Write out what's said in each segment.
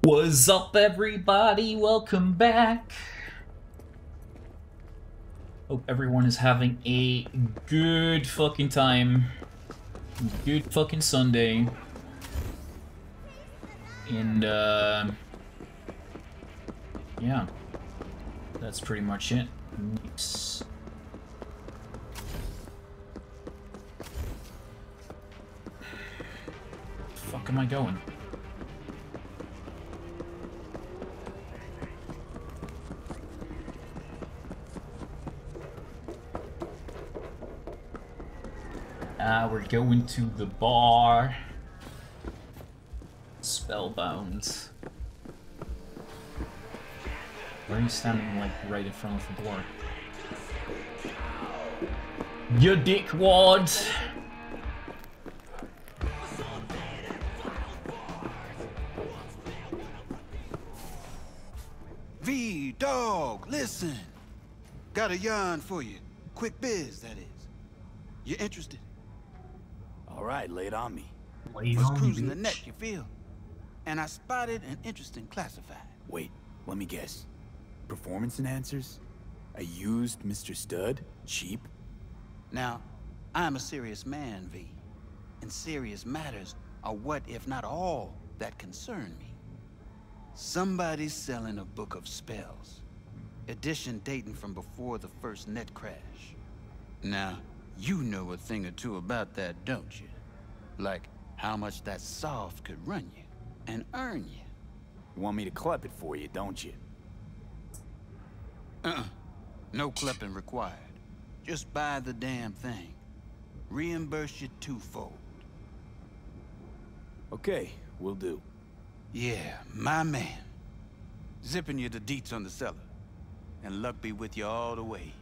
What's up, everybody? Welcome back. Hope everyone is having a good fucking time. Good fucking Sunday. And, uh... Yeah. That's pretty much it. Nice. Fuck am I going? Uh, we're going to the bar. Spellbound. Why are you standing, like, right in front of the door? You dickwad! Got a yarn for you. Quick biz, that is. You interested? All right, lay it on me. Lay it Was on me, cruising the bitch. net, you feel? And I spotted an interesting classified. Wait, let me guess. Performance enhancers? A used Mr. Stud? Cheap? Now, I'm a serious man, V. And serious matters are what, if not all, that concern me. Somebody's selling a book of spells. Edition dating from before the first net crash. Now, you know a thing or two about that, don't you? Like how much that soft could run you and earn you. You want me to clip it for you, don't you? Uh-uh. No clipping required. Just buy the damn thing. Reimburse you twofold. Okay, we'll do. Yeah, my man. Zipping you the deets on the cellar. And luck be with you all the way.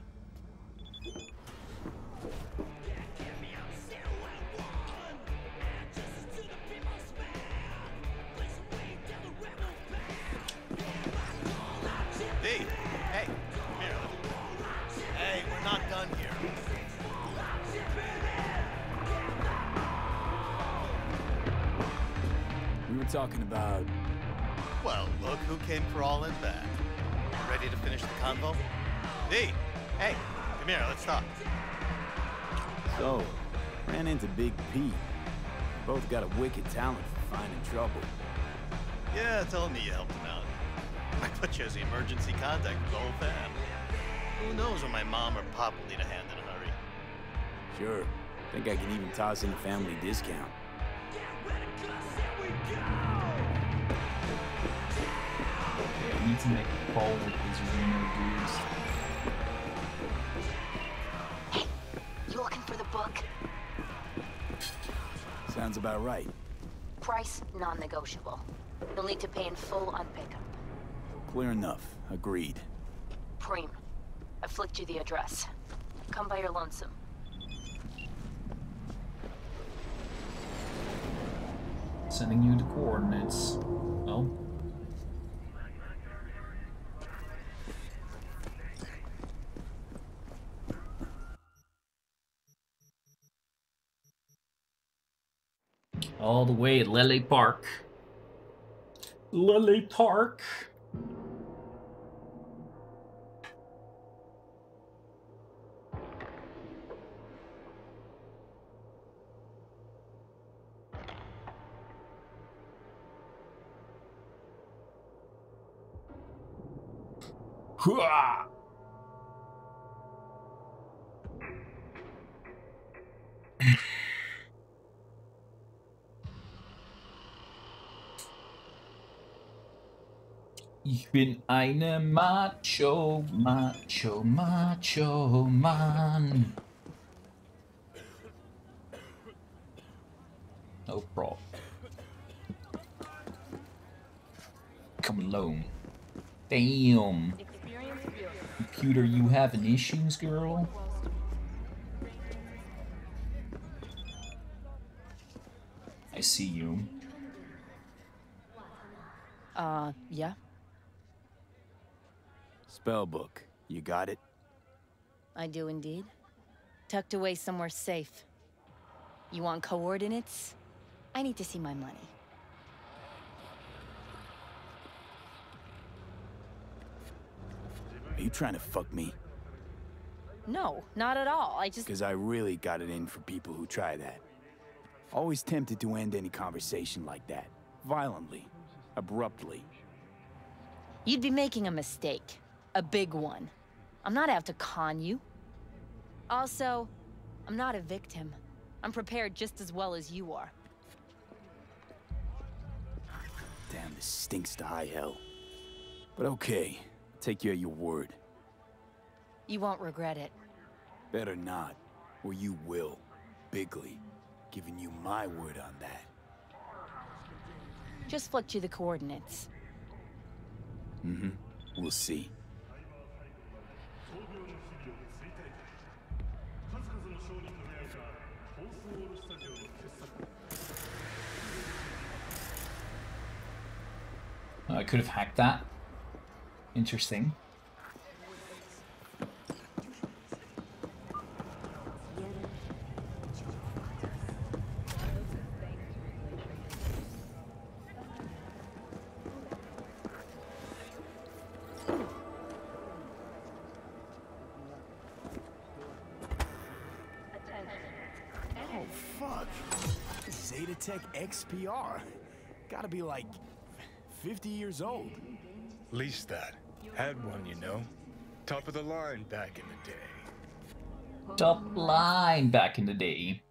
Hey, hey, come here. Hey, we're not done here. We were talking about... Well, look who came crawling back. Ready to finish the convo? Hey, hey, come here, let's talk. So, ran into Big Pete. Both got a wicked talent for finding trouble. Yeah, tell me you helped him out. I put you as the emergency contact for the whole fam. Who knows when my mom or pop will need a hand in a hurry. Sure. Think I can even toss in a family discount. Need to make a call with these Reno dudes. You looking for the book? Sounds about right. Price non-negotiable. You'll need to pay in full on pickup. Clear enough. Agreed. Preem, I flicked you the address. Come by your lonesome. Sending you the coordinates. Well. All the way at Lele Park. Lele Park. Hua! Ich bin eine Macho, Macho, Macho Mann. No problem. Come alone. Damn. Computer, you having issues, girl? I see you. Uh, yeah? Spellbook. You got it? I do indeed. Tucked away somewhere safe. You want coordinates? I need to see my money. Are you trying to fuck me? No, not at all. I just. Because I really got it in for people who try that. Always tempted to end any conversation like that. Violently. Abruptly. You'd be making a mistake. A big one. I'm not out to con you. Also, I'm not a victim. I'm prepared just as well as you are. Damn, this stinks to high hell. But okay, take you at your word. You won't regret it. Better not, or you will. Bigly. Giving you my word on that. Just flicked you the coordinates. Mm-hmm. We'll see. I could have hacked that. Interesting. Oh, fuck. Zetatech XPR. Gotta be like 50 years old. Least that. Had one, you know. Top of the line back in the day. Top line back in the day.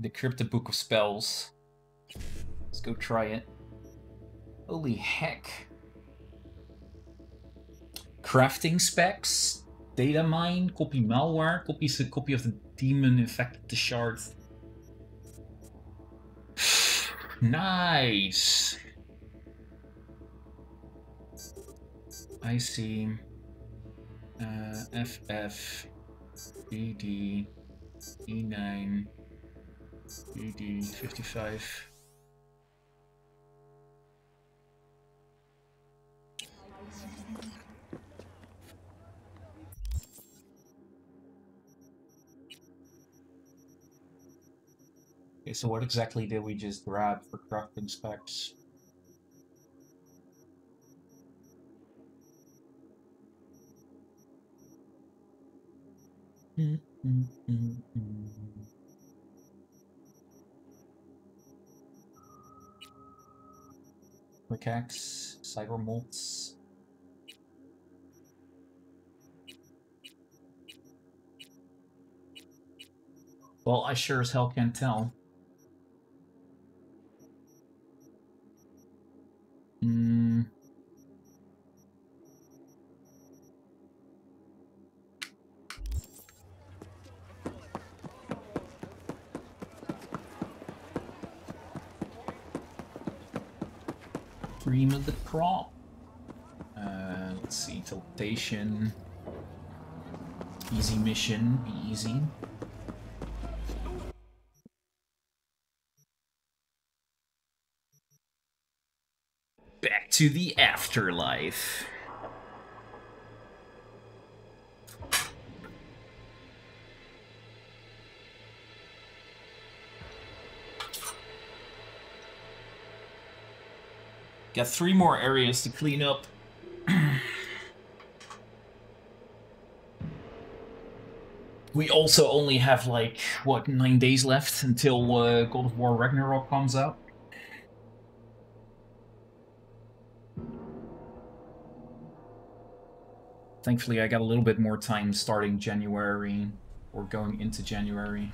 The Crypto Book of Spells. Let's go try it. Holy heck. Crafting specs, data mine, copy malware, copies a copy of the demon infected the shard. Nice! I see. Uh, FF, BD, E9, BD55. So what exactly did we just grab for crafting specs? Mm, mm, mm, mm. Pickaxe, cyber molts. Well, I sure as hell can't tell. Hmm. Cream of the crop. Uh, let's see, tiltation. Easy mission, be easy. Back to the afterlife. Got three more areas to clean up. we also only have like, what, nine days left until uh, God of War Ragnarok comes out. Thankfully, I got a little bit more time starting January or going into January.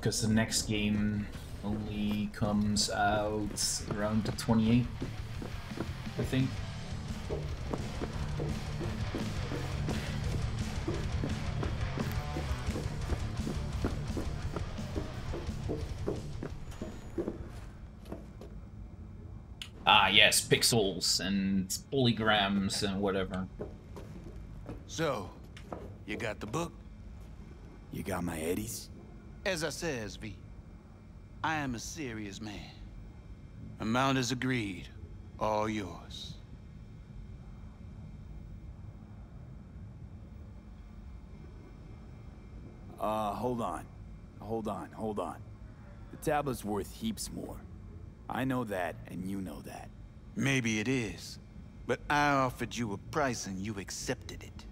Because the next game only comes out around the 28th, I think. Yes, pixels and polygrams and whatever. So, you got the book? You got my eddies? As I says, V, I am a serious man. Amount is agreed. All yours. Uh, hold on. Hold on, hold on. The tablet's worth heaps more. I know that, and you know that. Maybe it is. But I offered you a price and you accepted it.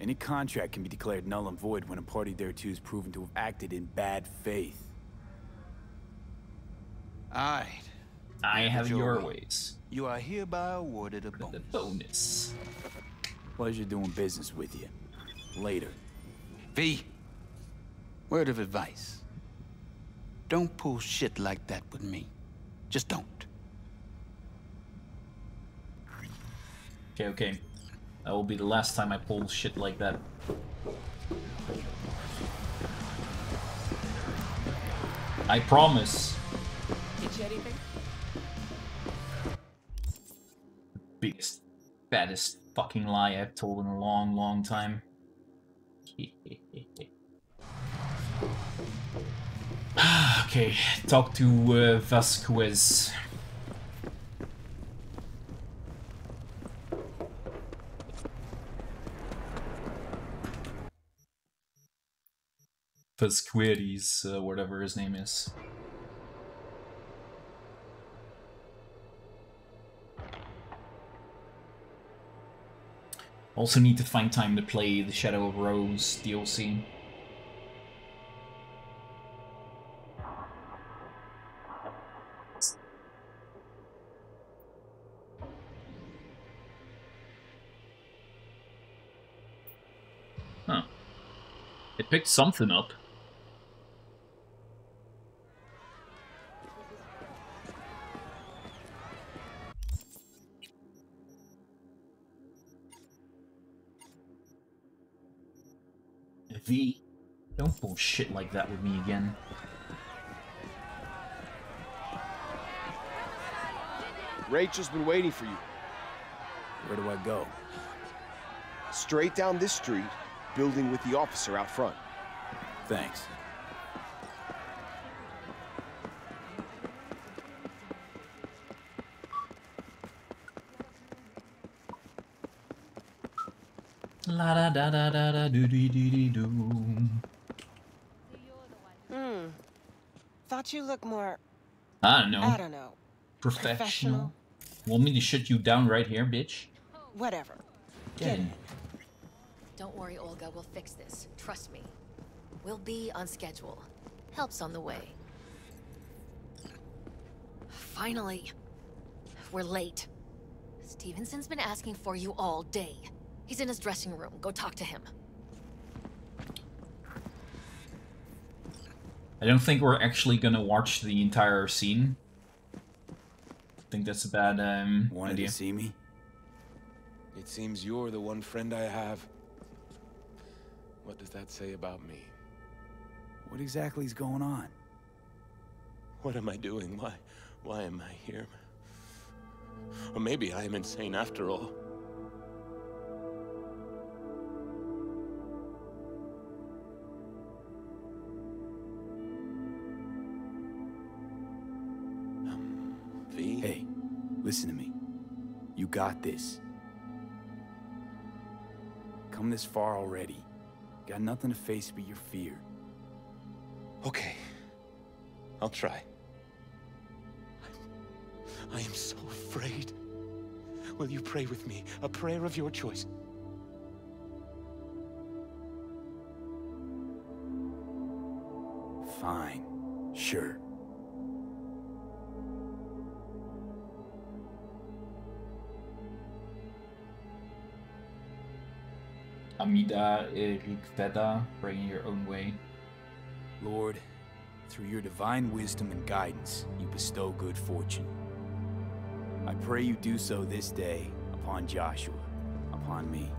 Any contract can be declared null and void when a party thereto is proven to have acted in bad faith. Alright. I have your your ways. You are hereby awarded a The bonus. bonus. Pleasure doing business with you. Later. V. Word of advice. Don't pull shit like that with me. Just don't. Okay, okay. That will be the last time I pull shit like that. I promise. Get you anything? Biggest, fattest fucking lie I've told in a long, long time. okay, talk to uh, Vasquez. Vasquez, uh, whatever his name is. Also need to find time to play the Shadow of Rose DLC. Huh. It picked something up. V, don't pull shit like that with me again. Rachel's been waiting for you. Where do I go? Straight down this street, building with the officer out front. Thanks. La da da da da da do do do do do. Hmm. Thought you looked more, I don't know. I don't know, professional. professional. Want me to shut you down right here, bitch? whatever. Get in. Don't worry, Olga. We'll fix this. Trust me. We'll be on schedule. Help's on the way. Finally. We're late. Stephenson's been asking for you all day. He's in his dressing room. Go talk to him. I don't think we're actually gonna watch the entire scene. I think that's a bad um, Wanted idea. to see me? It seems you're the one friend I have. What does that say about me? What exactly is going on? What am I doing? Why, why am I here? Or maybe I am insane after all. Got this. Come this far already. Got nothing to face but your fear. Okay. I'll try. I am so afraid. Will you pray with me? A prayer of your choice. Fine. Sure. Amida Erik Veda, bringing your own way. Lord, through your divine wisdom and guidance, you bestow good fortune. I pray you do so this day upon Joshua, upon me.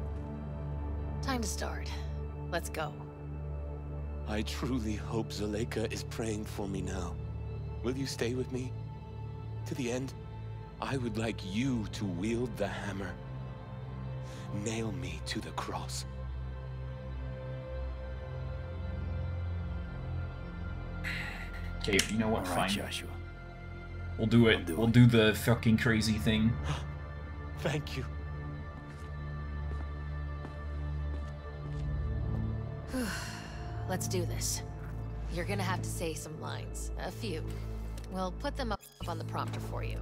Time to start. Let's go. I truly hope Zuleika is praying for me now. Will you stay with me? To the end, I would like you to wield the hammer. Nail me to the cross. Okay, you know what? All right, Fine. Joshua. We'll do it. do we'll it. do the fucking crazy thing. Thank you. Let's do this. You're gonna have to say some lines. A few. We'll put them up on the prompter for you.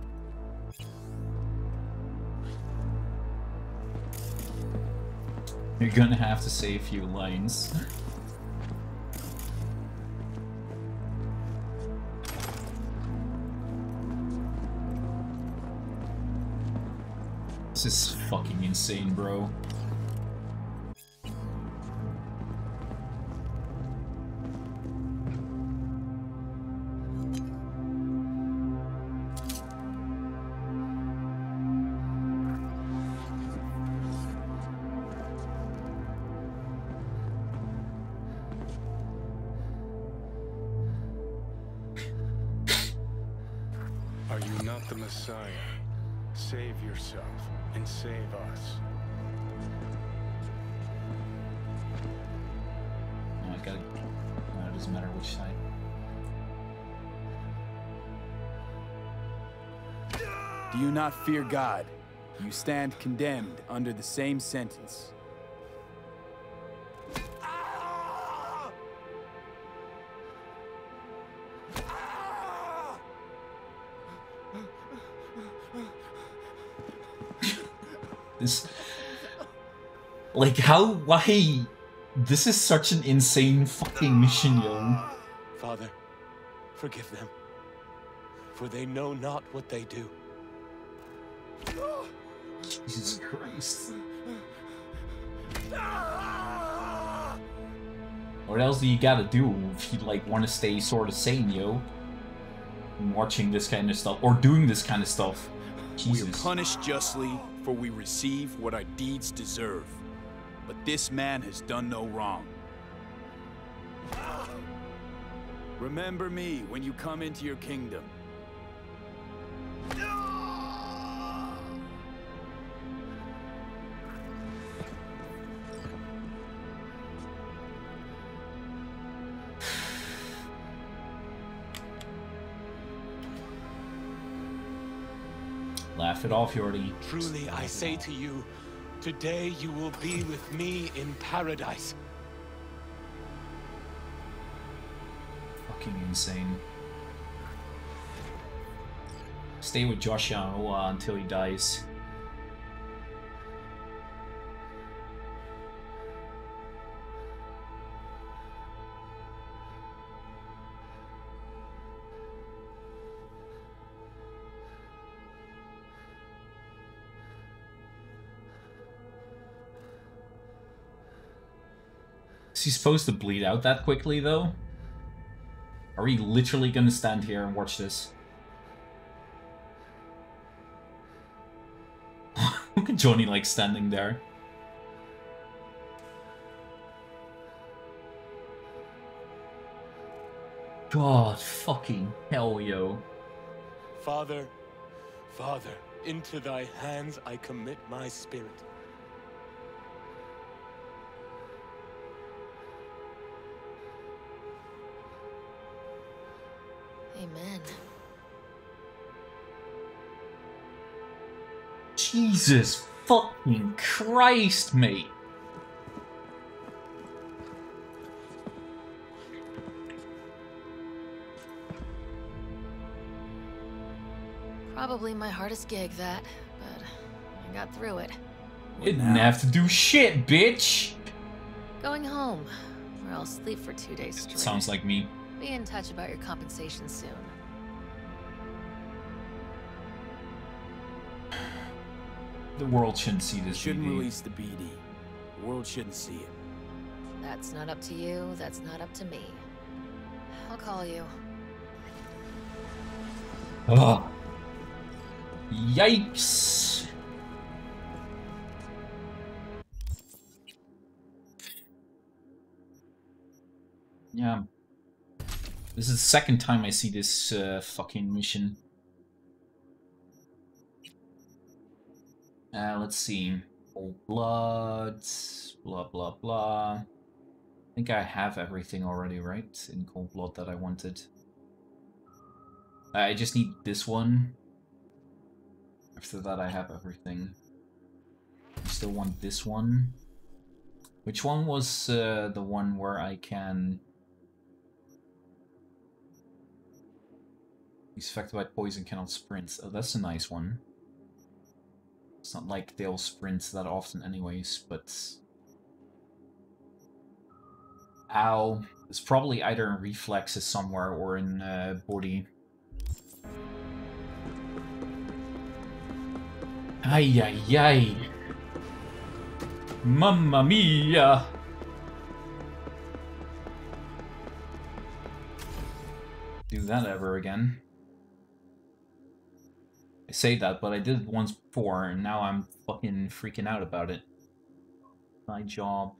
You're gonna have to say a few lines. This is fucking insane, bro. Fear God? You stand condemned under the same sentence. This. Like, how. Why? This is such an insane fucking mission, yo. Father, forgive them, for they know not what they do. Jesus Christ. What else do you gotta do if you like want to stay sort of sane, yo? Watching this kind of stuff or doing this kind of stuff. We are punished justly, for we receive what our deeds deserve. But this man has done no wrong. Remember me when you come into your kingdom. Laugh it off, Yordi. Truly, I say to you, today you will be with me in paradise. Fucking insane. Stay with Joshua uh, until he dies. Is he supposed to bleed out that quickly, though? Are we literally gonna stand here and watch this? Look at Johnny like standing there. God fucking hell, yo. Father, Father, into thy hands I commit my spirit. Jesus fucking Christ, mate. Probably my hardest gig, that, but I got through it. You didn't have to do shit, bitch. Going home, or I'll sleep for two days straight. Sounds like me. Be in touch about your compensation soon. The world shouldn't see this Shouldn't BD. release the BD. The world shouldn't see it. That's not up to you, that's not up to me. I'll call you. Ugh. Yikes. Yeah. This is the second time I see this uh, fucking mission. Uh, let's see. Old blood, blah blah blah. I think I have everything already, right? In cold blood that I wanted. I just need this one. After that, I have everything. I still want this one. Which one was uh, the one where I can He's affected by poison, cannot sprint. Oh, that's a nice one. It's not like they'll sprint that often anyways, but... Ow. It's probably either in reflexes somewhere or in uh, body. Ay, ay, ay. Mamma mia! Do that ever again. I say that, but I did once before, and now I'm fucking freaking out about it. My job.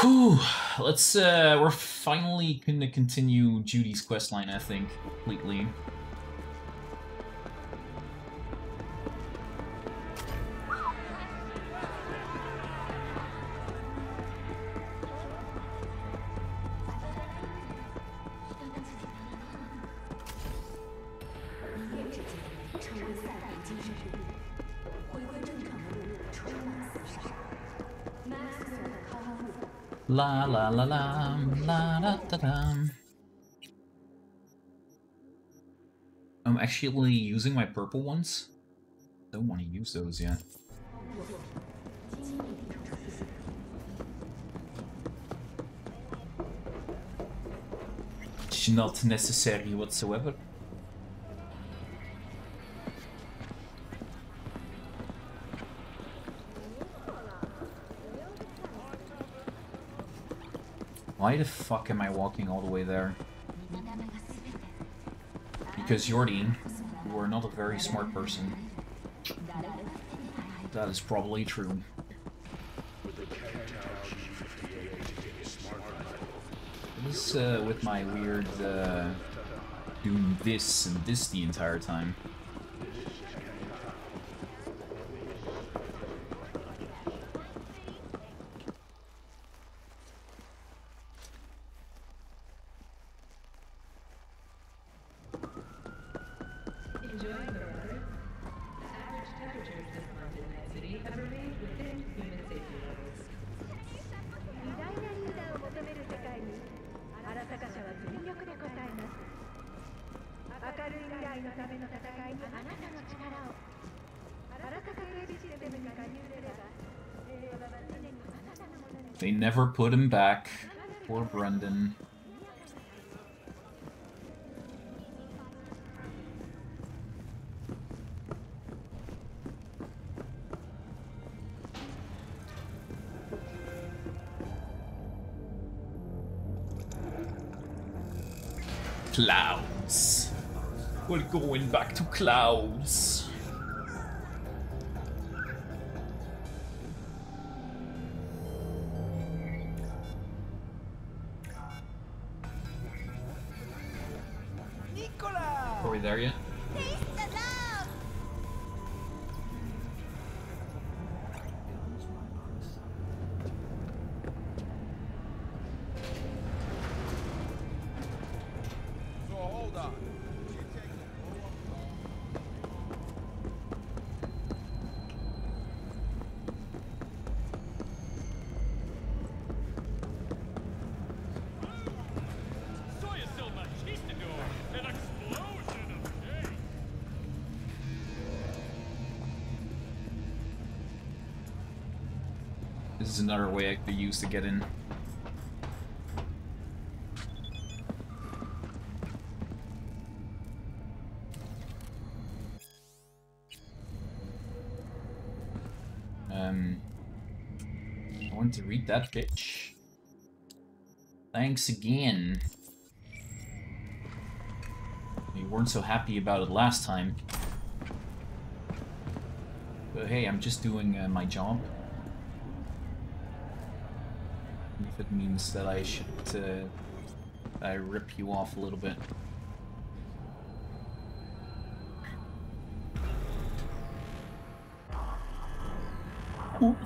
Whew. Let's, uh, we're finally gonna continue Judy's questline, I think, completely. La la la la la da da da. I'm actually using my purple ones. Don't want to use those yet. It's not necessary whatsoever. Why the fuck am I walking all the way there? Because Jordi, you are not a very smart person. That is probably true. This uh, with my weird uh, doing this and this the entire time. They never put him back. Poor Brendan. We're going back to clouds. Another way I could use to get in. Um, I want to read that bitch. Thanks again. You weren't so happy about it last time. But hey, I'm just doing uh, my job. If it means that I should, uh, I rip you off a little bit.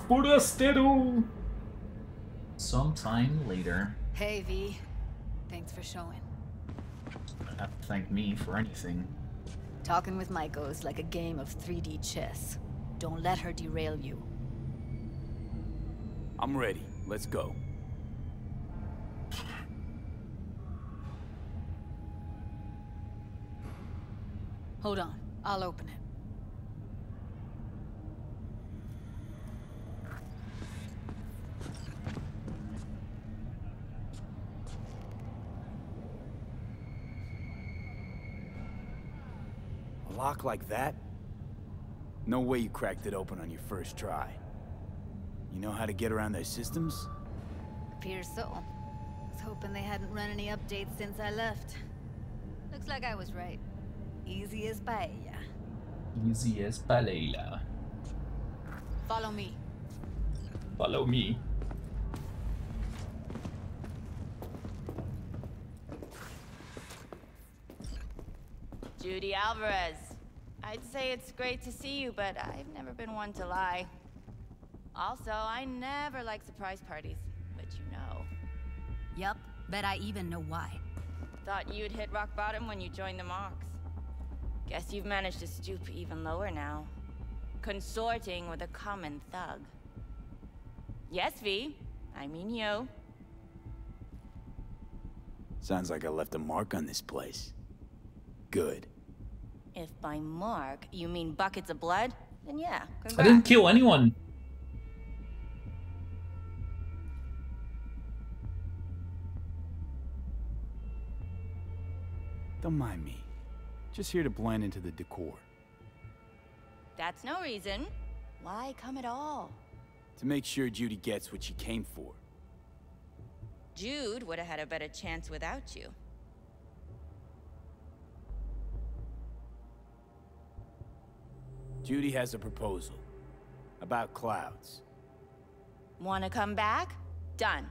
Forastero! Sometime later. Hey, V. Thanks for showing. Don't to thank me for anything. Talking with Maiko is like a game of 3D chess. Don't let her derail you. I'm ready. Let's go. Hold on. I'll open it. A lock like that? No way you cracked it open on your first try. You know how to get around their systems? Appears so. Was hoping they hadn't run any updates since I left. Looks like I was right. Easy as paella. Easy as paella. Follow me. Follow me. Judy Alvarez. I'd say it's great to see you, but I've never been one to lie. Also, I never like surprise parties, but you know. Yup, bet I even know why. Thought you'd hit rock bottom when you joined the Mox. Guess you've managed to stoop even lower now. Consorting with a common thug. Yes, V. I mean you. Sounds like I left a mark on this place. Good. If by mark you mean buckets of blood, then yeah, congrats. I didn't kill anyone. Don't mind me. Just here to blend into the decor. That's no reason. Why come at all? To make sure Judy gets what she came for. Jude would have had a better chance without you. Judy has a proposal. About clouds. Wanna come back? Done.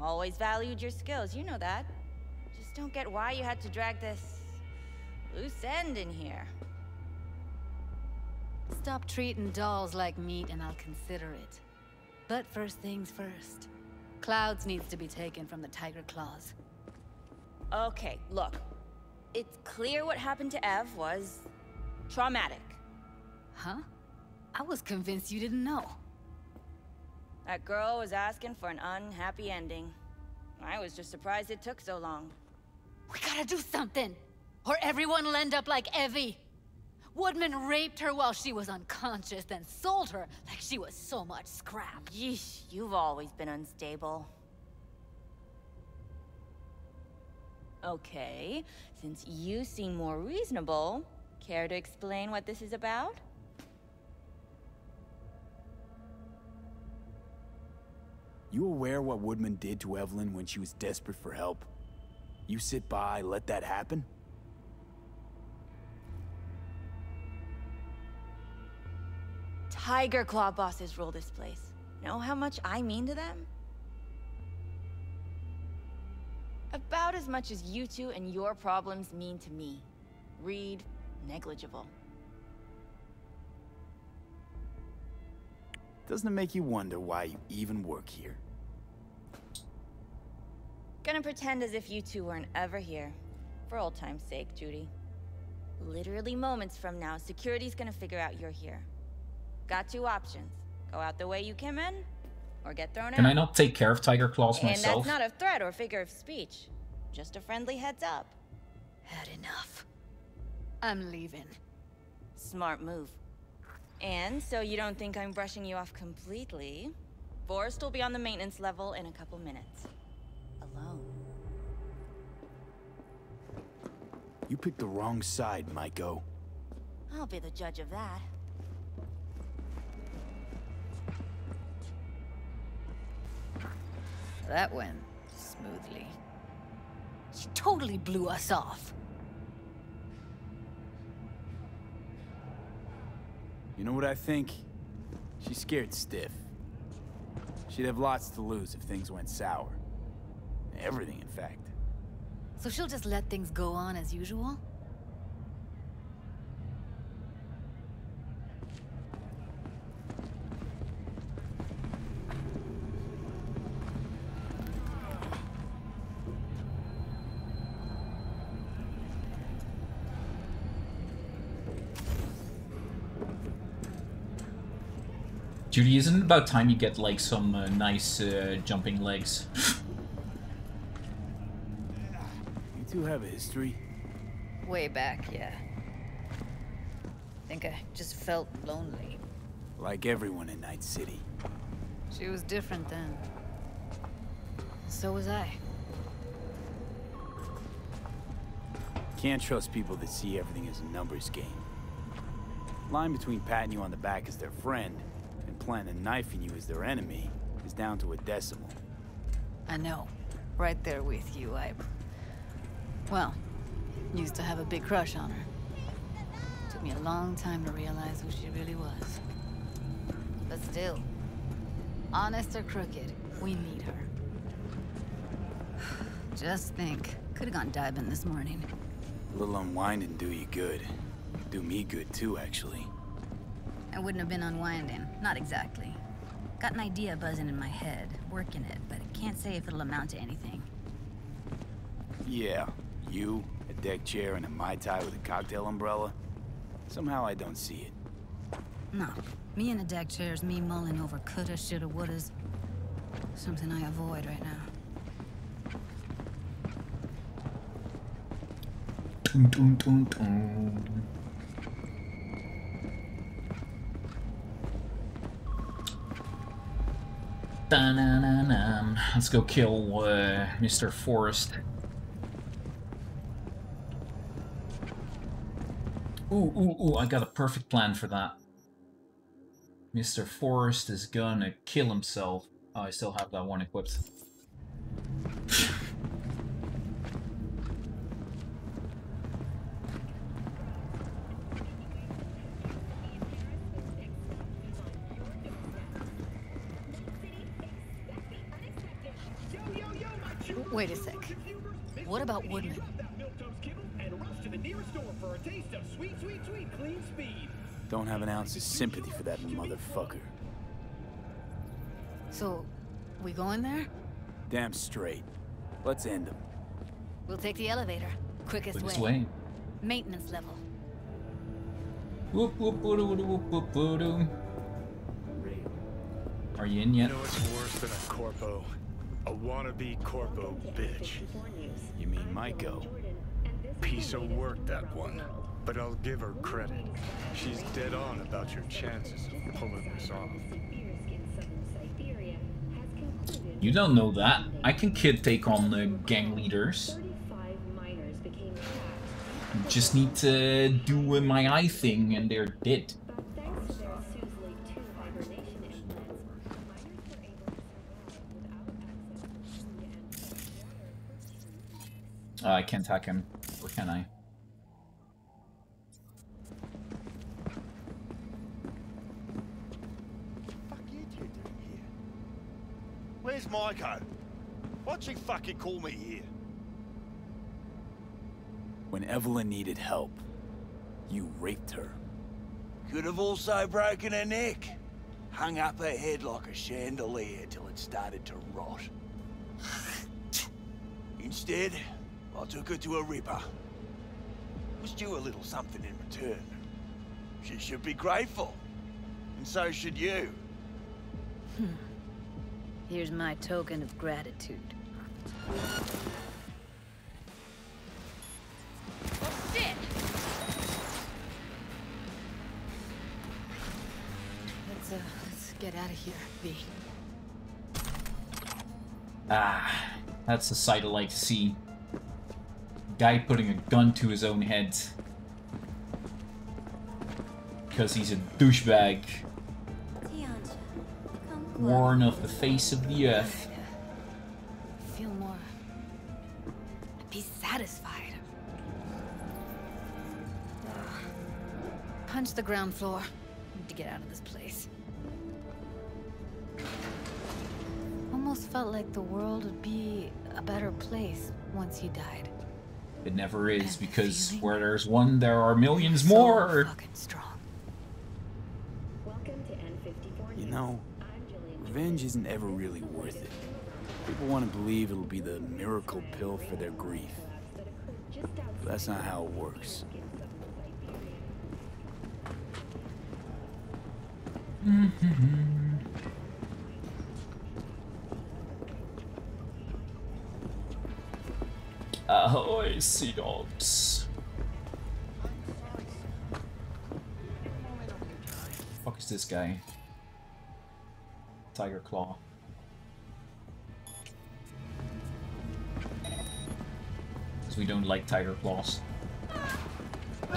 Always valued your skills, you know that. Just don't get why you had to drag this... loose end in here. Stop treating dolls like meat and I'll consider it. But first things first. Clouds needs to be taken from the Tiger Claws. Okay, look. It's clear what happened to Ev was... traumatic. Huh? I was convinced you didn't know. That girl was asking for an unhappy ending. I was just surprised it took so long. We gotta do something! Or everyone will end up like Evie! Woodman raped her while she was unconscious, then sold her like she was so much scrap. Yeesh, you've always been unstable. Okay, since you seem more reasonable, care to explain what this is about? You aware what Woodman did to Evelyn when she was desperate for help? You sit by, let that happen? Tiger Claw bosses rule this place. Know how much I mean to them? About as much as you two and your problems mean to me. Read, negligible. Doesn't it make you wonder why you even work here? Gonna pretend as if you two weren't ever here. For old time's sake, Judy. Literally moments from now, security's gonna figure out you're here. Got two options. Go out the way you came in, or get thrown Can out. Can I not take care of Tiger Claws and myself? that's not a threat or figure of speech. Just a friendly heads up. Had enough. I'm leaving. Smart move. And so you don't think I'm brushing you off completely, Forrest will be on the maintenance level in a couple minutes. Alone. You picked the wrong side, Maiko. I'll be the judge of that. That went smoothly. She totally blew us off. You know what I think? She's scared stiff. She'd have lots to lose if things went sour. Everything, in fact. So she'll just let things go on as usual? Judy, isn't it about time you get like some uh, nice uh, jumping legs? You two have a history? Way back, yeah. I think I just felt lonely. Like everyone in Night City. She was different then. So was I. Can't trust people that see everything as a numbers game. Line between patting you on the back as their friend and planting a knife in you as their enemy is down to a decimal. I know. Right there with you, I... Well, used to have a big crush on her. Took me a long time to realize who she really was. But still, honest or crooked, we need her. Just think, could've gone diving this morning. A little unwinding do you good. Do me good too, actually. I wouldn't have been unwinding. Not exactly. Got an idea buzzing in my head, working it, but I can't say if it'll amount to anything. Yeah, you, a deck chair, and a Mai Tai with a cocktail umbrella. Somehow I don't see it. No, me and a deck chair is me mulling over coulda, shoulda, wouldas. Something I avoid right now. Dun, dun, dun, dun. Da-na-na-na. Let's go kill uh, Mr. Forest. Ooh, ooh, ooh, I got a perfect plan for that. Mr. Forest is gonna kill himself. Oh, I still have that one equipped. Wait a sec. What about Woodman? Don't have an ounce of sympathy for that motherfucker. So, we going there? Damn straight. Let's end him. We'll take the elevator. Quickest, Quickest way. way. Maintenance level. Whoop, whoop, whoop, whoop, whoop, whoop, whoop, whoop. Are you in yet? You know what's worse than a corpo? A wannabe corpo bitch. You mean Maiko? Piece of work, that one. But I'll give her credit. She's dead on about your chances of pulling this off. You don't know that. I can kid take on the gang leaders. Just need to do my eye thing and they're dead. Uh, I can't attack him. Or can I? Fuck you two doing here? Where's Maiko? Why'd she fucking call me here? When Evelyn needed help, you raped her. Could have also broken her neck. Hung up her head like a chandelier till it started to rot. Instead, I took her to a ripper. Was due a little something in return. She should be grateful. And so should you. Here's my token of gratitude. Shit! Let's, uh, let's get out of here, V. Ah, that's the sight I like to see. Guy putting a gun to his own head. Because he's a douchebag. Worn off the face of the earth. Feel more... Be satisfied. Punch the ground floor. Need to get out of this place. Almost felt like the world would be a better place once you died. It never is, because where there's one, there are millions more! You know, revenge isn't ever really worth it. People want to believe it'll be the miracle pill for their grief. But that's not how it works. Ahoy, sea dogs. Fuck is this guy? Tiger Claw. Because we don't like Tiger Claws.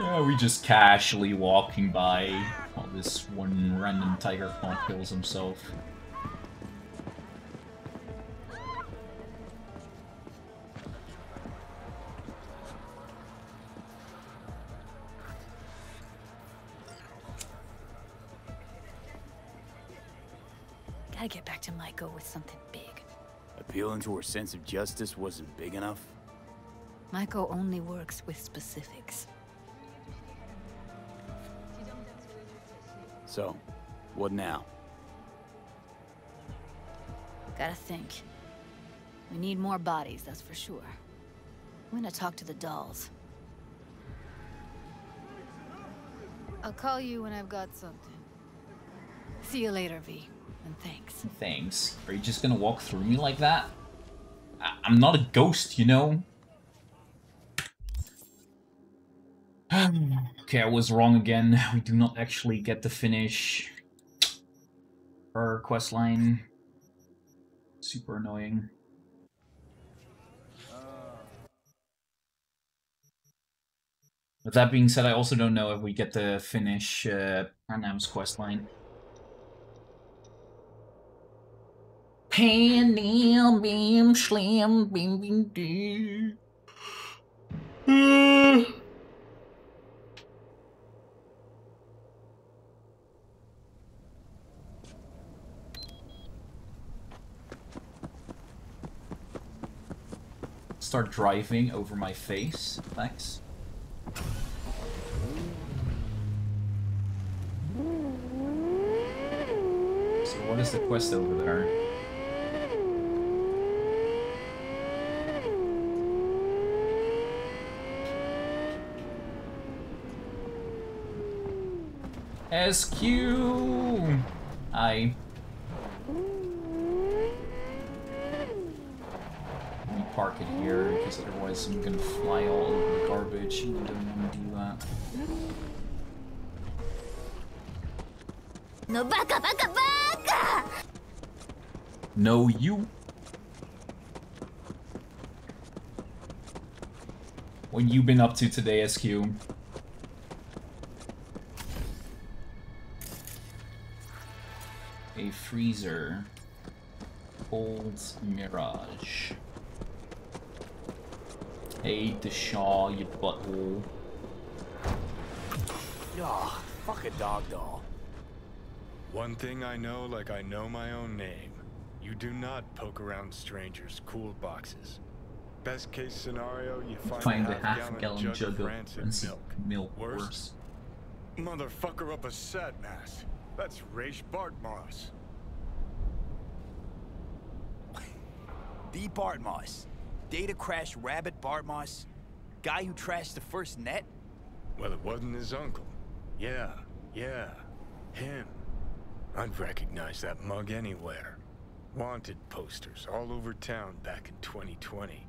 yeah, we just casually walking by this one random Tiger Claw kills himself. Gotta get back to Maiko with something big. Appealing to her sense of justice wasn't big enough? Maiko only works with specifics. So, what now? Gotta think. We need more bodies, that's for sure. I'm gonna talk to the dolls. I'll call you when I've got something. See you later, V. And thanks. Thanks. Are you just gonna walk through me like that? I I'm not a ghost, you know? Okay, I was wrong again. We do not actually get to finish our quest line. Super annoying. With that being said, I also don't know if we get to finish uh, Pranam's quest line. Panam Bam, slam beam beam doo. Start driving over my face. Thanks. So what is the quest over there? SQ! I. Let me park it here, because otherwise I'm gonna fly all over the garbage, and I don't want to do that. No baka baka baka! No, you. What you been up to today, SQ? A freezer. Old Mirage. Hey, the Shaw, you butthole. Ugh, fuck a dog doll. One thing I know like I know my own name. You do not poke around strangers' cool boxes. Best case scenario, you find, Find a a half half-gallon gallon jug, jug of of rancid rancid milk. milk. Worse? Worse. Motherfucker up a satnass. That's Rache Bartmoss. The Bartmoss. Data crash rabbit Bartmoss. Guy who trashed the first net? Well, it wasn't his uncle. Yeah, yeah, him. I'd recognize that mug anywhere. Wanted posters all over town back in 2020.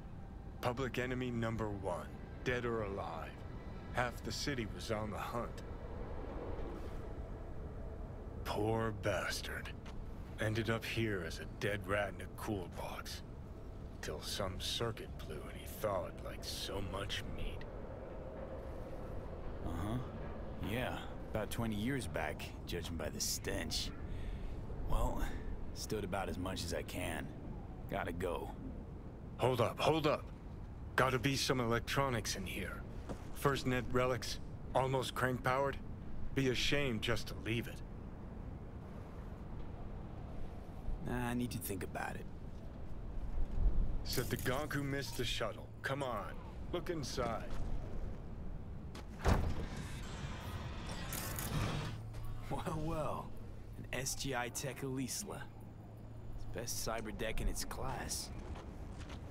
Public enemy number one, dead or alive. Half the city was on the hunt. Poor bastard. Ended up here as a dead rat in a cool box. Till some circuit blew and he thawed like so much meat. Uh-huh. Yeah, about 20 years back, judging by the stench. Well, stood about as much as I can. Gotta go. Hold up, hold up. Gotta be some electronics in here. First net relics, almost crank powered. Be ashamed just to leave it. Nah, I need to think about it. Said the gonk who missed the shuttle. Come on, look inside. Well, well. An SGI Tech Elisla. It's best cyber deck in its class.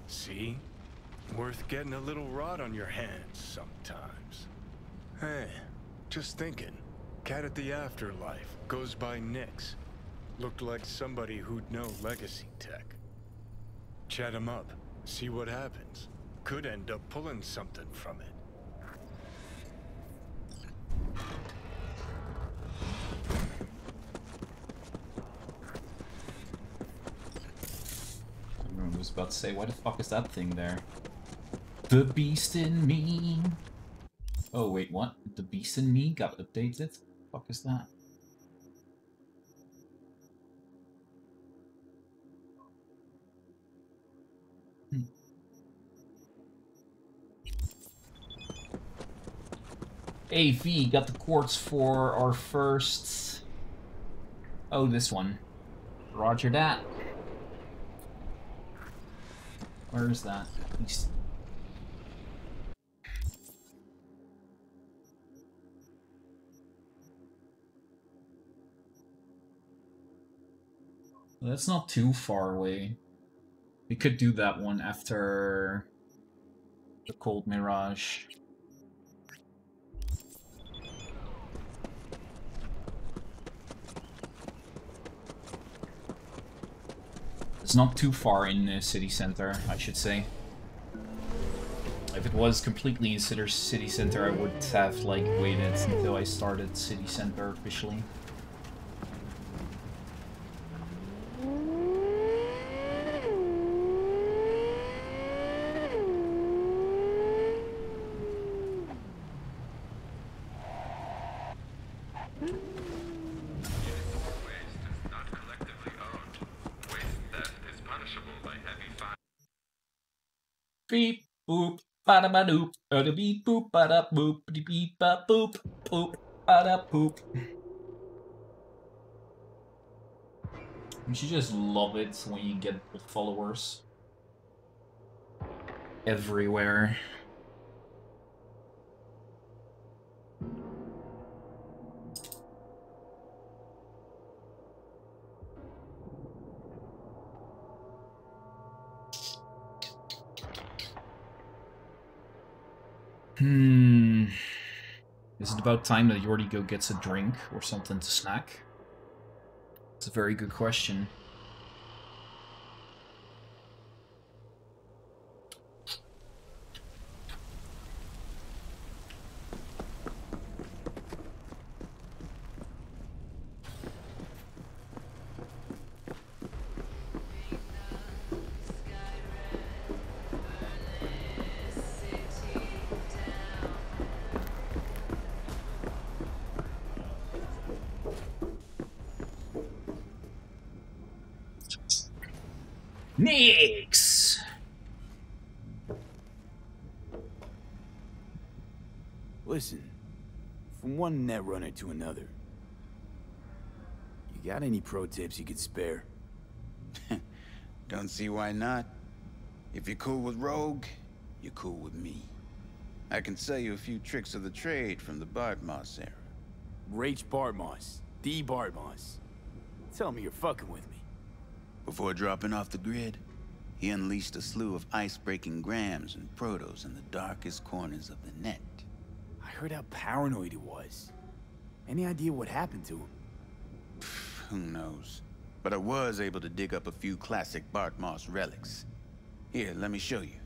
See? Worth getting a little rot on your hands sometimes. Hey, just thinking. Cat at the Afterlife goes by Nix. Looked like somebody who'd know legacy tech. Chat him up, see what happens. could end up pulling something from it. I was about to say, why the fuck is that thing there? The beast in me. Oh wait, what? The beast in me got updated? fuck is that? AV got the quartz for our first... Oh, this one. Roger that. Where is that? He's... That's not too far away. We could do that one after the Cold Mirage. It's not too far in the city center, I should say. If it was completely in city center, I would have like waited until I started city center officially. Beep boop bada ba doop beep boop boop beep ba boop boop. You just love it when you get followers everywhere. Hmm. Is it about time that Yordi go gets a drink or something to snack? It's a very good question. To another. You got any pro tips you could spare? Don't see why not. If you're cool with Rogue, you're cool with me. I can sell you a few tricks of the trade from the Bartmoss era. Rache Bartmoss. D. Bartmoss. Tell me you're fucking with me. Before dropping off the grid, he unleashed a slew of ice-breaking grams and protos in the darkest corners of the net. I heard how paranoid he was. Any idea what happened to him? Who knows? But I was able to dig up a few classic Bartmoss relics. Here, let me show you.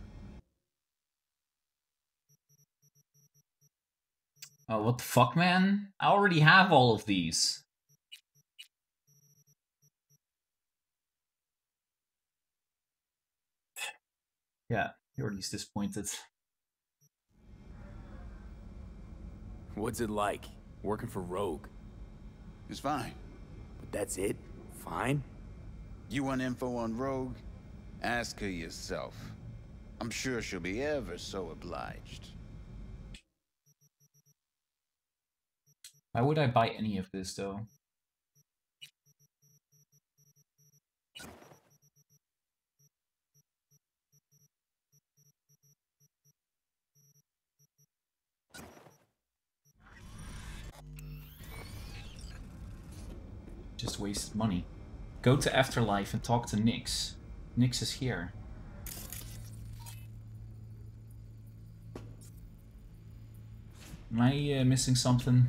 Oh, what the fuck, man? I already have all of these. Yeah, Yordi's disappointed. What's it like, working for Rogue? It's fine. But that's it? Fine? You want info on Rogue? Ask her yourself. I'm sure she'll be ever so obliged. Why would I buy any of this, though? Just wasted money. Go to Afterlife and talk to Nix. Nix is here. Am I uh, missing something?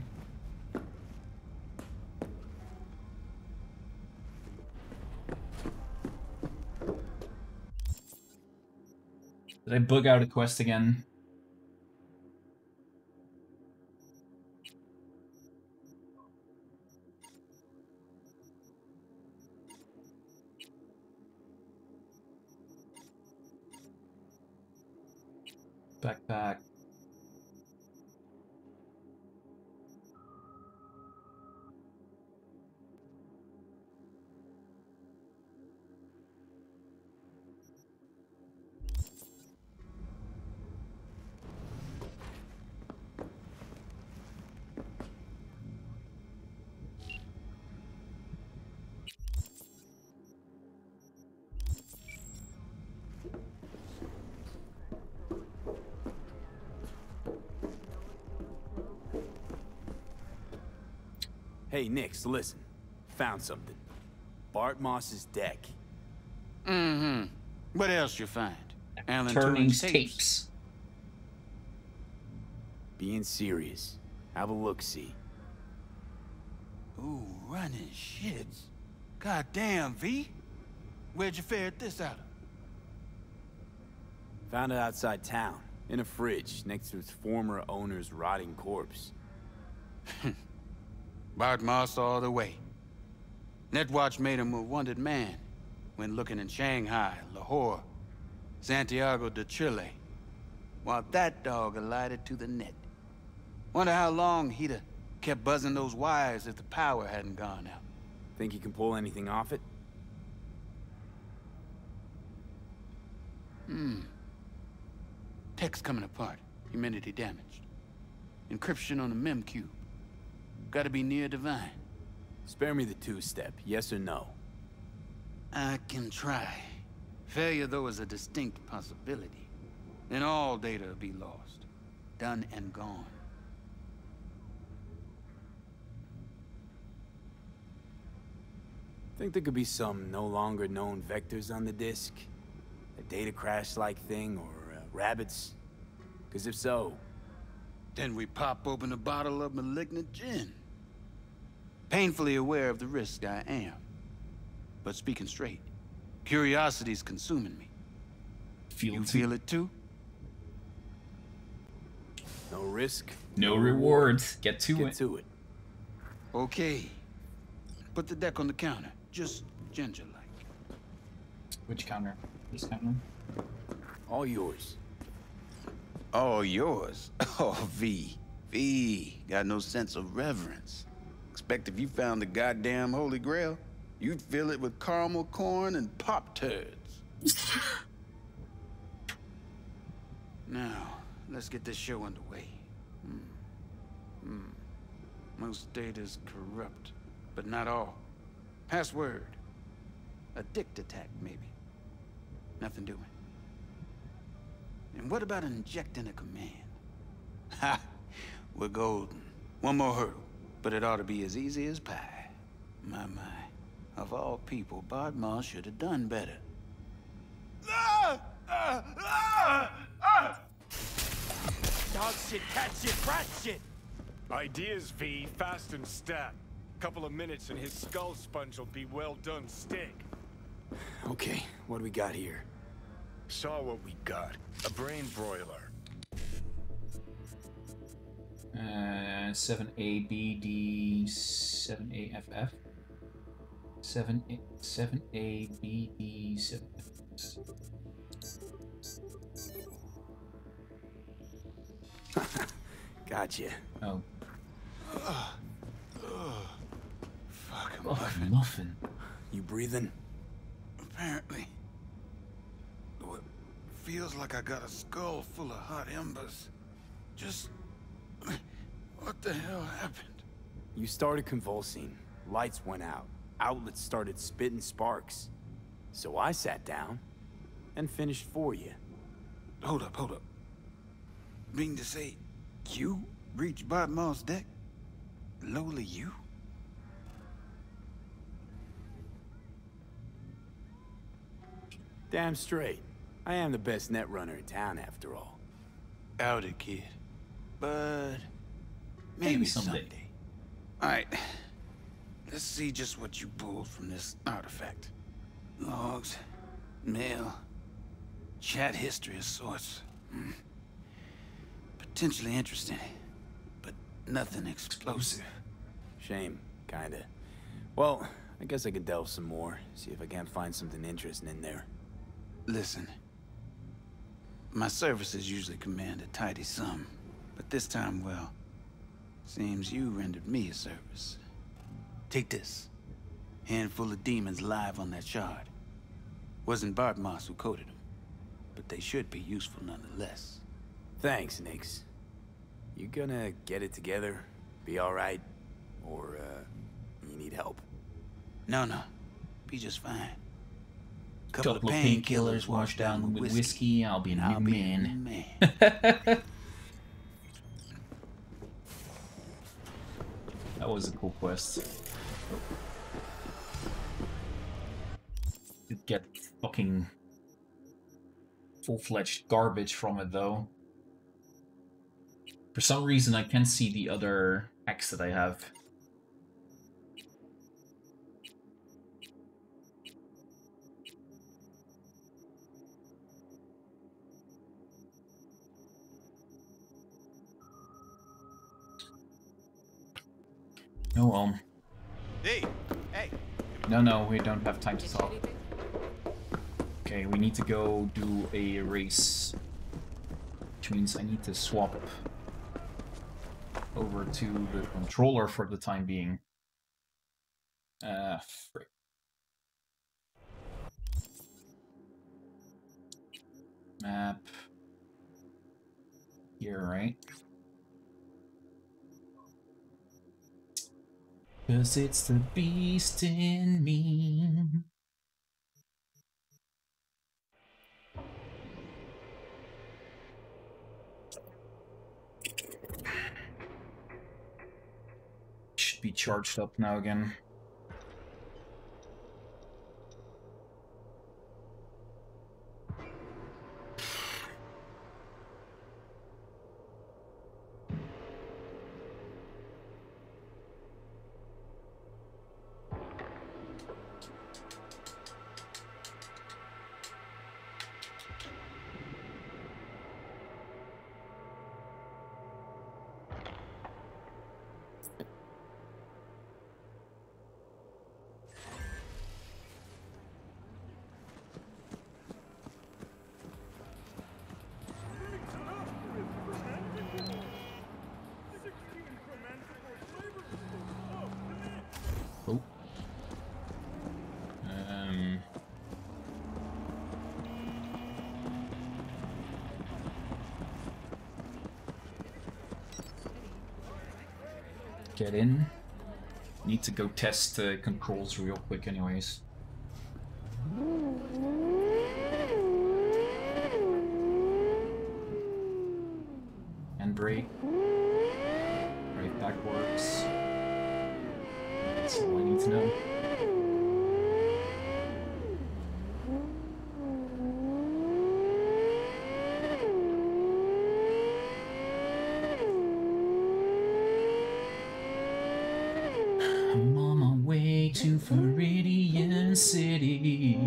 Did Did I bug out a quest again? Hey, Nix, listen. Found something. Bartmoss's deck. Mm-hmm. What else you find? Alan Turning's Turing's tapes. Being serious. Have a look-see. Ooh, running shits. God damn, V. Where'd you ferret this out of? Found it outside town, in a fridge, next to its former owner's rotting corpse. Bartmoss all the way. Netwatch made him a wanted man when looking in Shanghai, Lahore, Santiago de Chile, while that dog alighted to the net. Wonder how long he'd have kept buzzing those wires if the power hadn't gone out. Think he can pull anything off it? Hmm. Tech's coming apart. Humanity damaged. Encryption on the mem cube. Gotta be near divine. Spare me the two-step, yes or no? I can try. Failure, though, is a distinct possibility. Then all data will be lost. Done and gone. Think there could be some no longer known vectors on the disk? A data crash-like thing, or uh, rabbits? Because if so... Then we pop open a bottle of malignant gin. Painfully aware of the risk I am. But speaking straight, curiosity's consuming me. Feel you feel it too? No risk. No rewards. Get to Get it. to it. Okay. Put the deck on the counter. Just ginger-like. Which counter? This counter? All yours. All yours. Oh, V. V. Got no sense of reverence. Expect if you found the goddamn Holy Grail, you'd fill it with caramel corn and pop turds. now, let's get this show underway. Hmm. Hmm. Most data's corrupt, but not all. Password. A dict attack, maybe. Nothing doing. And what about injecting a command? Ha! We're golden. One more hurdle, but it ought to be as easy as pie. My, my. Of all people, Bartmoss should have done better. Dog shit, cat shit, rat shit. Ideas, V, fast and stat. Couple of minutes and his skull sponge will be well done steak. Okay, what do we got here? Saw what we got. A brain broiler. Uh, 7ABD, 7AFF, 7 7ABD, 7F. Gotcha. Oh, Fuck a oh, muffin. muffin. You breathing? Apparently. Though it feels like I got a skull full of hot embers. Just... What the hell happened? You started convulsing. Lights went out. Outlets started spitting sparks. So I sat down and finished for you. Hold up, hold up. Mean to say, you reached Bartmoss' deck? Lowly you? Damn straight. I am the best net runner in town, after all. Outed, kid. But... Maybe Maybe, someday. someday. Alright. Let's see just what you pulled from this artifact. Logs, mail, Chat history of sorts. Hmm. Potentially interesting, but nothing explosive. Shame, kinda. Well, I guess I could delve some more, see if I can't find something interesting in there. Listen. My services usually command a tidy sum, but this time, well, seems you rendered me a service. Take this. Handful of demons live on that shard. Wasn't Bartmoss who coded them, but they should be useful nonetheless. Thanks, Nix. You gonna get it together? Be alright? Or, uh, you need help? No, no. Be just fine. Couple, of painkillers washed down with whiskey. I'll be a new man. man. That was a cool quest. Did get fucking full-fledged garbage from it though. For some reason I can't see the other X that I have. Oh well. Hey, hey. No, no, we don't have time to talk. Okay, we need to go do a race. Which means I need to swap over to the controller for the time being. Uh, frick. Map. Here, right? Cause it's the beast in me. Should be charged up now again. Get in. Need to go test the controls real quick anyways. And brake. Right backwards. That's all I need to know. I'm on my way to Viridian City.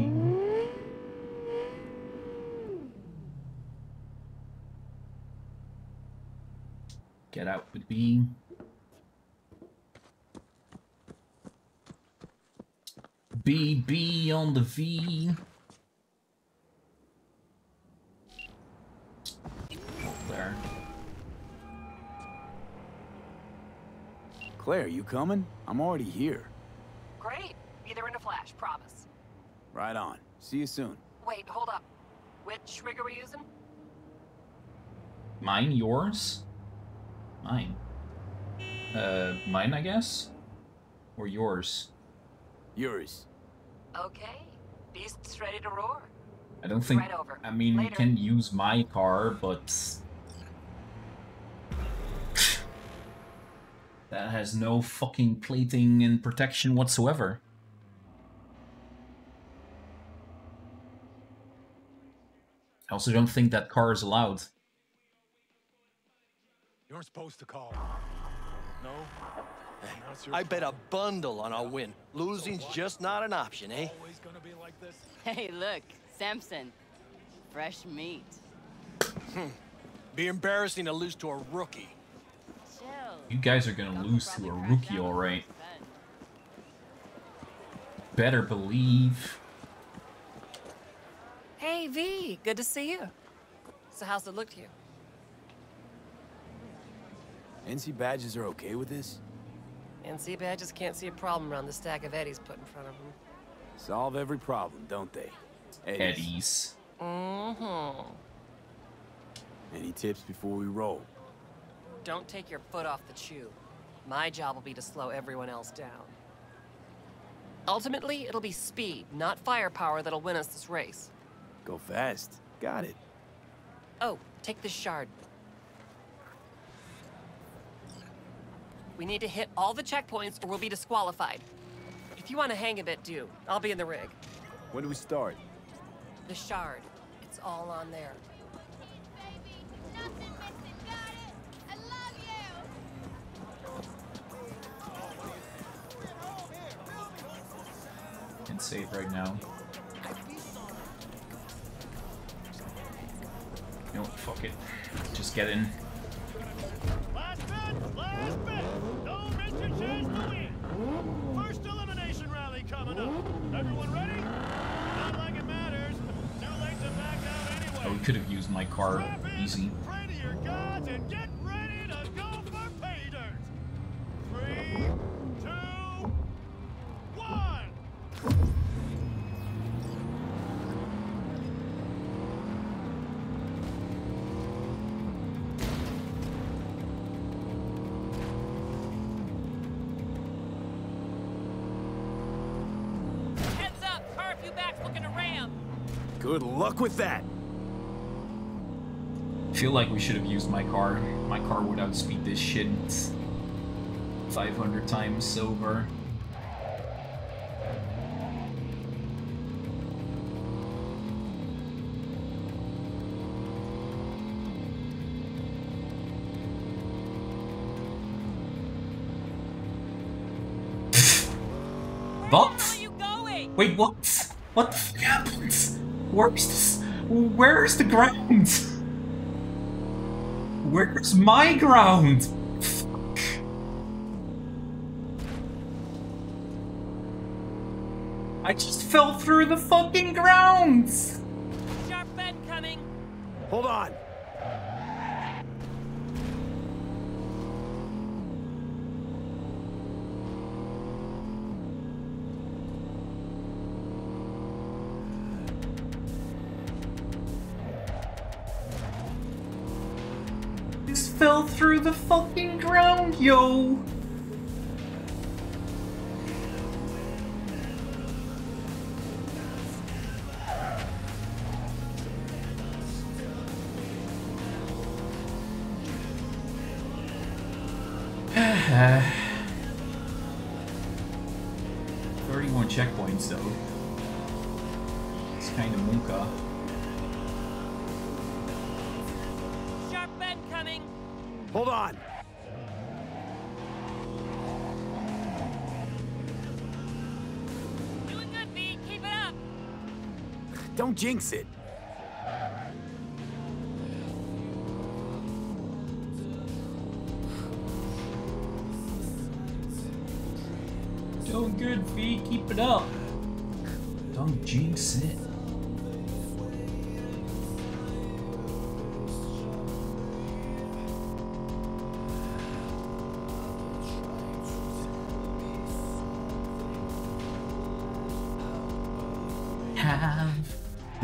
Get out with B. BB on the V. There. Claire, you coming? I'm already here. Great. Be there in a flash, promise. Right on. See you soon. Wait, hold up. Which rig are we using? Mine, yours? Mine. Uh, mine, I guess? Or yours? Yours. Okay. Beast's ready to roar. I don't think. Right over. I mean, you Later. can use my car, but that has no fucking plating and protection whatsoever. I also don't think that car is allowed. You're supposed to call. No? That's your I bet a bundle on our win. Losing's just not an option, eh? Hey, look, Samson. fresh meat. Be embarrassing to lose to a rookie. Chill. You guys are gonna lose to a rookie, alright. Better believe. Hey, V, good to see you. So how's it look to you? NC badges are okay with this? NC just can't see a problem around the stack of Eddies put in front of them. Solve every problem, don't they? Eddies. Mm-hmm. Any tips before we roll? Don't take your foot off the chew. My job will be to slow everyone else down. Ultimately, it'll be speed, not firepower, that'll win us this race. Go fast. Got it. Oh, take this shard. We need to hit all the checkpoints or we'll be disqualified. If you want to hang a bit, do. I'll be in the rig. When do we start? The shard. It's all on there. And save right now. You know what, fuck it. Just get in. Last bet, last bet. Your chance to win. First elimination rally coming up. Everyone ready? Not like it matters. Too late to back out anyway. Oh, we could have used my car easy. Pray to your gods and get Good luck with that. feel like we should have used my car. My car would outspeed this shit 500 times over. What? Wait, what? What the fuck happened? Where's this? Where's the ground? Where's my ground? Fuck. I just fell through the fucking ground! Sharp bend coming! Hold on. The fucking ground, yo! Jinx it. Doing good, V. Keep it up. Don't jinx it.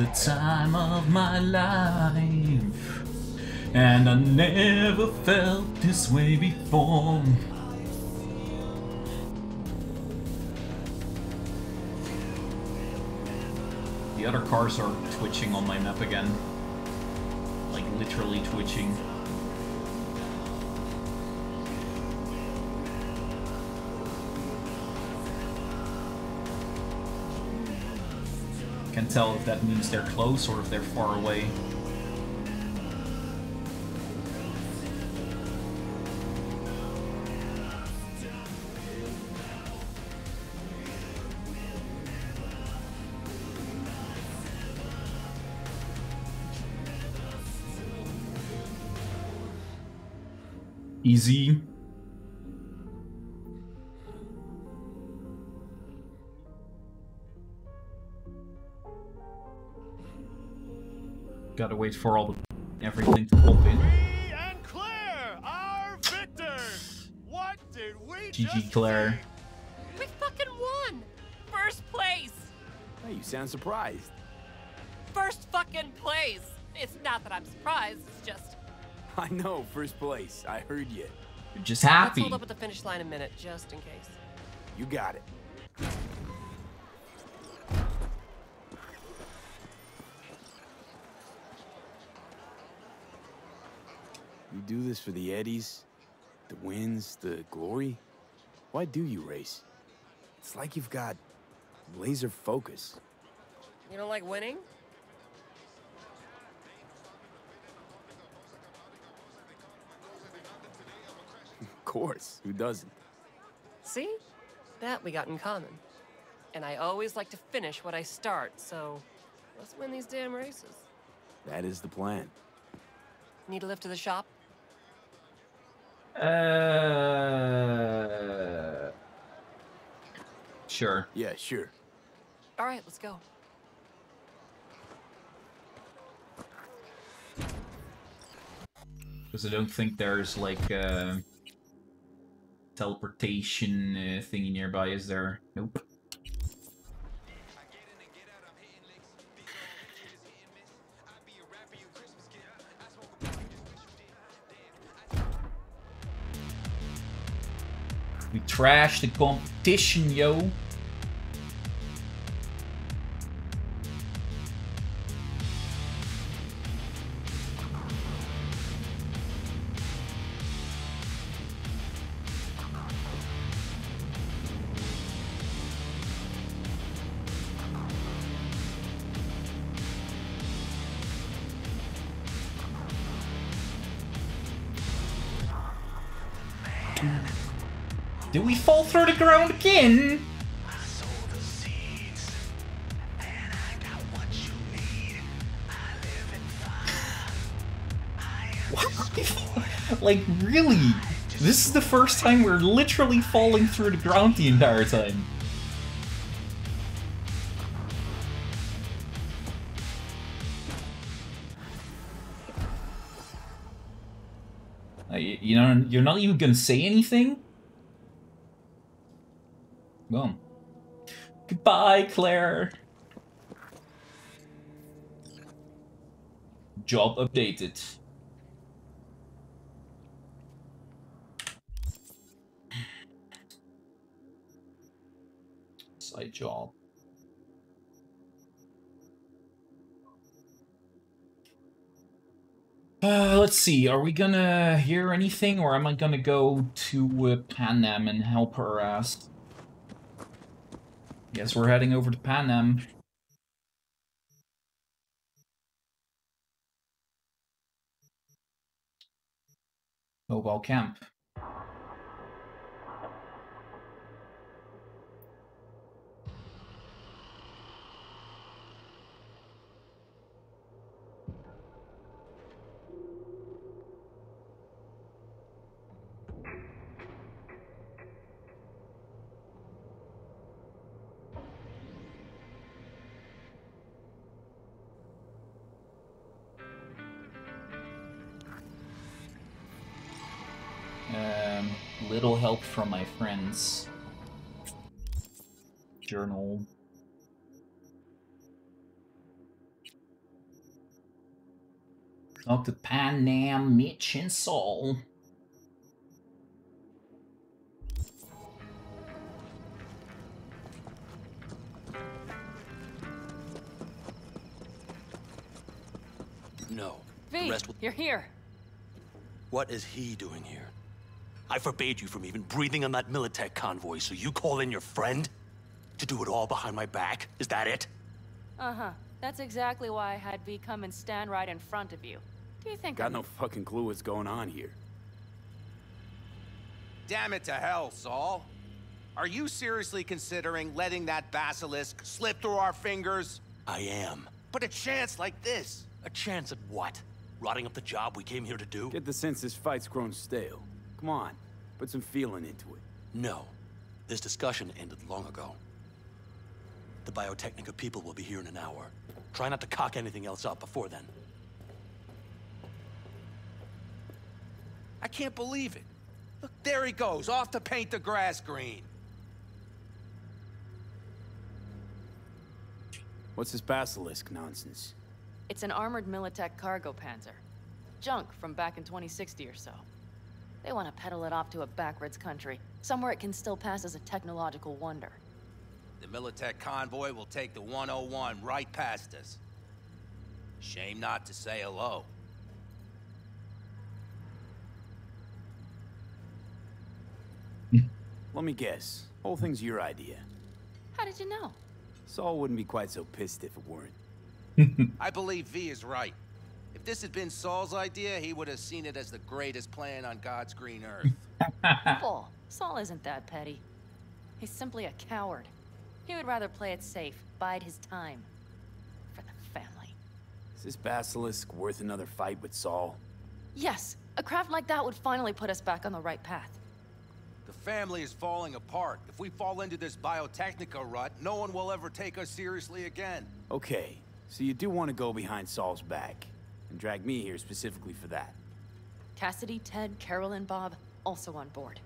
The time of my life. And I never felt this way before. The other cars are twitching on my map again. Like literally twitching. tell if that means they're close or if they're far away. Easy. Gotta wait for all the everything to pop in. And Claire, our victors! What did we GG Claire. We fucking won! First place! Hey, you sound surprised. First fucking place! It's not that I'm surprised, it's just... I know, first place. I heard you. You're just Let's hold up at the finish line a minute, just in case. You got it. This for the eddies, the wins, the glory? Why do you race? It's like you've got laser focus. You don't like winning? Of course, who doesn't? See? That we got in common. And I always like to finish what I start, so let's win these damn races. That is the plan. Need a lift to the shop? Uh. Sure. Yeah, sure. All right, let's go. Because I don't think there's like a teleportation uh, thingy nearby, is there? Nope. We trashed the competition, yo. We fall through the ground again? What? like, really? This is the first time we're literally falling through the ground the entire time. You know, you're not even gonna say anything? Well. Goodbye, Claire. Job updated. Side job. Uh, let's see. Are we gonna hear anything, or am I gonna go to uh, Panam and help her ass? Guess we're heading over to Panam. Mobile camp. Help from my friends. Journal. Talk to Panam, Mitch, and Saul. No. V, The rest you're here. What is he doing here? I forbade you from even breathing on that Militech convoy, so you call in your friend? To do it all behind my back? Is that it? Uh-huh. That's exactly why I had V come and stand right in front of you. Do you think Got I'm... no fucking clue what's going on here. Damn it to hell, Saul. Are you seriously considering letting that basilisk slip through our fingers? I am. But a chance like this. A chance at what? Rotting up the job we came here to do? Get the sense this fight's grown stale. Come on, put some feeling into it. No. This discussion ended long ago. The Biotechnica people will be here in an hour. Try not to cock anything else up before then. I can't believe it. Look, there he goes, off to paint the grass green. What's this basilisk nonsense? It's an armored Militech cargo panzer. Junk from back in 2060 or so. They want to peddle it off to a backwards country, somewhere it can still pass as a technological wonder. The Militech convoy will take the 101 right past us. Shame not to say hello. Let me guess. Whole thing's your idea. How did you know? Saul wouldn't be quite so pissed if it weren't. I believe V is right. If this had been Saul's idea, he would have seen it as the greatest plan on God's green earth. Bull. Saul isn't that petty. He's simply a coward. He would rather play it safe, bide his time. For the family. Is this basilisk worth another fight with Saul? Yes, a craft like that would finally put us back on the right path. The family is falling apart. If we fall into this biotechnica rut, no one will ever take us seriously again. Okay, so you do want to go behind Saul's back, and drag me here specifically for that. Cassidy, Ted, Carol, and Bob also on board.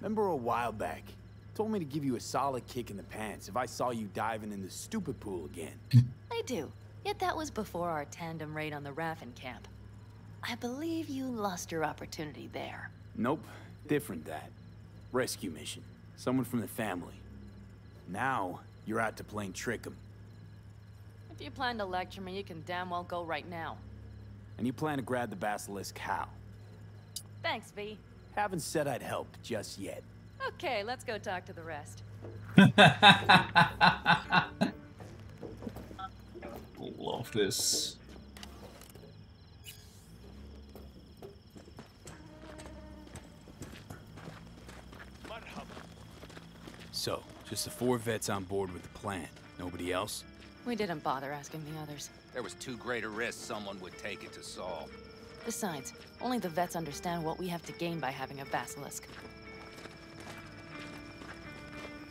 Remember a while back, told me to give you a solid kick in the pants if I saw you diving in the stupid pool again. I do. Yet that was before our tandem raid on the Raffen camp. I believe you lost your opportunity there. Nope, different that. Rescue mission. Someone from the family. Now, you're out to plain trick 'em. If you plan to lecture me, you can damn well go right now. And you plan to grab the basilisk how? Thanks, V. Haven't said I'd help just yet. Okay, let's go talk to the rest. Love this. So, just the four vets on board with the plan. Nobody else? We didn't bother asking the others. There was too great a risk someone would take it to Saul. Besides, only the vets understand what we have to gain by having a basilisk.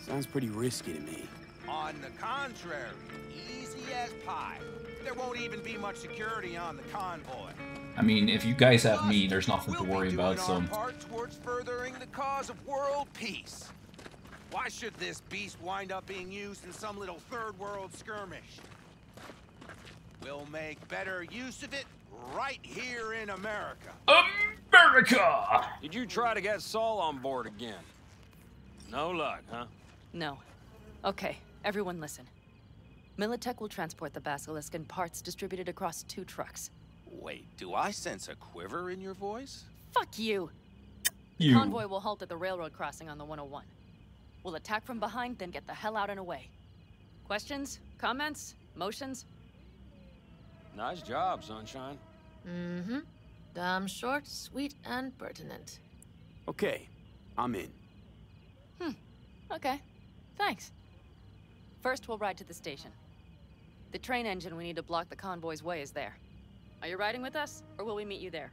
Sounds pretty risky to me. On the contrary, easy as pie. There won't even be much security on the convoy. I mean, if you guys have me, there's nothing to worry about, Doing so... Why should this beast wind up being used in some little third world skirmish? We'll make better use of it right here in America. America! Did you try to get Saul on board again? No luck, huh? No. Okay, everyone listen. Militech will transport the Basilisk in parts distributed across two trucks. Wait, do I sense a quiver in your voice? Fuck you! You. Convoy will halt at the railroad crossing on the 101. We'll attack from behind, then get the hell out and away. Questions? Comments? Motions? Nice job, Sunshine. Mm-hmm. Damn short, sweet, and pertinent. Okay, I'm in. Hmm. Okay. Thanks. First, we'll ride to the station. The train engine we need to block the convoy's way is there. Are you riding with us, or will we meet you there?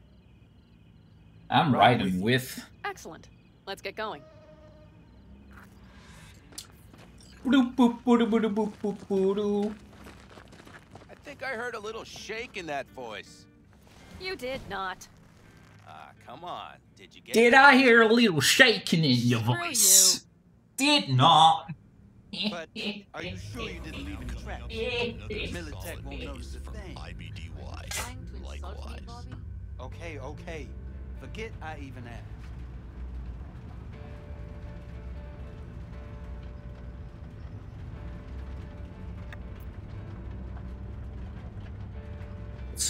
I'm riding with... Excellent. Let's get going. I think I heard a little shake in that voice. You did not. Ah, come on. Did you get Did that? I hear a little shaking in your Screw voice? Did not. But are you sure you didn't leave any tracks? Militech won't notice a thing. Trying to insult me, Bobby? Okay, okay. Forget I even asked.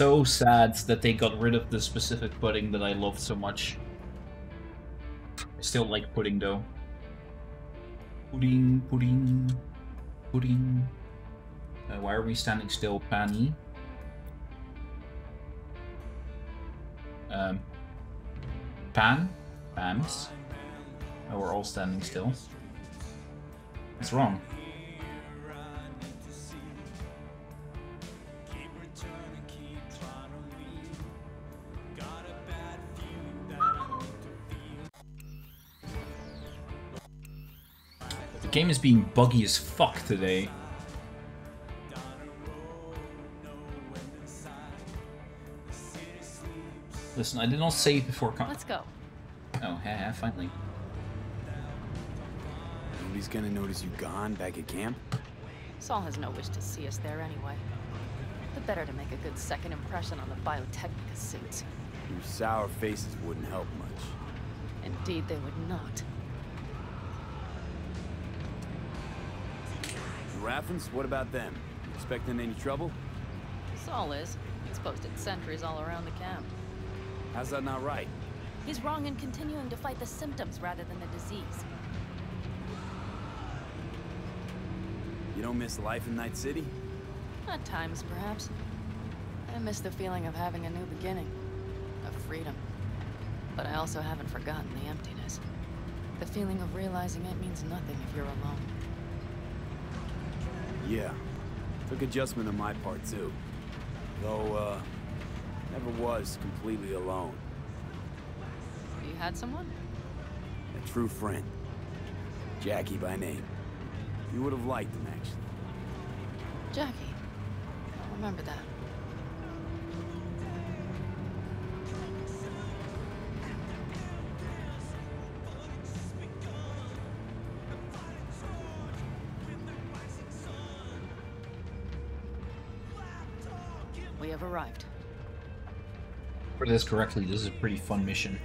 So sad that they got rid of the specific pudding that I loved so much. I still like pudding though. Pudding, pudding, pudding. Uh, why are we standing still, Pani? Um, Pan? Pams? Oh, we're all standing still. What's wrong? Game is being buggy as fuck today. Listen, I did not all save before con- Let's go. Oh, ha, finally. Nobody's gonna notice you gone back at camp? Saul has no wish to see us there anyway. The better to make a good second impression on the Biotechnica suits. Your sour faces wouldn't help much. Indeed, they would not. The Raffens, what about them? Expecting any trouble? Saul is. He's posted sentries all around the camp. How's that not right? He's wrong in continuing to fight the symptoms rather than the disease. You don't miss life in Night City? At times, perhaps. I miss the feeling of having a new beginning. Of freedom. But I also haven't forgotten the emptiness. The feeling of realizing it means nothing if you're alone. Yeah. Took adjustment on my part, too. Though, uh, never was completely alone. You had someone? A true friend. Jackie by name. You would have liked him, actually. Jackie. I'll remember that. For this correctly, this is a pretty fun mission.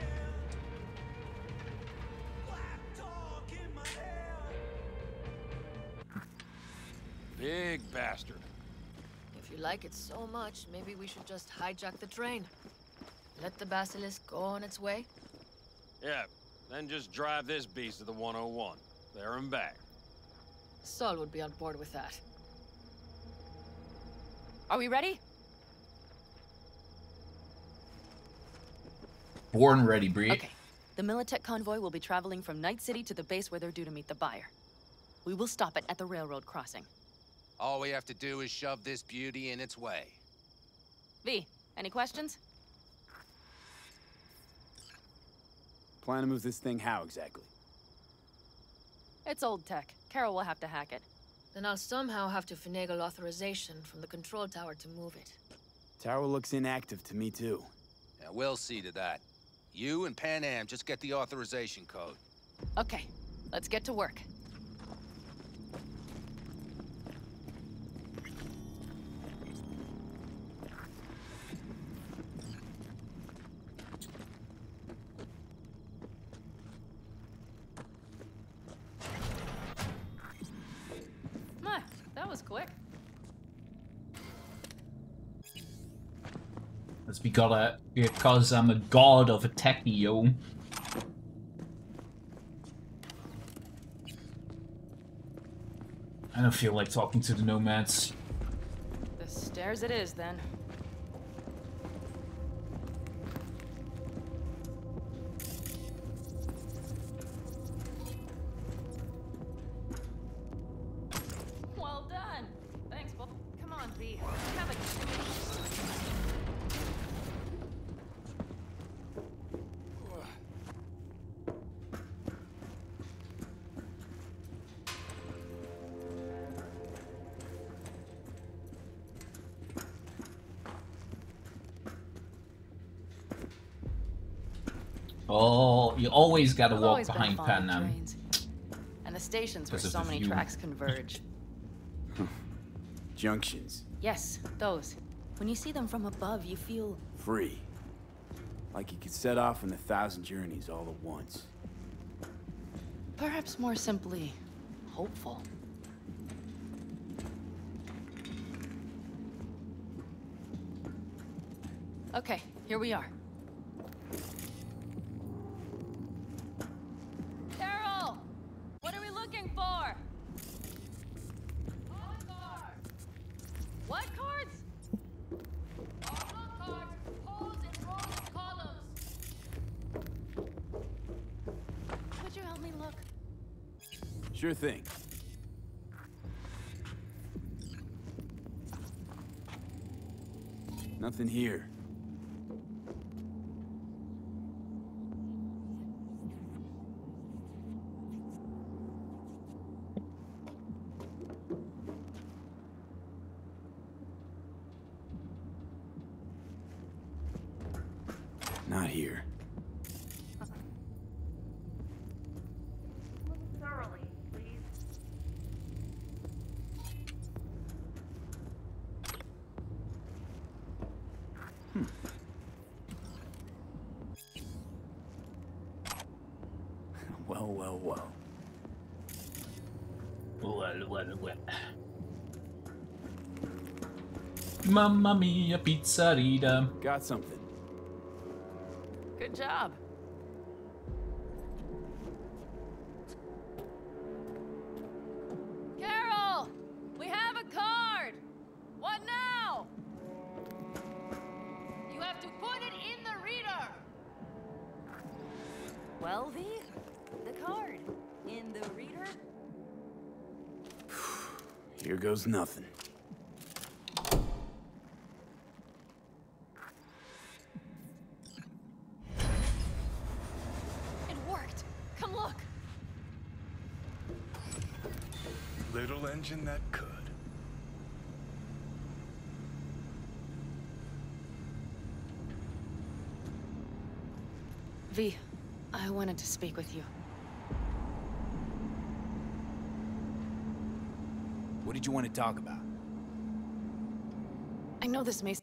Big bastard. If you like it so much, maybe we should just hijack the train. Let the Basilisk go on its way. Yeah, then just drive this beast to the 101. There and back. Saul would be on board with that. Are we ready? Born ready, Bree. Okay. The Militech convoy will be traveling from Night City to the base where they're due to meet the buyer. We will stop it at the railroad crossing. All we have to do is shove this beauty in its way. V, any questions? Plan to move this thing how exactly? It's old tech. Carol will have to hack it. Then I'll somehow have to finagle authorization from the control tower to move it. Tower looks inactive to me, too. Yeah, we'll see to that. You and Panam just get the authorization code. Okay, let's get to work. My, that was quick. Let's be gotta because I'm a god of a yo. I don't feel like talking to the nomads. The stairs it is, then. Always gotta walk behind fond Panam. trains. And the stations where so many view. tracks converge. Junctions. yes, those. When you see them from above, you feel Free. Like you could set off on a thousand journeys all at once. perhaps more simply hopeful. Okay, here we are. Nothing here. Not here. Thoroughly, please. Well, well, well. Well, well, well. Mamma mia, pizzerita. Got something. Good job. Carol! We have a card! What now? You have to put it in the reader! Well, V, the card. In the reader? Here goes nothing. Engine that could. V, I wanted to speak with you. What did you want to talk about? I know this may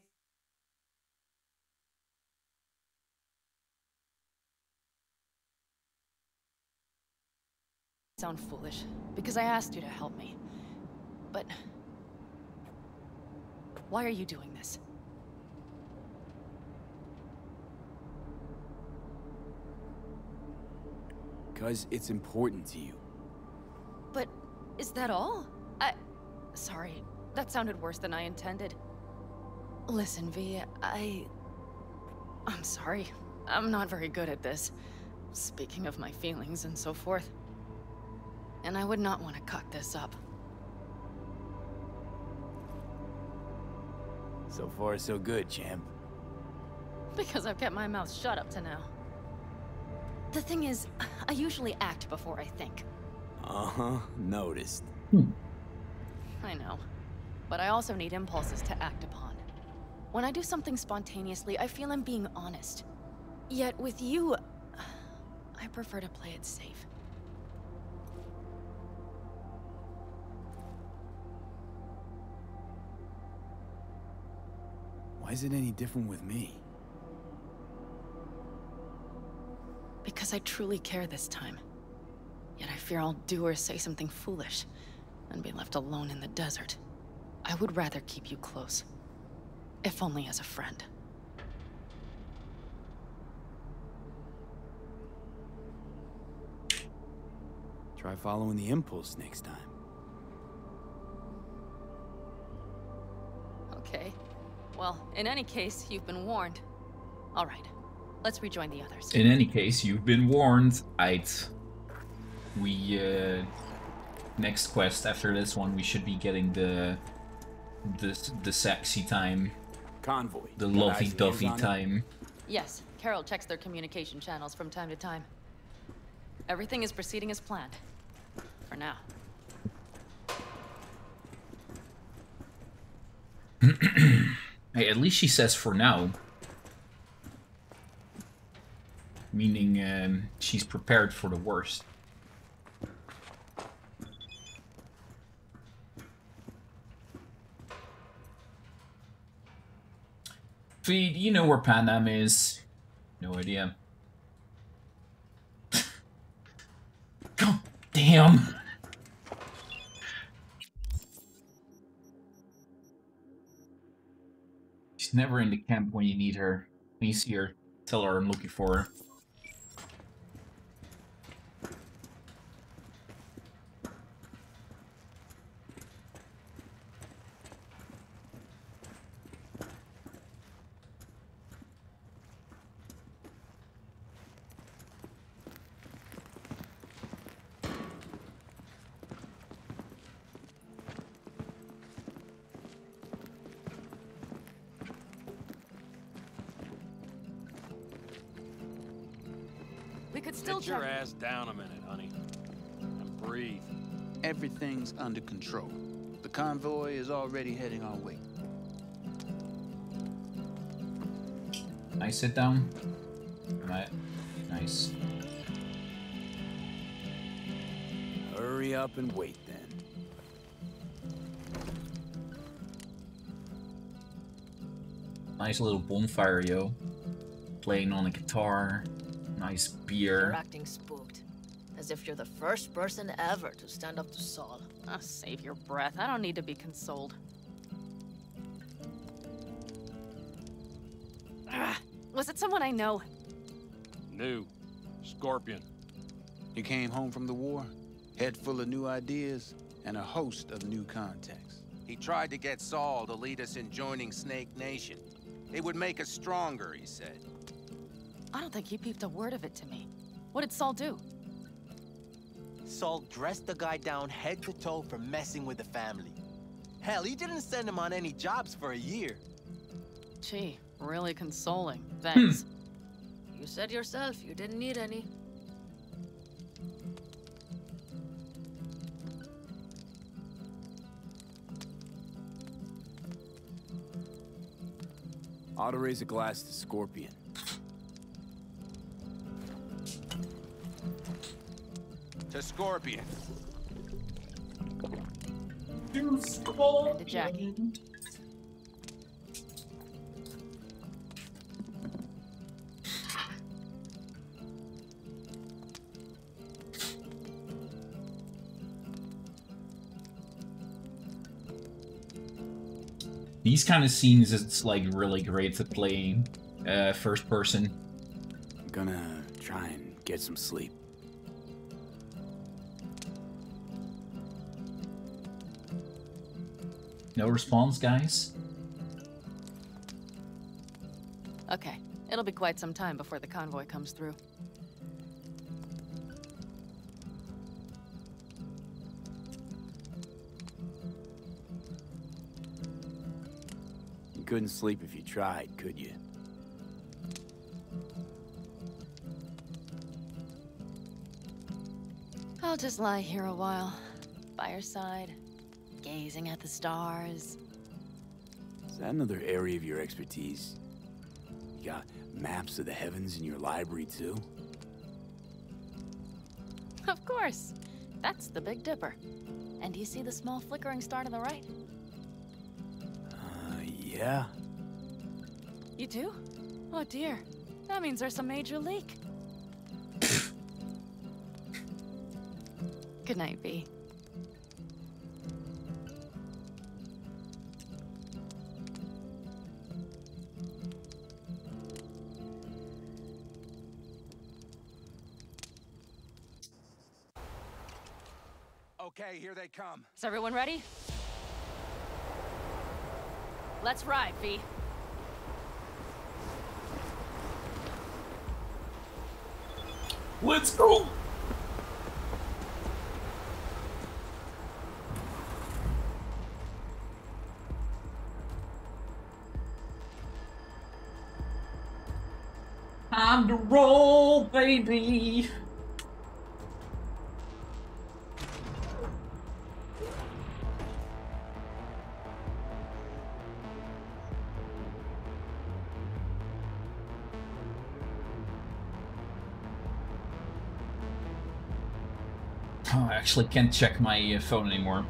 sound foolish, because I asked you to help me. But... Why are you doing this? Because it's important to you. But is that all? I... Sorry, that sounded worse than I intended. Listen, V, I... I'm sorry. I'm not very good at this. Speaking of my feelings and so forth. And I would not want to cut this up. So far, so good, champ. Because I've kept my mouth shut up to now. The thing is, I usually act before I think. Uh-huh, noticed. I know. But I also need impulses to act upon. When I do something spontaneously, I feel I'm being honest. Yet with you, I prefer to play it safe. Why is it any different with me? Because I truly care this time. Yet I fear I'll do or say something foolish and be left alone in the desert. I would rather keep you close. If only as a friend. Try following the impulse next time. Well, in any case, you've been warned. All right. Let's rejoin the others. In any case, you've been warned. I'd. We, uh. Next quest after this one, we should be getting the. The, the sexy time. Convoy. The Got lovey eyes and ears dovey time. Yes, Carol checks their communication channels from time to time. Everything is proceeding as planned. For now. Hey, at least she says for now. Meaning, um, she's prepared for the worst. Feed, you know where Panam is. No idea. God damn! Never in the camp when you need her. When you see her, tell her I'm looking for her. Control. The convoy is already heading our way. I sit down. Alright. Nice. Hurry up and wait then. Nice little bonfire, yo. Playing on a guitar. Nice beer. acting spooked. As if you're the first person ever to stand up to Saul. Oh, save your breath. I don't need to be consoled. Ah, was it someone I know? New. Scorpion. You came home from the war, head full of new ideas, and a host of new contacts. He tried to get Saul to lead us in joining Snake Nation. It would make us stronger, he said. I don't think he peeped a word of it to me. What did Saul do? Saul dressed the guy down head to toe for messing with the family. Hell, he didn't send him on any jobs for a year. Gee, really consoling. Hmm. Thanks. You said yourself you didn't need any. Ought to raise a glass to Scorpion. To Scorpion. And to Jackie. These kind of scenes, it's like really great to play uh, first person. I'm gonna try and get some sleep. No response, guys? Okay, it'll be quite some time before the convoy comes through. You couldn't sleep if you tried, could you? I'll just lie here a while, by your side, gazing at the stars. Is that another area of your expertise? You got maps of the heavens in your library, too? Of course. That's the Big Dipper. And do you see the small flickering star to the right? Uh, yeah. You do? Oh dear. That means there's a major leak. Good night, V. Is everyone ready? Let's ride, V. Let's go! Time to roll, baby! Actually can't check my uh, phone anymore.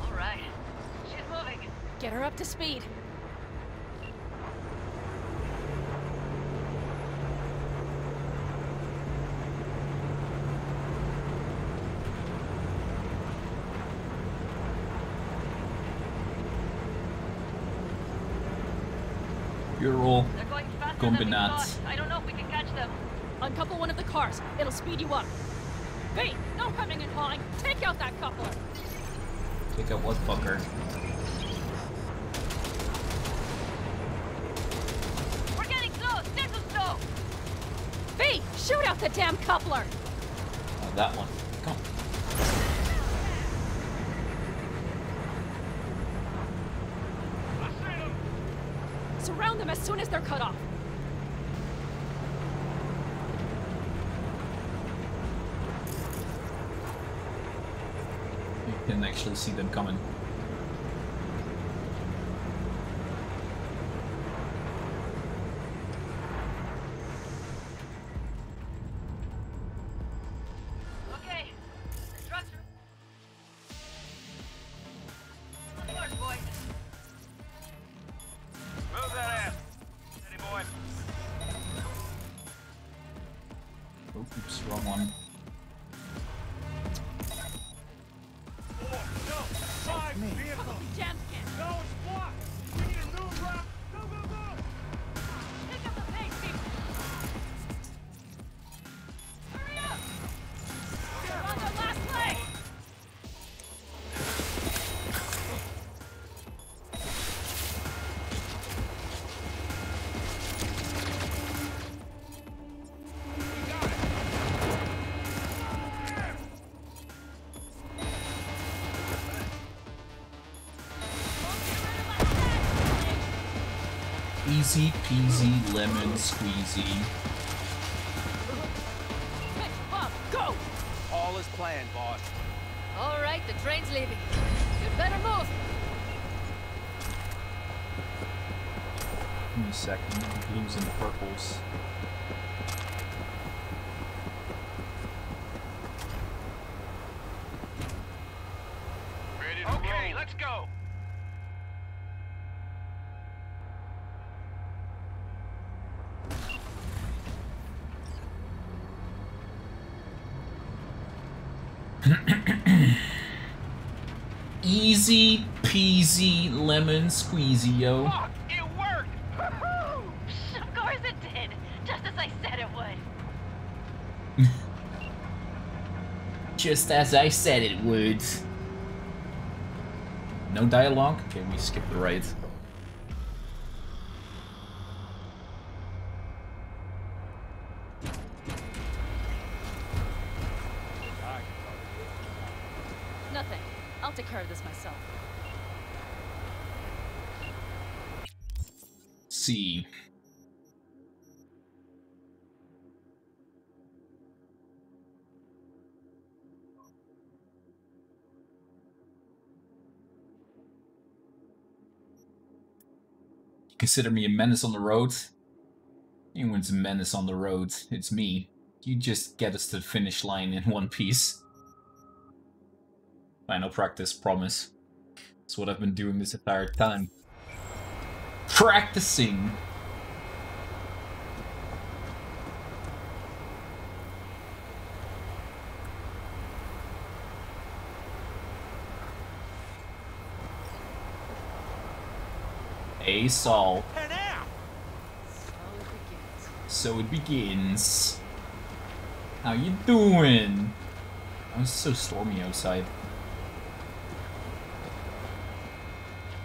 All right. Shit moving. Get her up to speed. You're all They're combinats. I don't know if we can catch them. Uncouple one of the cars. It'll speed you up. V, no coming and hawing. Take out that coupler. Pick up what fucker? We're getting close. This is slow. V, shoot out the damn coupler. Oh, that one. Come on. Surround them as soon as they're cut off. You can actually see them coming. Easy peasy lemon squeezy. Mitch, Bob, go! All is planned, boss. All right, the train's leaving. You'd better move. Give me a second. The blues and purples. Okay, let's go! Easy peasy lemon squeezy, yo. It worked! Of course it did, just as I said it would. Just as I said it would. No dialogue? Okay, we skip the right. Consider me a menace on the road. Anyone's a menace on the road. It's me. You just get us to the finish line in one piece. Final practice, promise. That's what I've been doing this entire time. Practicing! Hey, Saul. So it begins. How you doing? Oh, it's so stormy outside.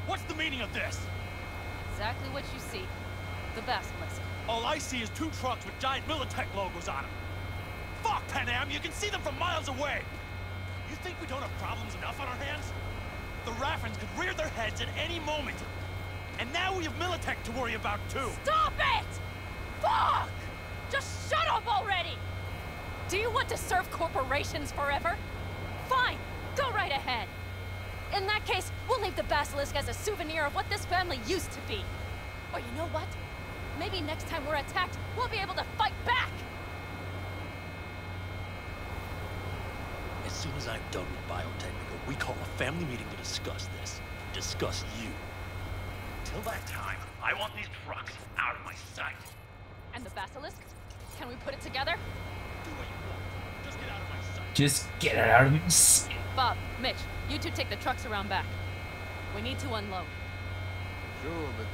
What's the meaning of this? Exactly what you see. The basilisk. All I see is two trucks with giant Militech logos on them. Fuck, Panam, you can see them from miles away. You think we don't have problems enough on our hands? The Raffens could rear their heads at any moment. And now we have Militech to worry about too. Stop it! Fuck! Just shut up already! Do you want to serve corporations forever? Fine, go right ahead. In that case, we'll leave the basilisk as a souvenir of what this family used to be. Or you know what? Maybe next time we're attacked, we'll be able to fight back! As soon as I'm done with Biotechnical, we call a family meeting to discuss this. Discuss you. Till that time, I want these trucks out of my sight. And the basilisk? Can we put it together? Just get it out of my sight. Bob, Mitch, you two take the trucks around back. We need to unload. Sure, but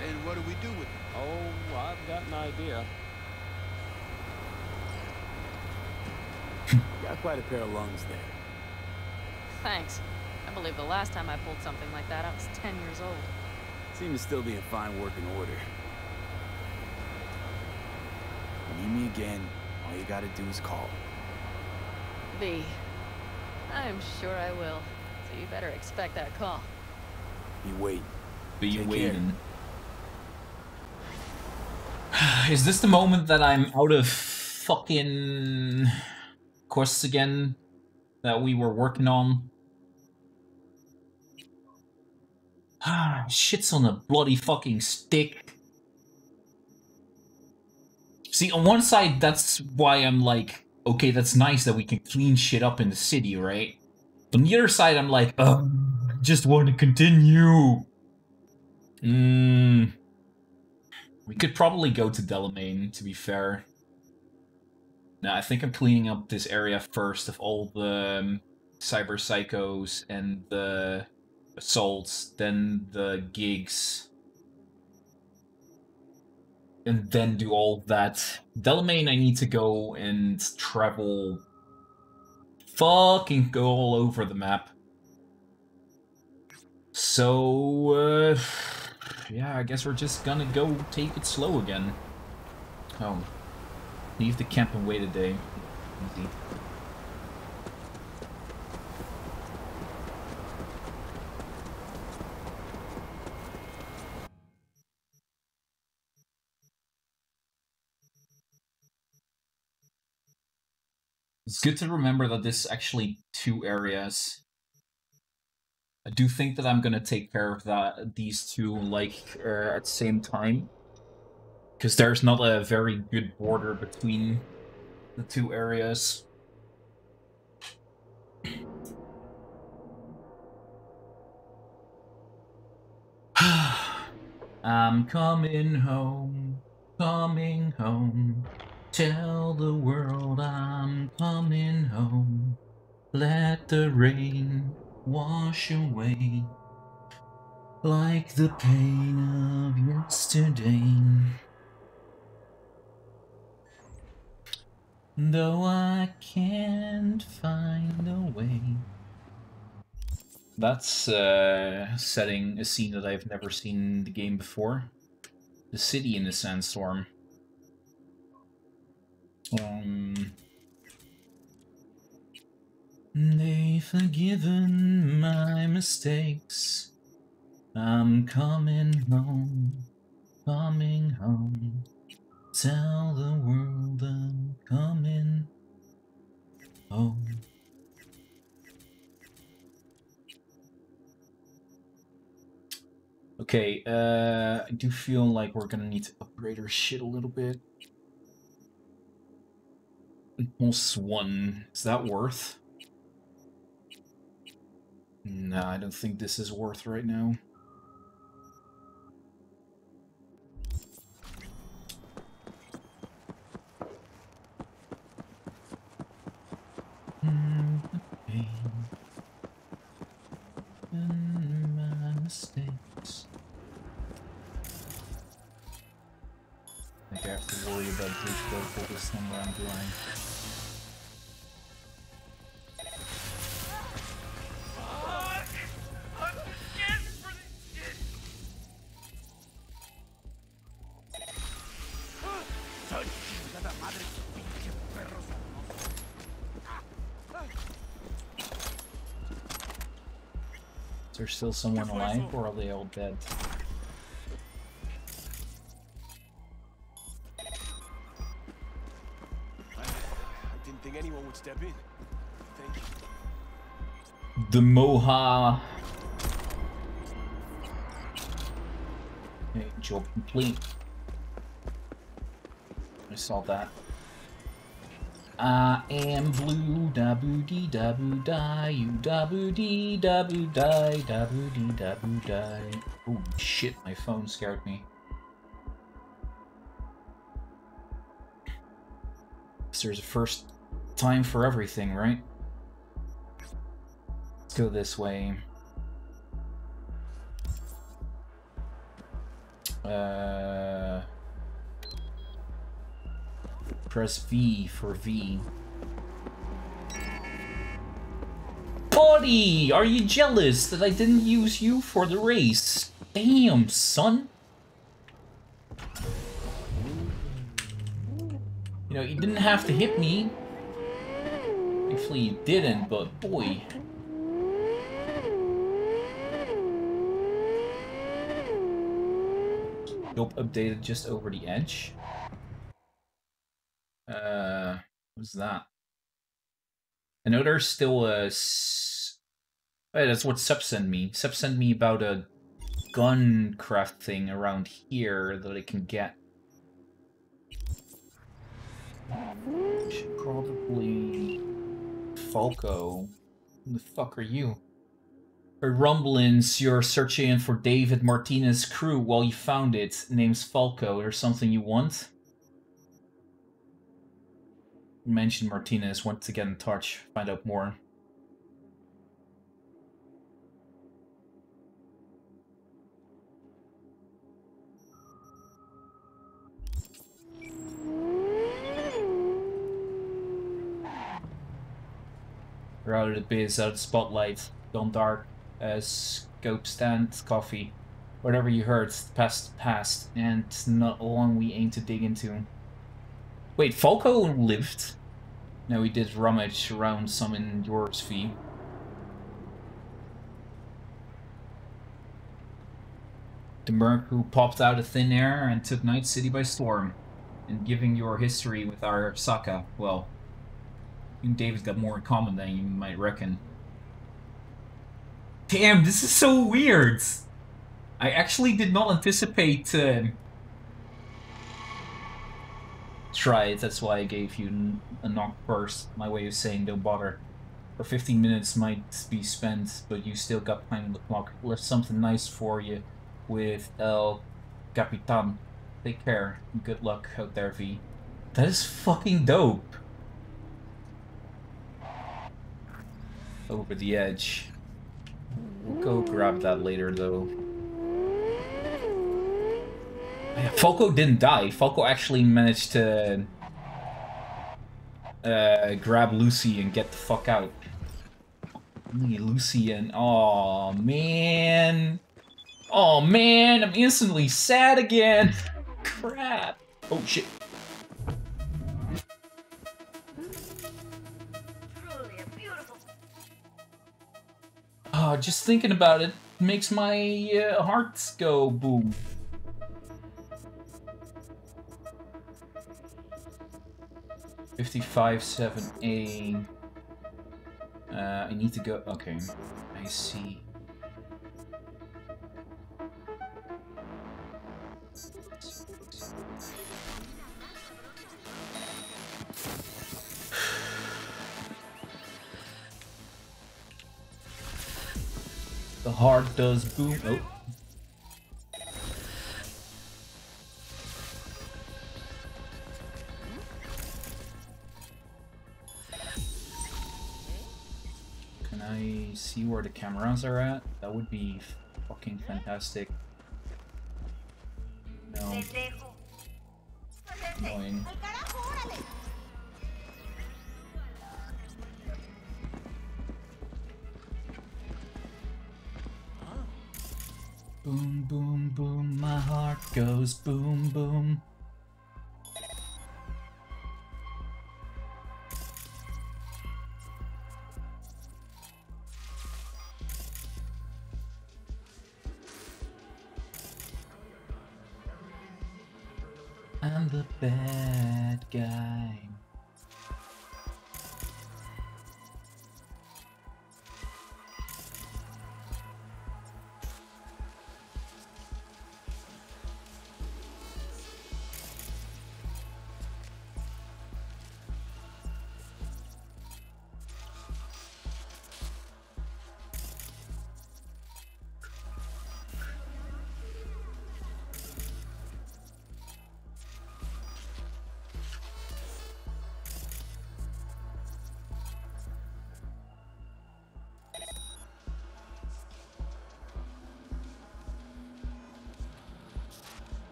then what do we do with them? Oh, I've got an idea. Got quite a pair of lungs there. Thanks. I believe the last time I pulled something like that, I was 10 years old. Seem to still be in fine working order. Need me again, all you gotta do is call. V. I'm sure I will. So you better expect that call. Be waiting. Be Take care. waiting. Is this the moment that I'm out of fucking course again that we were working on? Shit's on a bloody fucking stick. See, on one side, that's why I'm like, okay, that's nice that we can clean shit up in the city, right? On the other side, I'm like, ugh, I just want to continue. Mm. We could probably go to Delamain, to be fair. Now, I think I'm cleaning up this area first of all the um, cyber psychos and the assaults, then the gigs, and then do all that. Delamain, I need to go and travel, fucking go all over the map. So, uh, yeah, I guess we're just gonna go take it slow again. Oh. Leave the camp and wait a day. Easy. It's good to remember that this is actually two areas. I do think that I'm gonna take care of that these two like uh, at the same time. Because there's not a very good border between the two areas. I'm coming home, coming home. Tell the world I'm coming home. Let the rain wash away like the pain of yesterday. Though I can't find a way. That's uh, setting a scene that I've never seen in the game before. The city in the sandstorm. Um, they've forgiven my mistakes. I'm coming home, coming home. Tell the world I'm coming home. Okay, uh, I do feel like we're gonna need to upgrade our shit a little bit. Almost one. Is that worth? No, I don't think this is worth right now. Mm, my mistakes. I have to worry about this still someone alive, or are they all dead? I didn't think anyone would step in. Thank you. The Moha. Okay, job complete. I saw that. I am blue, da boo dee da boo die, you da boo dee da boo die, da boo dee da boo die. Oh shit, my phone scared me. There's a first time for everything, right? Let's go this way. Uh, press V for V. Buddy, are you jealous that I didn't use you for the race? Damn, son. You know, you didn't have to hit me. Thankfully you didn't, but boy. Nope, updated just over the edge. Uh, what's that? I know there's still a... Hey, that's what Sep sent me. Sep sent me about a gun craft thing around here that I can get. Should probably Falco. Who the fuck are you? Or Rumblins, you're searching for David Martinez crew. Well, you found it. Name's Falco. There's something you want? Mentioned Martinez, want to get in touch, find out more. We're out of the biz, out of gone dark, uh, scope stand, coffee. Whatever you heard, past past, and not long we aim to dig into. Wait, Falco lived? No, he did rummage around some in yours, V. The who popped out of thin air and took Night City by storm. And giving your history with Arasaka, well, you and David's got more in common than you might reckon. Damn, this is so weird! I actually did not anticipate uh, try it, that's why I gave you a knock burst. My way of saying don't bother. For 15 minutes might be spent, but you still got time on the clock. Left something nice for you with El Capitan. Take care. Good luck out there, V. That is fucking dope. Over the edge. We'll go grab that later, though. Falco didn't die. Falco actually managed to uh, grab Lucy and get the fuck out. Lucy and oh man, oh man, I'm instantly sad again. Crap. Oh shit. Oh, just thinking about it makes my uh, heart go boom. Fifty-five, seven, A. Uh, I need to go. Okay, I see. The heart does boom. Oh. Where the cameras are at? That would be fucking fantastic.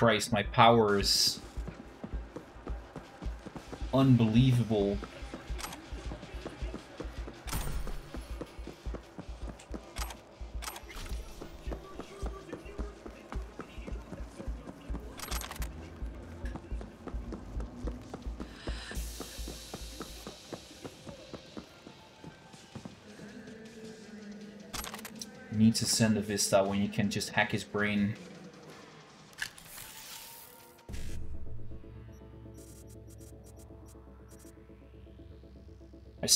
Christ, my power is unbelievable. Need to send a Vista when you can just hack his brain.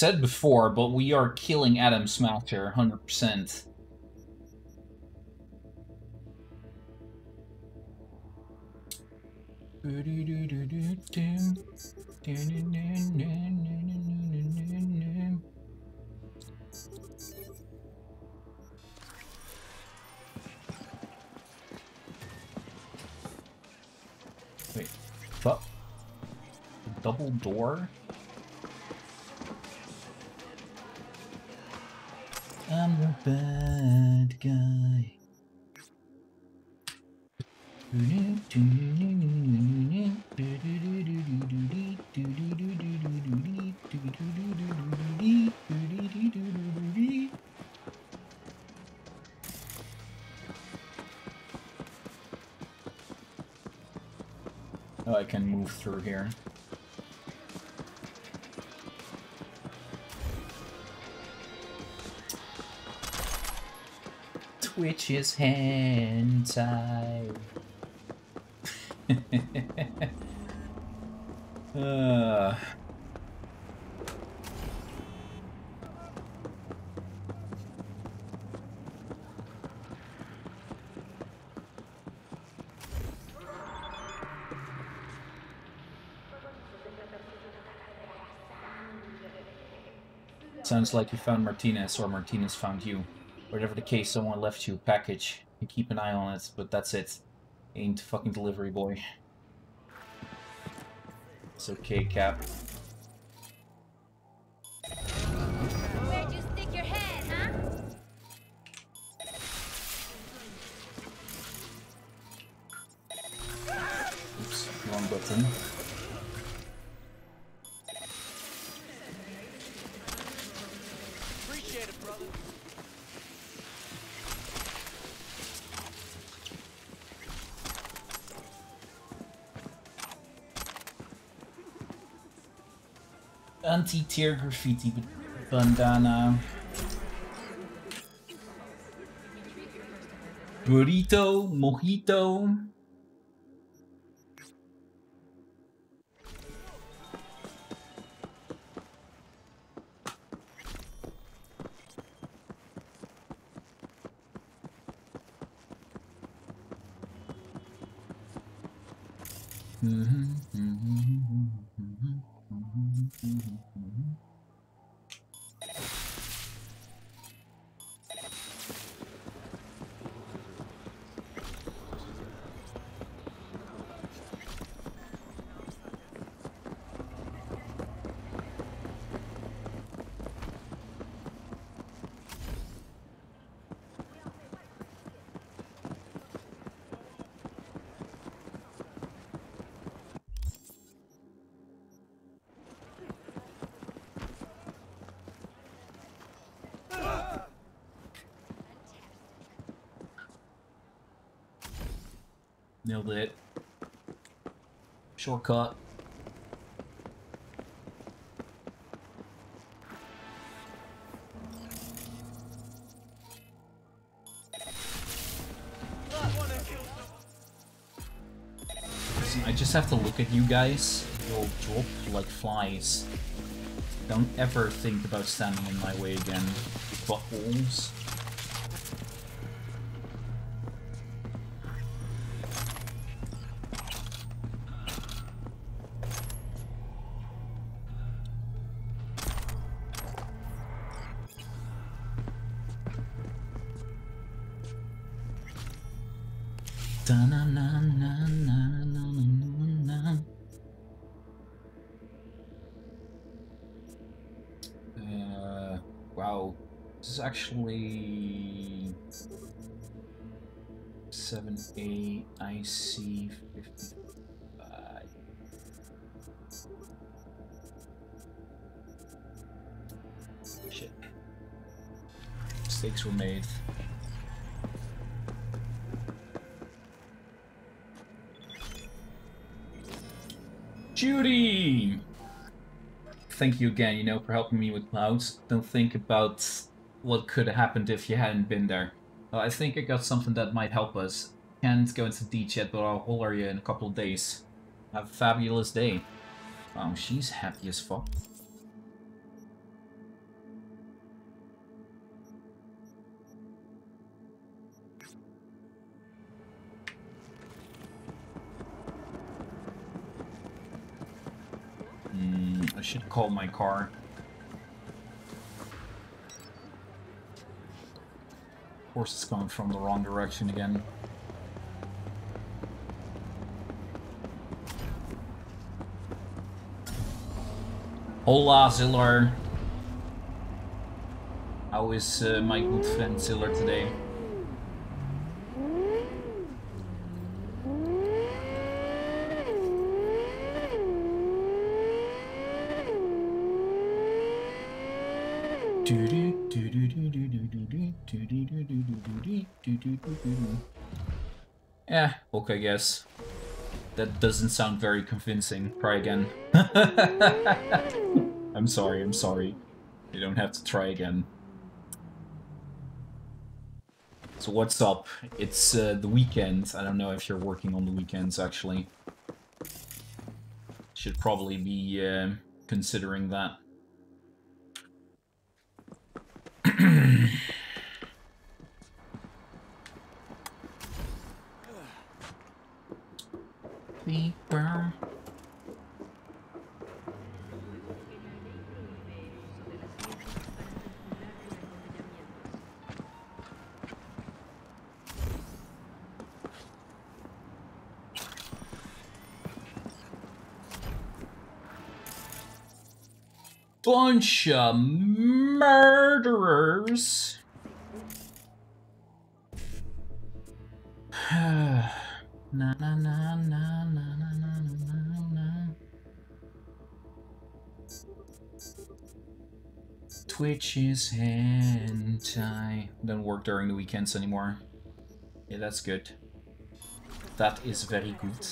Said before, but we are killing Adam Smasher 100%. Through here. Twitch his hand tied. uh. Sounds like you found Martinez or Martinez found you. Whatever the case, someone left you a package. You keep an eye on it, but that's it. Ain't fucking delivery boy. It's okay, Cap. Anti-tear graffiti bandana. Burrito, mojito. It. Shortcut. I just have to look at you guys. You'll drop like flies. Don't ever think about standing in my way again. Buttholes. Mistakes were made. Judy! Thank you again, you know, for helping me with clouds. Don't think about what could have happened if you hadn't been there. Uh, I think I got something that might help us. Can't go into detail yet, but I'll holler you in a couple of days. Have a fabulous day. Wow, she's happy as fuck. Should call my car. Of course, it's going from the wrong direction again. Hola, Ziller. How is uh, my good friend Ziller today? Yeah, okay, I guess. That doesn't sound very convincing. Try again. I'm sorry, I'm sorry. You don't have to try again. So what's up? It's uh, the weekend. I don't know if you're working on the weekends, actually. Should probably be uh, considering that. Bunch of murderers. na na na na na na na na. Twitch is hentai. Don't work during the weekends anymore. Yeah, that's good. That is very good.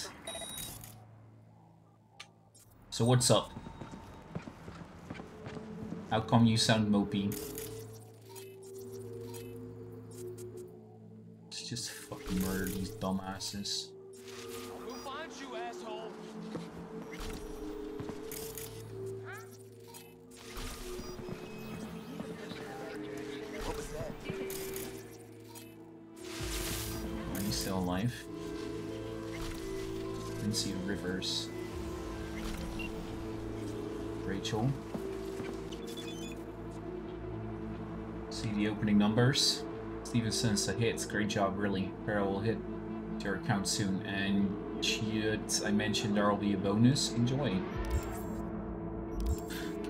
So what's up? How come you sound mopey? Let's just fucking murder these dumbasses. Numbers. Steven sends the hits. Great job, really. Farrell will hit your account soon. And shit, I mentioned there will be a bonus. Enjoy.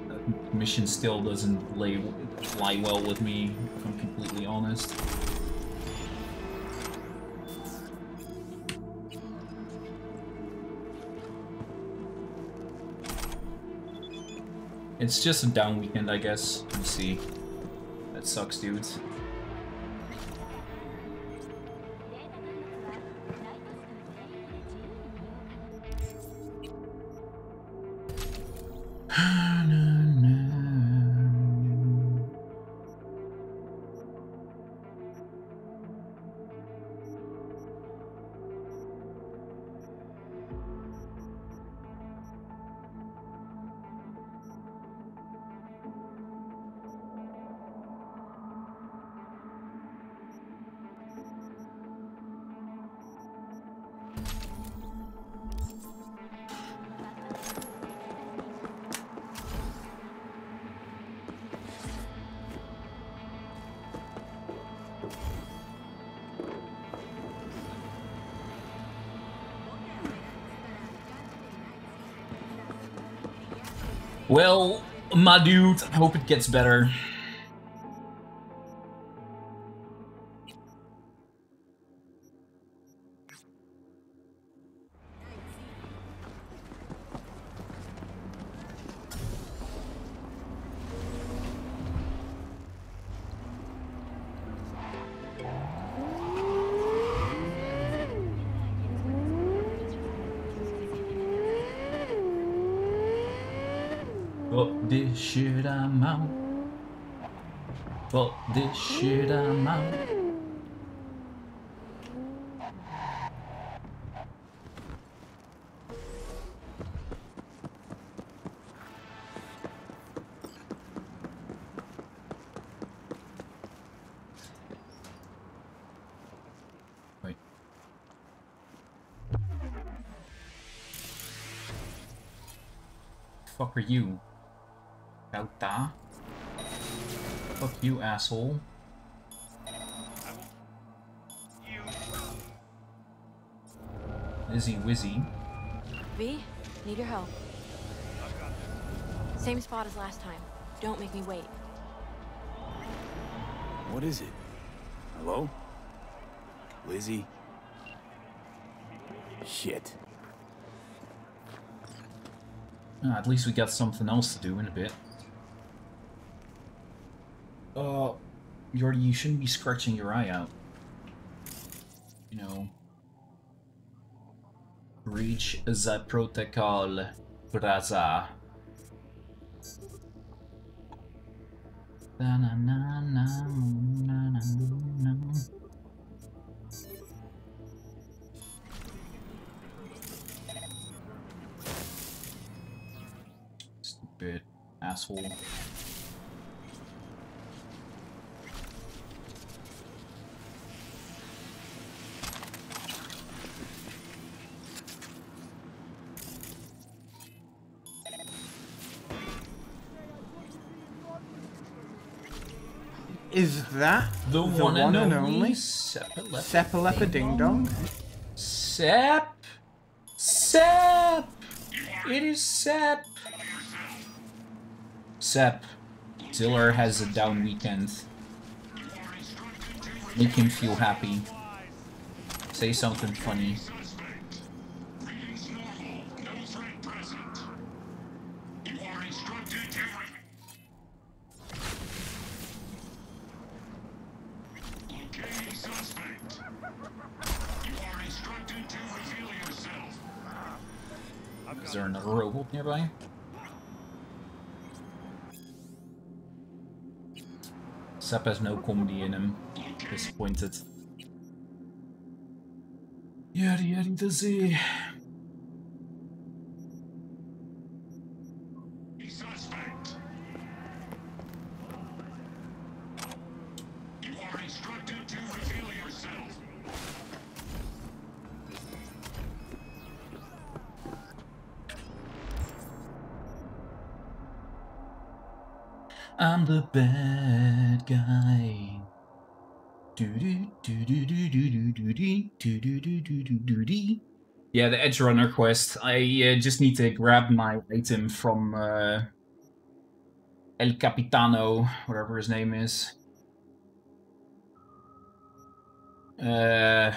That mission still doesn't lay fly well with me, if I'm completely honest. It's just a down weekend, I guess. Let's see. That sucks, dudes. Well, my dude, I hope it gets better. Fuck are you? Kauta? Fuck you, asshole. Izzy Wizzy. V, need your help. Same spot as last time. Don't make me wait. What is it? Hello? Lizzie? Shit. Ah, at least we got something else to do in a bit. Uh, Yordi, you shouldn't be scratching your eye out. You know. Reach the protocol, brother. The one and only Sepalepa Sepalepa Ding Dong? Sep! Sep! It is Sep! Sep, Ziller has a down weekend. Make him feel happy. Say something funny. Sep has no comedy in him. Disappointed. Yari yari to see. Edge Runner quest. I uh, just need to grab my item from uh, El Capitano, whatever his name is. Uh,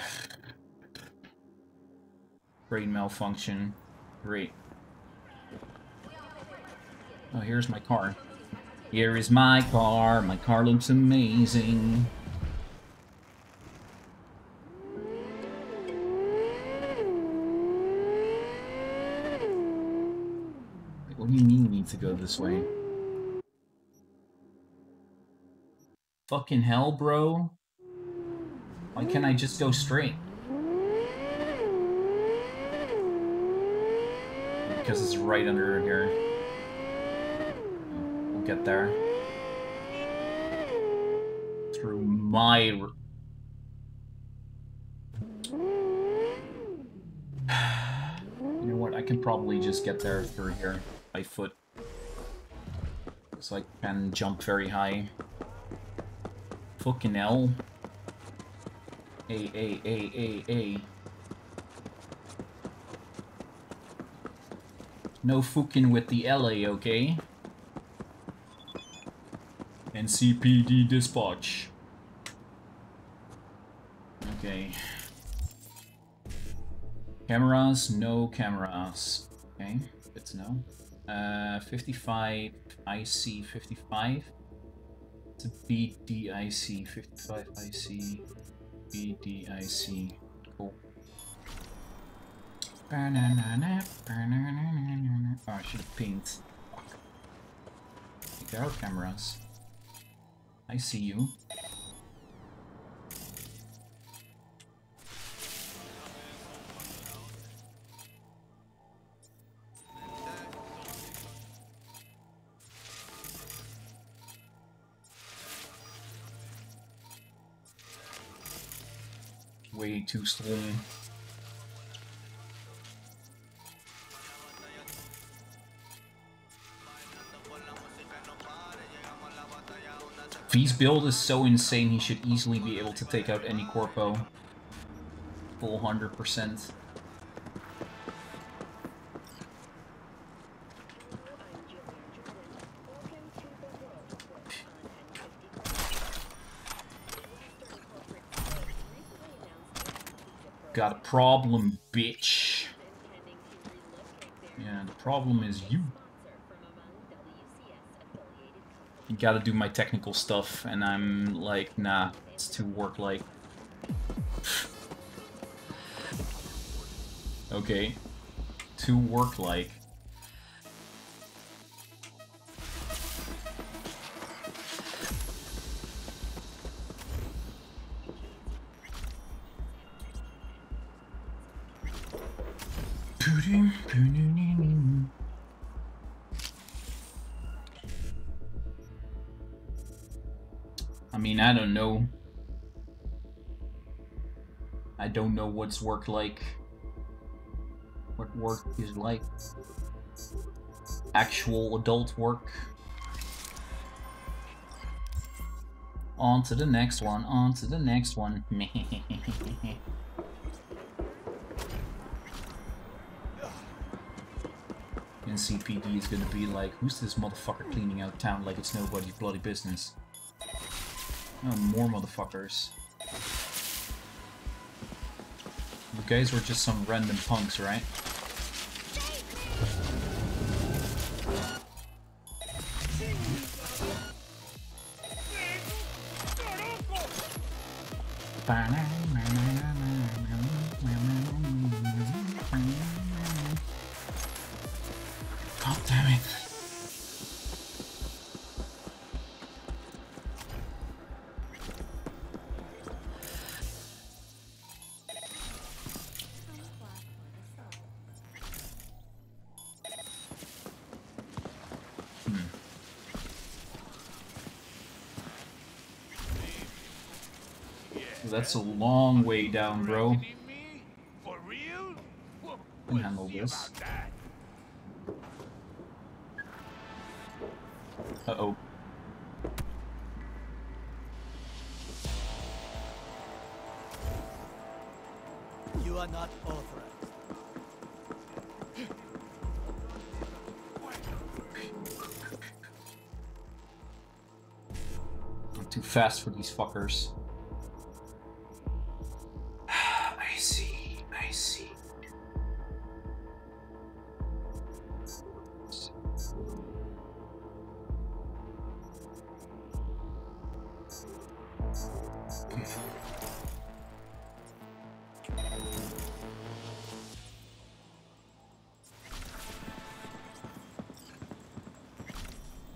brain malfunction. Great. Oh, here's my car. Here is my car. My car looks amazing. What do you mean you need to go this way? Fucking hell, bro. Why can't I just go straight? Because it's right under here. We'll get there. Through my... You know what, I can probably just get there through here by foot. So I can jump very high. Fucking hell. A, A, A, A, A. No fucking with the LA, okay? NCPD dispatch. Okay. Cameras, no cameras. Okay, to know. Uh, 55 IC 55. It's a BDIC 55 IC BDIC. Cool. Oh, I should have pinged. There are cameras. I see you. Too slow. V's build is so insane he should easily be able to take out any corpo. Full 100%. Got a problem, bitch. Yeah, the problem is you. You gotta do my technical stuff, and I'm like, nah, it's too work-like. okay. Too work-like. What's work like. What work is like. Actual adult work. On to the next one, on to the next one. NCPD is gonna be like, who's this motherfucker cleaning out town like it's nobody's bloody business? Oh, more motherfuckers. Guys were just some random punks, right? That's a long way down, bro. Can handle this. Uh-oh. You are not authorized. I'm too fast for these fuckers.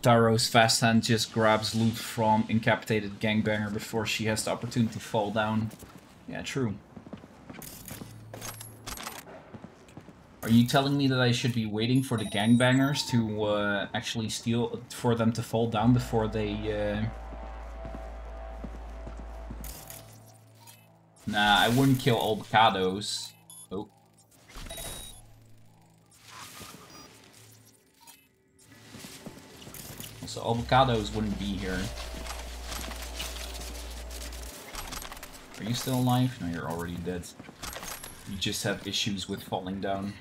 Taro's fast hand just grabs loot from incapacitated gangbanger before she has the opportunity to fall down. Yeah, true. Are you telling me that I should be waiting for the gangbangers to uh, actually steal, for them to fall down before they... Uh... Nah, I wouldn't kill all the Oh. Avocados wouldn't be here. Are you still alive? No, you're already dead. You just have issues with falling down.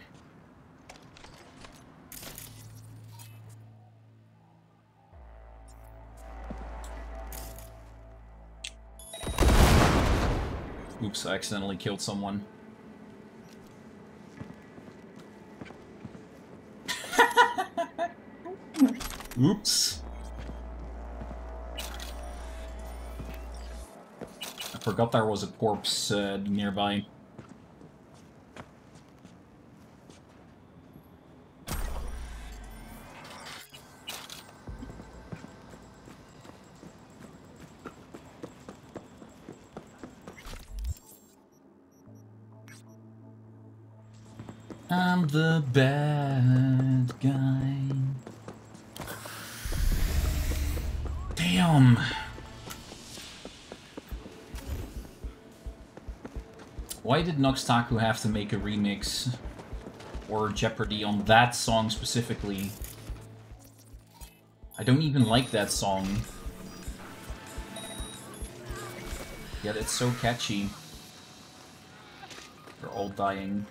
Oops, I accidentally killed someone. Oops. Forgot there was a corpse uh, nearby. I'm the bad guy. Damn. Why did Noxtaku have to make a remix or Jeopardy on that song specifically? I don't even like that song. Yet it's so catchy. They're all dying.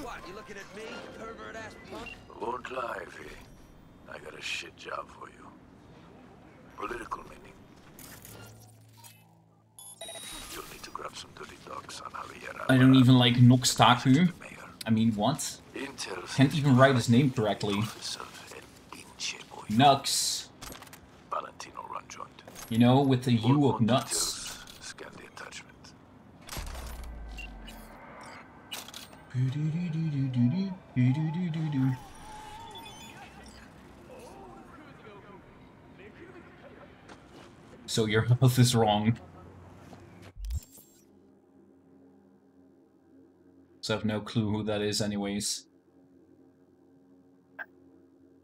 What, you looking at me, pervert ass punk? Won't lie, V. I got a shit job for you. Political meeting. You'll need to grab some dirty dogs on Javier I don't even like Nox Taku. I mean, what? Can't even write his name correctly. Nux. You know, with the U of nuts. So your health is wrong. So I have no clue who that is anyways.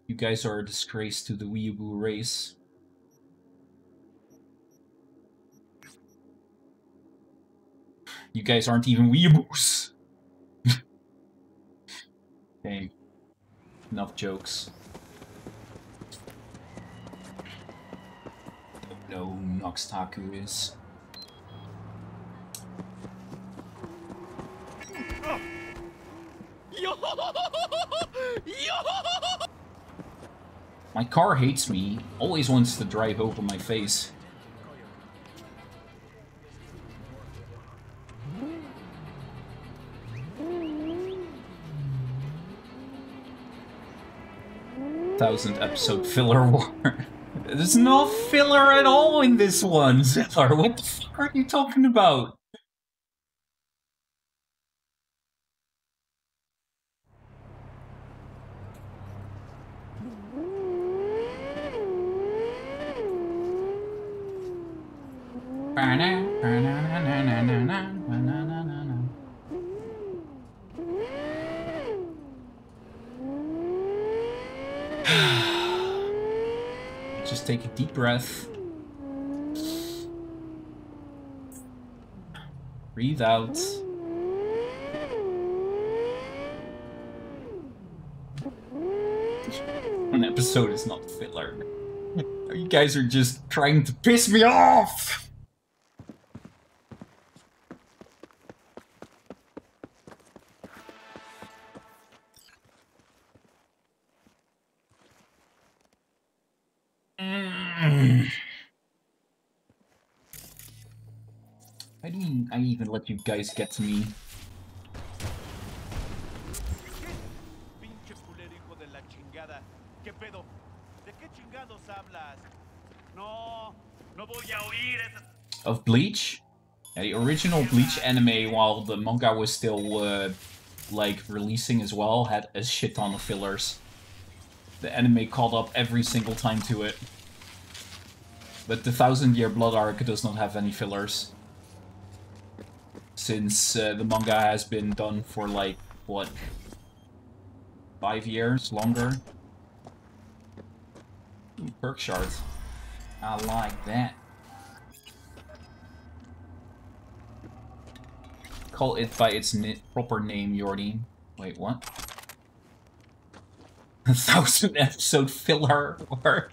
You guys are a disgrace to the weeaboo race. You guys aren't even weeaboos. okay. Enough jokes. Don't know who Noxtaku is. Yo! Yo! My car hates me, always wants to drive over my face. Thousand episode filler war. There's no filler at all in this one, Zillar. What the fuck are you talking about? Just take a deep breath. Breathe out. One episode is not filler. You guys are just trying to piss me off! Let you guys get to me? Pinche culero hijo de la chingada. ¿Qué pedo? ¿De qué chingados hablas? No, no voy a oír esas... Of Bleach? Yeah, the original Bleach anime, while the manga was still, uh, like, releasing as well, had a shit ton of fillers. The anime caught up every single time to it. But the Thousand Year Blood arc does not have any fillers. Since uh, the manga has been done for like, what? Five years? Longer? Ooh, perk shard. I like that. Call it by its proper name, Yordi. Wait, what? A thousand episode filler or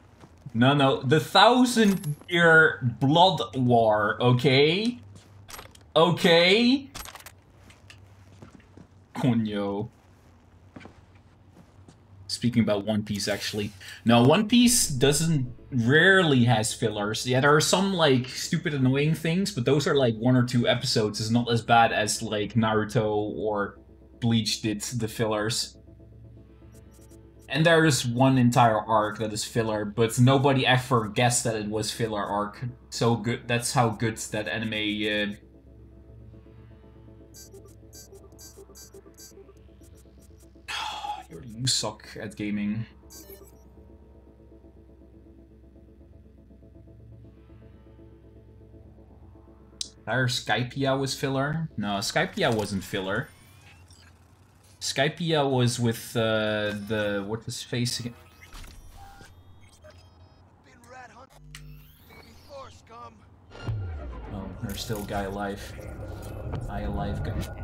no no the thousand year blood war okay okay Coño. Speaking about One Piece, actually. No, One Piece doesn't... rarely has fillers. Yeah, there are some, like, stupid annoying things, but those are, like, one or two episodes. It's not as bad as, like, Naruto or Bleach did the fillers. And there's one entire arc that is filler, but nobody ever guessed that it was filler arc. So good, that's how good that anime, uh... suck at gaming. Our Skypiea was filler? No, Skypiea wasn't filler. Skypiea was with uh, the... what was again? Oh, there's still guy alive. I alive guy.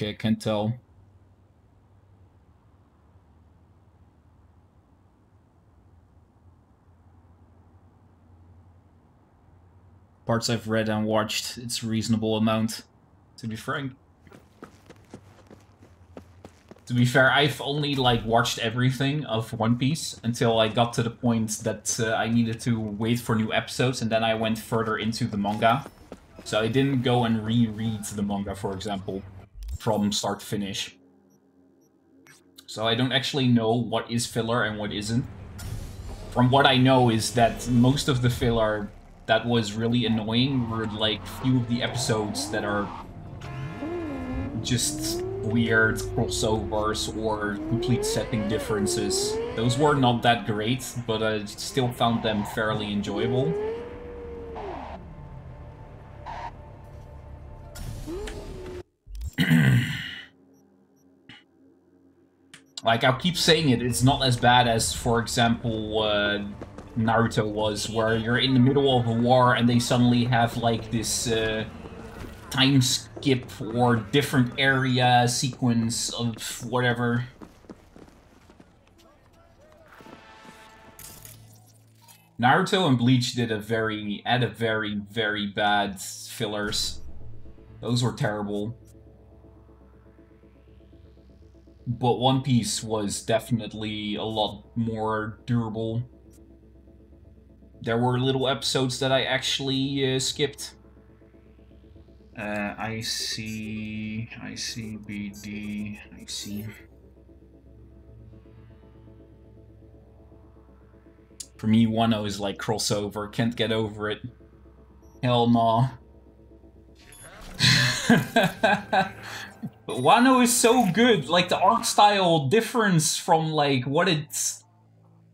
Okay, I can tell. Parts I've read and watched, it's a reasonable amount, to be frank. To be fair, I've only like watched everything of One Piece until I got to the point that uh, I needed to wait for new episodes, and then I went further into the manga. So I didn't go and reread the manga, for example, from start to finish. So I don't actually know what is filler and what isn't. From what I know is that most of the filler that was really annoying were like few of the episodes that are just weird crossovers or complete setting differences. Those were not that great, but I still found them fairly enjoyable. Like, I'll keep saying it, it's not as bad as, for example, uh, Naruto was, where you're in the middle of a war and they suddenly have, like, this, uh, time skip or different area sequence of whatever. Naruto and Bleach did a very, had a very, very bad fillers. Those were terrible. But One Piece was definitely a lot more durable. There were little episodes that I actually uh, skipped. Uh, I see, I see BD, I see. For me, Wano is like crossover, can't get over it. Hell no. Wano is so good, like the art style difference from like what it's...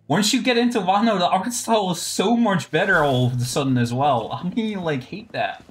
Once you get into Wano, the art style is so much better all of a sudden as well. How can you like hate that?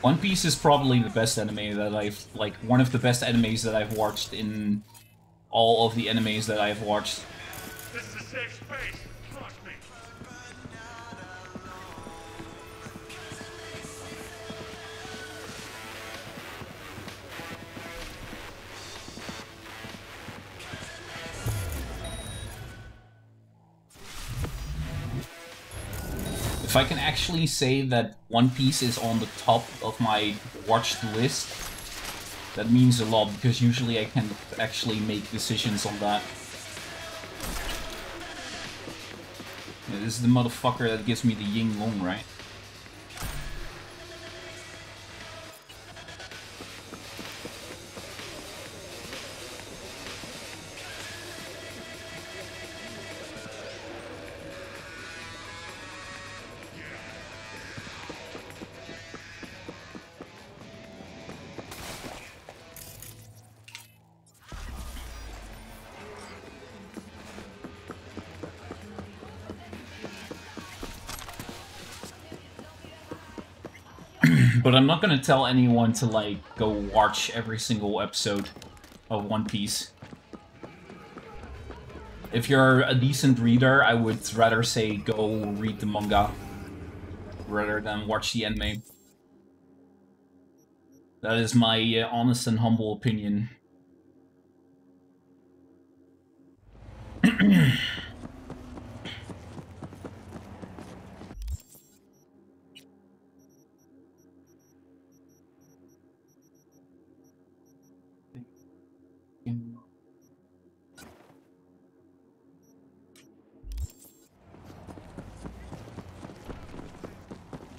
One Piece is probably the best anime that I've, like, one of the best animes that I've watched in all of the animes that I've watched. This is safe space. If I can actually say that One Piece is on the top of my watched list, that means a lot, because usually I can actually make decisions on that. Yeah, this is the motherfucker that gives me the Ying Long, right? Not gonna tell anyone to like go watch every single episode of One Piece. If you're a decent reader, I would rather say go read the manga rather than watch the anime. That is my uh, honest and humble opinion.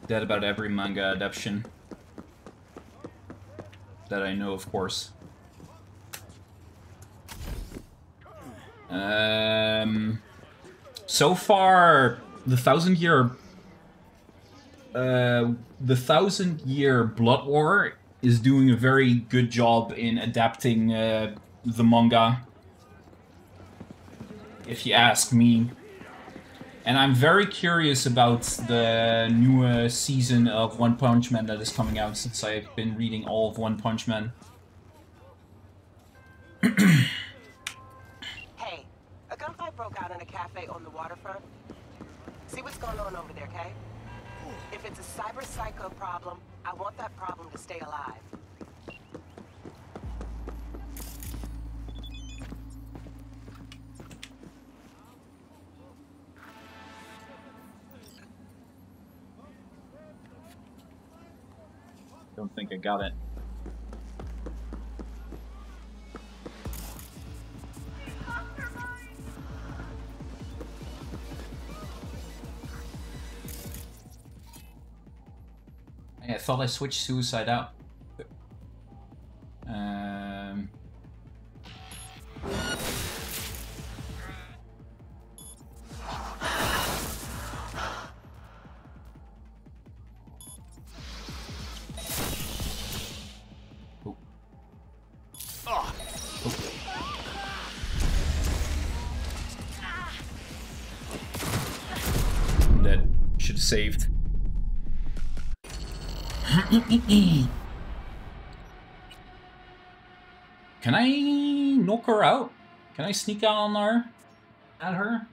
That about every manga adaptation. That I know, of course. Um, so far, the Thousand Year... Uh, the Thousand Year Blood War is doing a very good job in adapting uh, the manga if you ask me. And I'm very curious about the new uh, season of One Punch Man that is coming out since I've been reading all of One Punch Man. Hey, a gunfight broke out in a cafe on the waterfront. See what's going on over there, okay? If it's a cyber psycho problem, I want that problem to stay alive. Don't think I got it. I thought I switched suicide out. Her out? Can I sneak out on her? At her?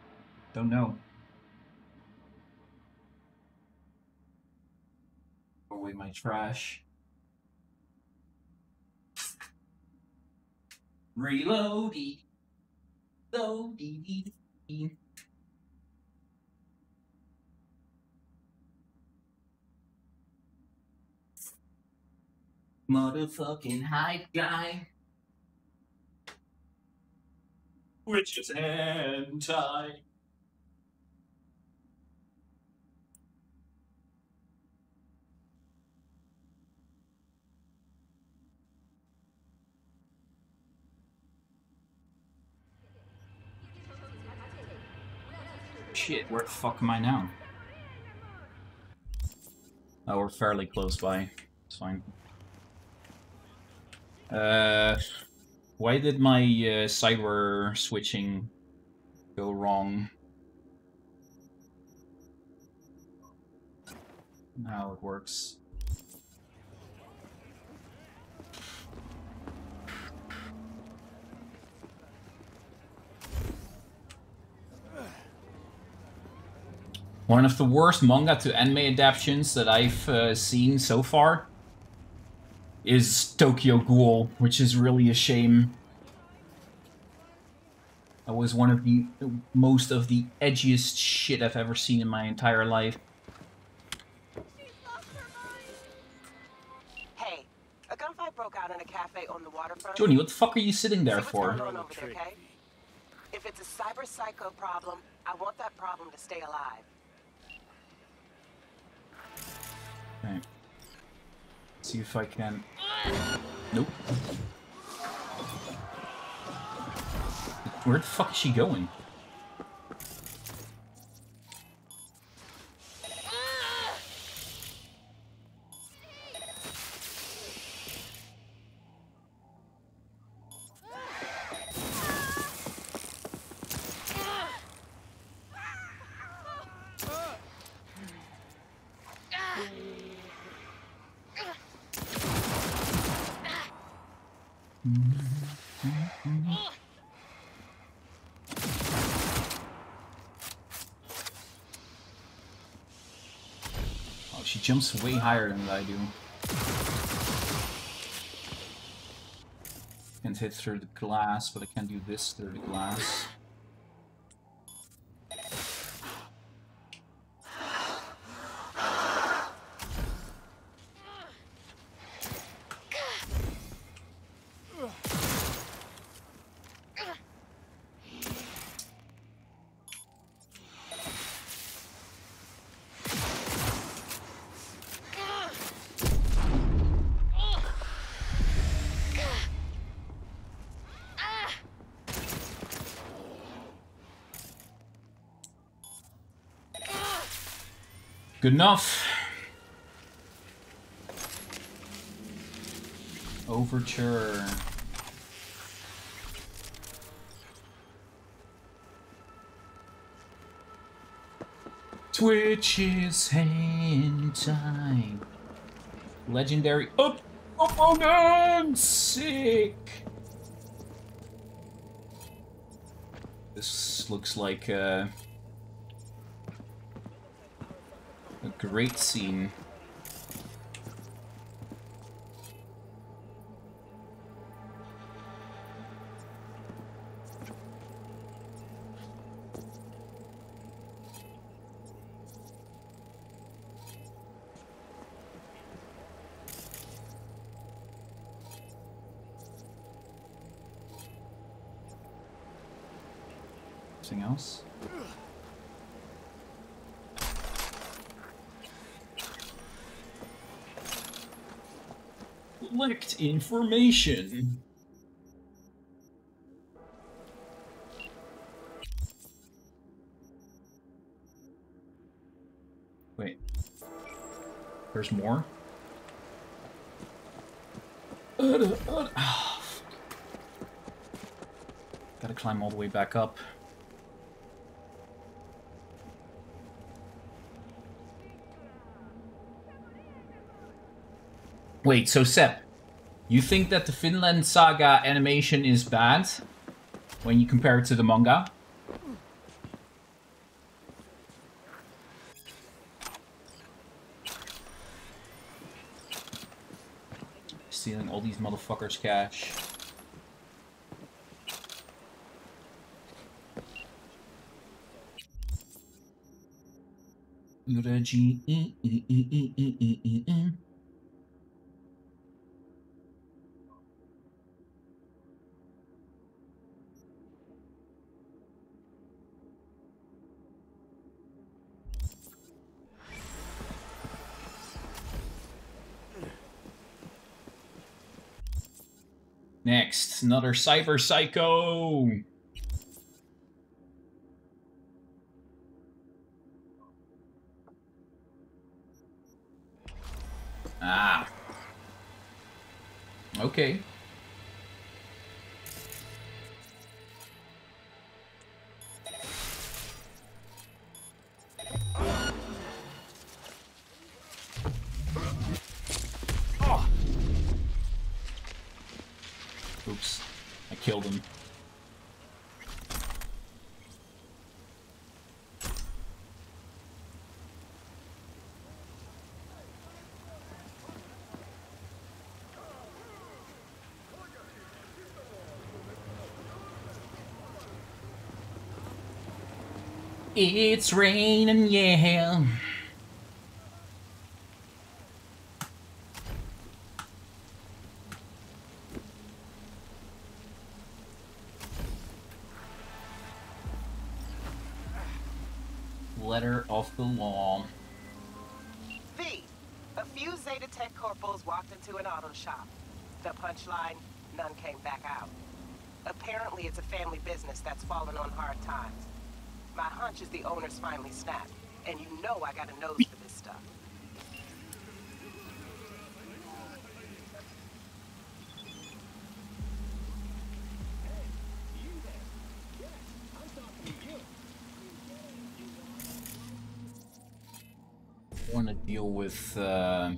Don't know. Throw away my trash. Reloady. Loady. Motherfucking hype guy. Which is anti. Shit, where the fuck am I now? Oh, we're fairly close by. It's fine. Uh, why did my uh, cyber switching go wrong? Now it works. One of the worst manga to anime adaptations that I've uh, seen so far is Tokyo Ghoul, which is really a shame. That was one of the most of the edgiest shit I've ever seen in my entire life. Hey, a gunfight broke out in a cafe on the waterfront. Johnny, what the fuck are you sitting there See for? there, okay? If it's a cyber psycho problem, I want that problem to stay alive. Okay. See if I can. Nope. Where the fuck is she going? Jumps way higher than I do. Can hit through the glass, but I can't do this through the glass. Good enough. Overture. Twitch's hand time. Legendary up opponent sick. This looks like uh great scene. Anything else? Information. Wait. There's more? Ah, fuck. Gotta climb all the way back up. Wait, so Sep, you think that the Vinland Saga animation is bad when you compare it to the manga? Stealing all these motherfuckers' cash. Uraji. Eh, eh, eh, Next, another Cyber Psycho. Ah. Okay. It's raining, yeah. Letter of the law. V, a few Zetatech corporals walked into an auto shop. The punchline, none came back out. Apparently it's a family business that's fallen on hard hunch is the owners finally snap. and you know I got a nose for this stuff. want to deal with uh,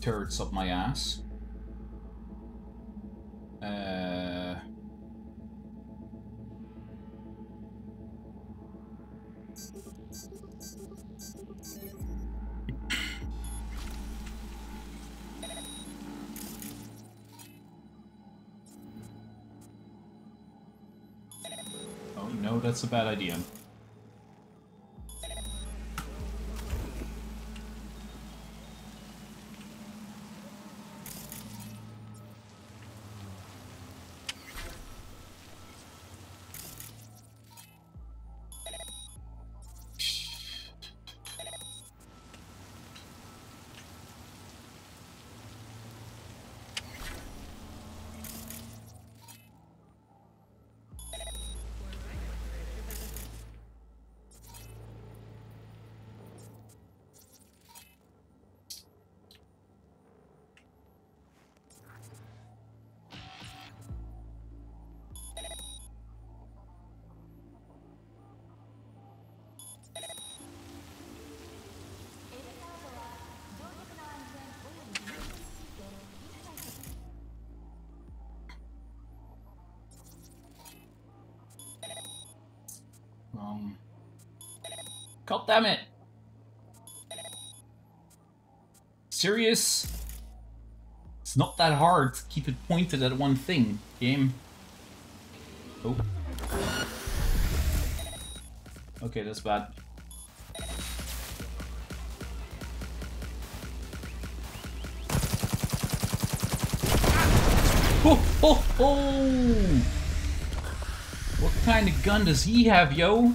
turrets up my ass. That's a bad idea. Damn it! Serious? It's not that hard. To keep it pointed at one thing, game. Oh. Okay, that's bad. Ho ho ho! What kind of gun does he have, yo?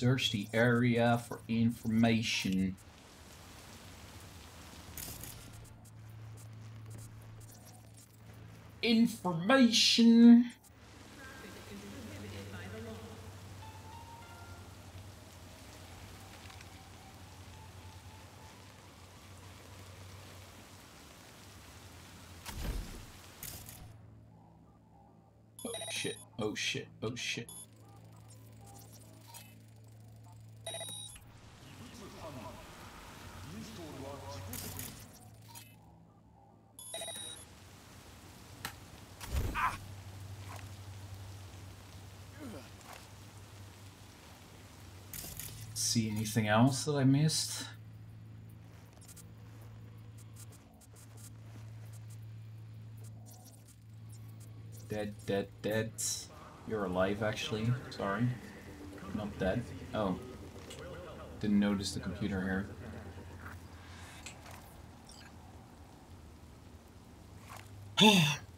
Search the area for information. Information. Oh shit, oh shit, oh shit. See anything else that I missed? Dead, dead, dead. You're alive, actually. Sorry. Not dead. Oh. Didn't notice the computer here.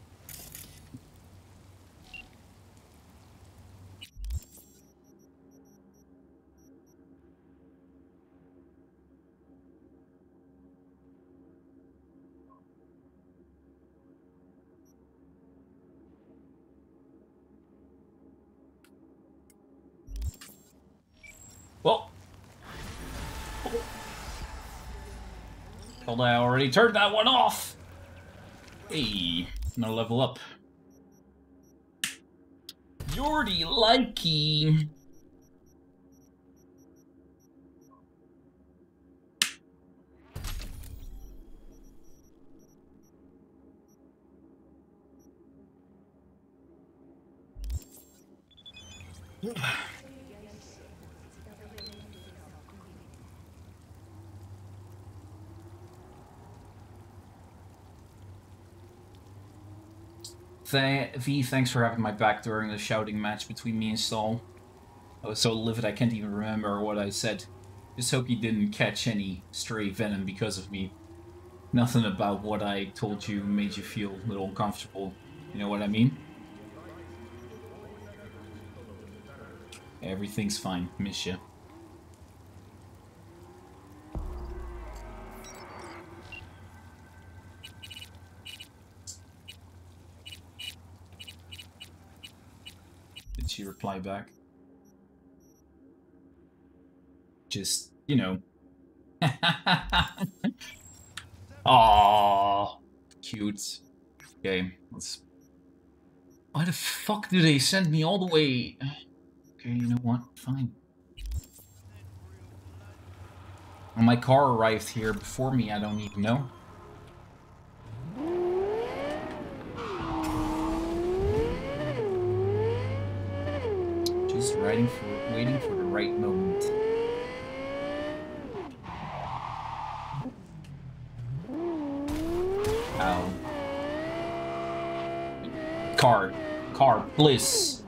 I already turned that one off. Hey, no level up. Jordy likey. Th v, thanks for having my back during the shouting match between me and Saul. I was so livid I can't even remember what I said. Just hope you didn't catch any stray venom because of me. Nothing about what I told you made you feel a little uncomfortable. You know what I mean? Everything's fine. Miss you. Did she reply back? Just, you know. Aww. Cute. Okay, let's... Why the fuck do they send me all the way... Okay, you know what? Fine. When my car arrived here before me, I don't even know. Just waiting for waiting for the right moment. Ow. Car. Car, bliss.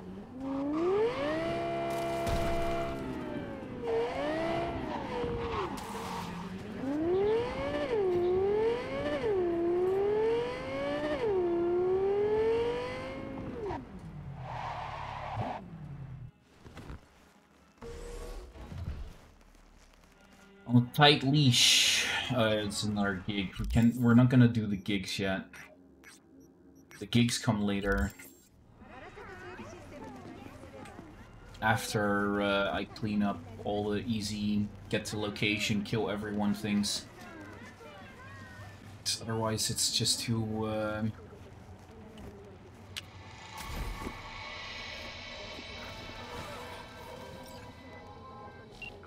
Tight leash. Uh, it's another gig. We can. We're not gonna do the gigs yet. The gigs come later. After uh, I clean up all the easy get to location, kill everyone things. Otherwise, it's just too. Uh,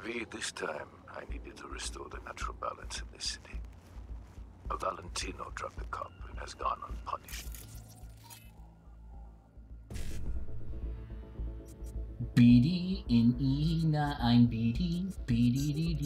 V, this time I needed to restore the natural balance in this city. A Valentino dropped the cup and has gone unpunished. BD in E, ein BD, BD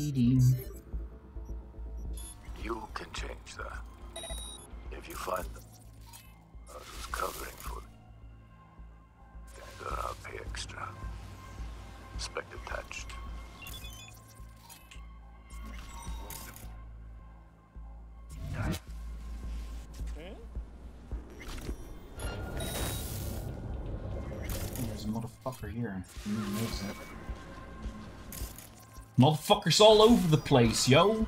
Motherfuckers all over the place, yo!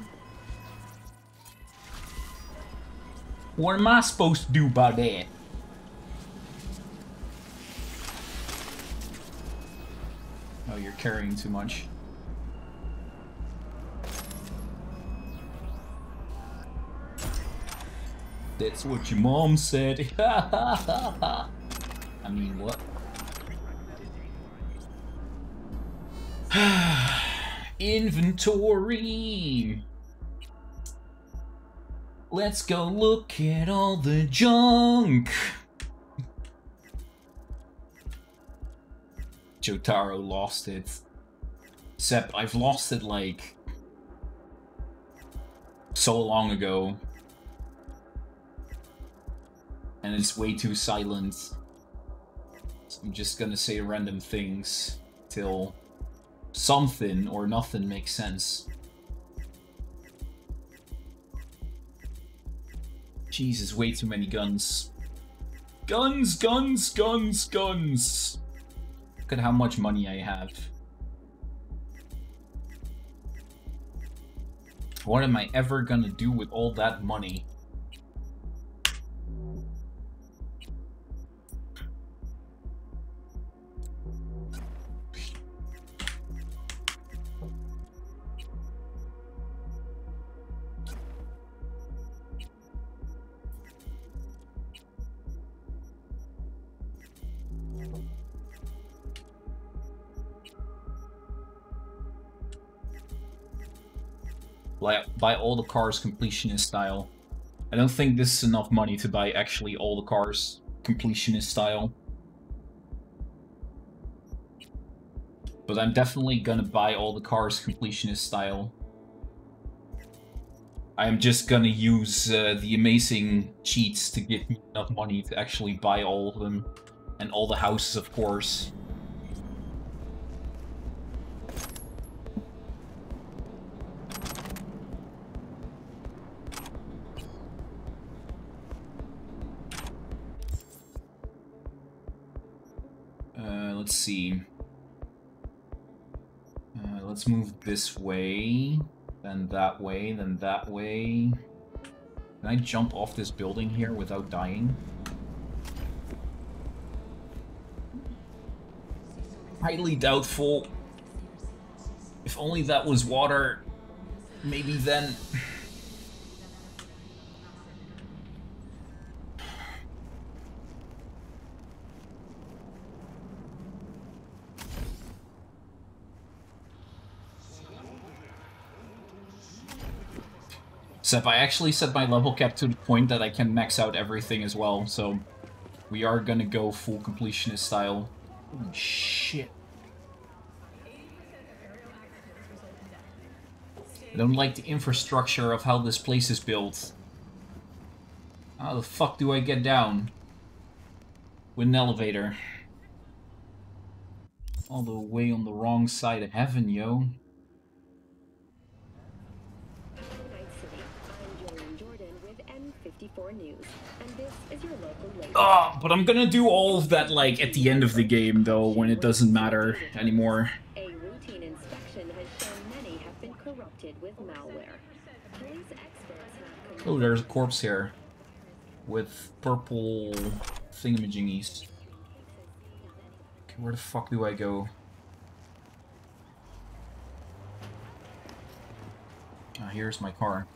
What am I supposed to do about that? Oh, you're carrying too much. That's what your mom said. I mean, what? Inventory. Let's go look at all the junk. Jotaro lost it. Except I've lost it like so long ago. And it's way too silent. So I'm just gonna say random things till something or nothing makes sense. Jesus, way too many guns. Guns, guns, guns, guns! Look at how much money I have. What am I ever gonna do with all that money? Buy, buy all the cars completionist style. I don't think this is enough money to buy actually all the cars completionist style. But I'm definitely gonna buy all the cars completionist style. I'm just gonna use uh, the amazing cheats to get me enough money to actually buy all of them. And all the houses, of course. See. Uh, let's move this way, then that way, then that way. Can I jump off this building here without dying? Highly doubtful. If only that was water, maybe then... Except I actually set my level cap to the point that I can max out everything as well, so we are gonna go full completionist style. Holy shit. I don't like the infrastructure of how this place is built. How the fuck do I get down? With an elevator. All the way on the wrong side of heaven, yo. Oh, but I'm gonna do all of that, like, at the end of the game, though, when it doesn't matter anymore. A routine inspection has shown many have been corrupted with malware. Police experts have Oh, there's a corpse here. With purple thingamajingies. Okay, where the fuck do I go? Ah, here's my car.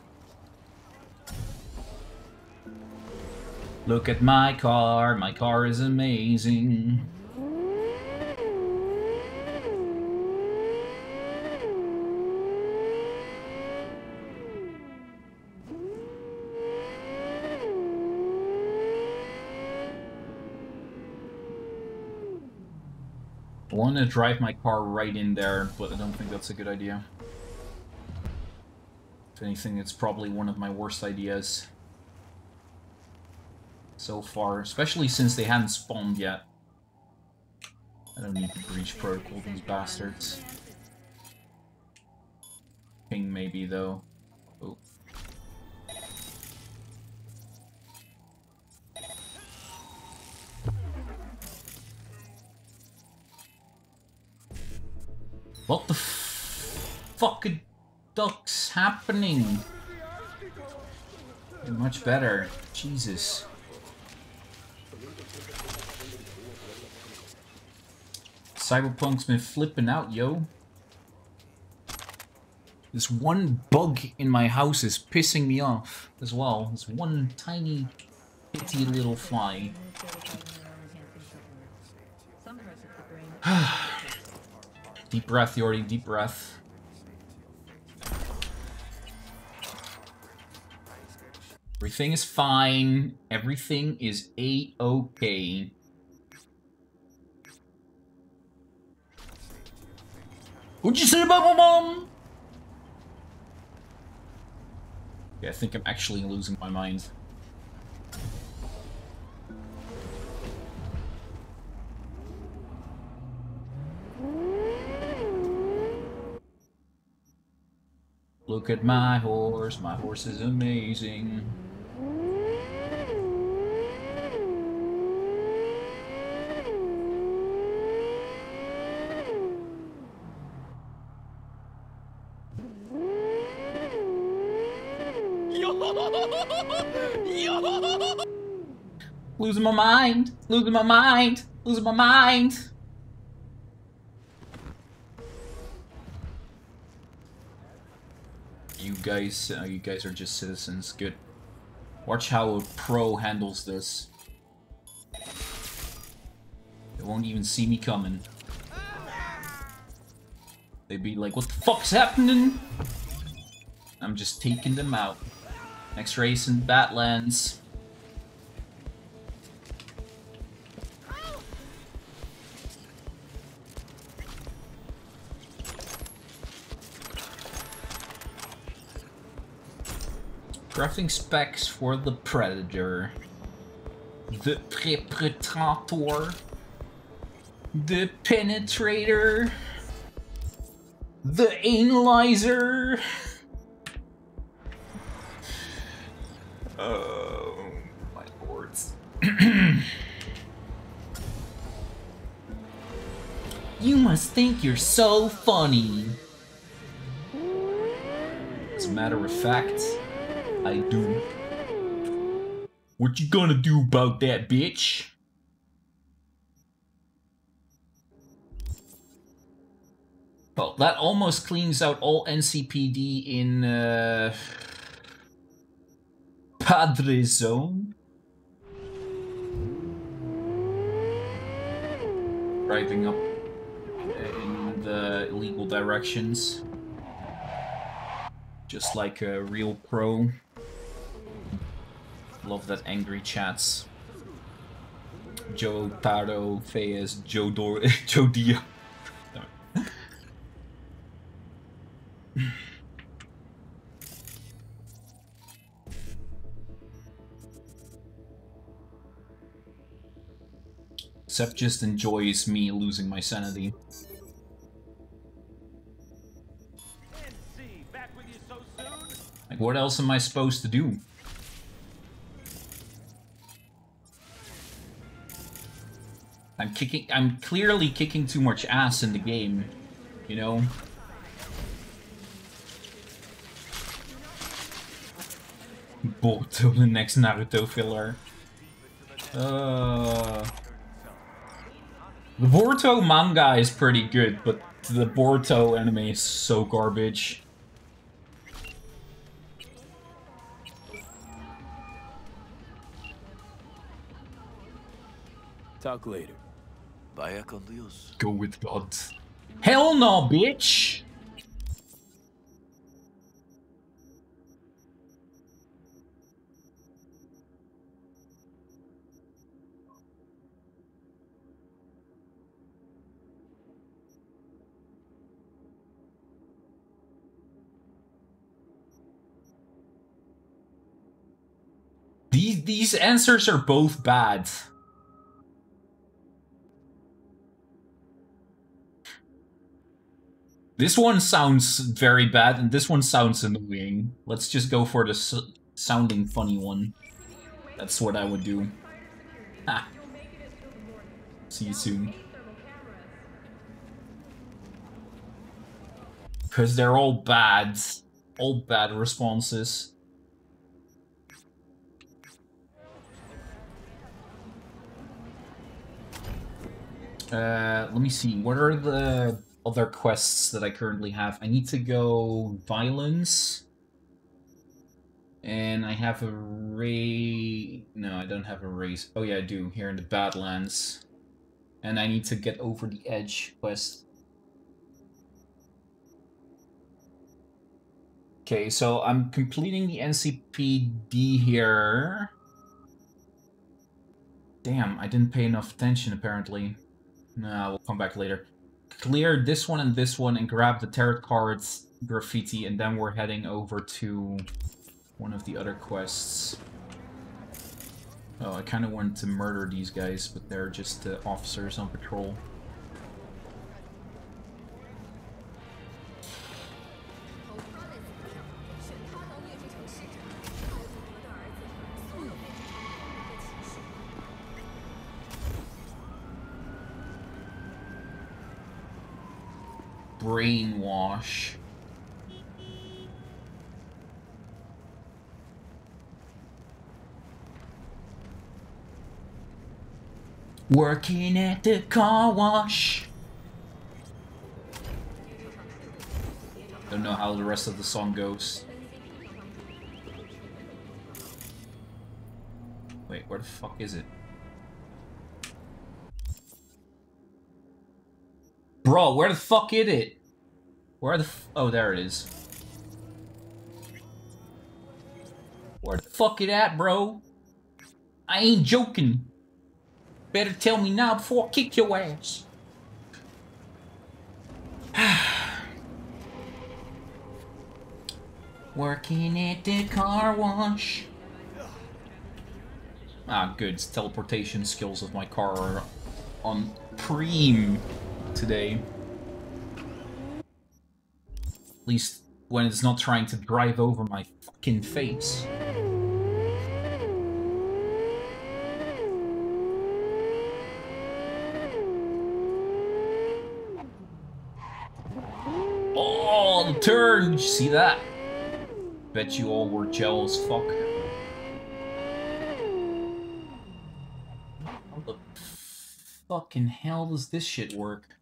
Look at my car, my car is amazing. I want to drive my car right in there, but I don't think that's a good idea. If anything, it's probably one of my worst ideas so far, especially since they hadn't spawned yet. I don't need to breach protocol, these bastards. Ping maybe, though. Oh. What the fucking duck's happening? Much better. Jesus. Cyberpunk's been flipping out, yo. This one bug in my house is pissing me off as well. This one tiny, itty little fly. deep breath, Yordi, deep breath. Everything is fine. Everything is a-okay. What'd you say my mom? Yeah, I think I'm actually losing my mind. Look at my horse, my horse is amazing. Losing my mind, losing my mind, losing my mind. You guys, uh, you guys are just citizens. Good. Watch how a pro handles this. They won't even see me coming. They'd be like, what the fuck's happening? I'm just taking them out. Next race in Badlands. Crafting specs for the Predator. The Predator. The Penetrator. The Analyzer. Oh, my lords. you must think you're so funny. As a matter of fact, I do. What you gonna do about that, bitch? Well, that almost cleans out all NCPD in uh, Padre Zone. Driving up in the illegal directions. Just like a real pro. Love that angry chats. Joe Taro, Fayez, Joe Dor Joe Dia. Sep just enjoys me losing my sanity. Like, what else am I supposed to do? I'm kicking- I'm clearly kicking too much ass in the game, you know? Boruto, the next Naruto filler. Uh... The Boruto manga is pretty good, but the Boruto anime is so garbage. Talk later. Vaya con Dios. Go with God. Hell no, bitch! These these answers are both bad. This one sounds very bad, and this one sounds annoying. Let's just go for the sounding funny one. That's what I would do. Ha. See you soon. Because they're all bad. All bad responses. Uh, let me see. What are the other quests that I currently have? I need to go violence. And I have a ray... No, I don't have a race. Oh yeah, I do. Here in the Badlands. And I need to get over the edge quest. Okay, so I'm completing the NCPD here. Damn, I didn't pay enough attention apparently. Nah, we'll come back later. Clear this one and this one and grab the tarot cards graffiti and then we're heading over to one of the other quests. Oh, I kind of wanted to murder these guys, but they're just uh, officers on patrol. Brainwash. Working at the car wash. Don't know how the rest of the song goes. Wait, where the fuck is it? Bro, where the fuck is it? Where the Oh, there it is. Where the fuck it at, bro? I ain't joking. Better tell me now before I kick your ass. Working at the car wash. Ah, good. Teleportation skills of my car are on preem today. At least when it's not trying to drive over my fucking face. Oh, turn! Did you see that? Bet you all were jealous, fuck. How the fucking hell does this shit work?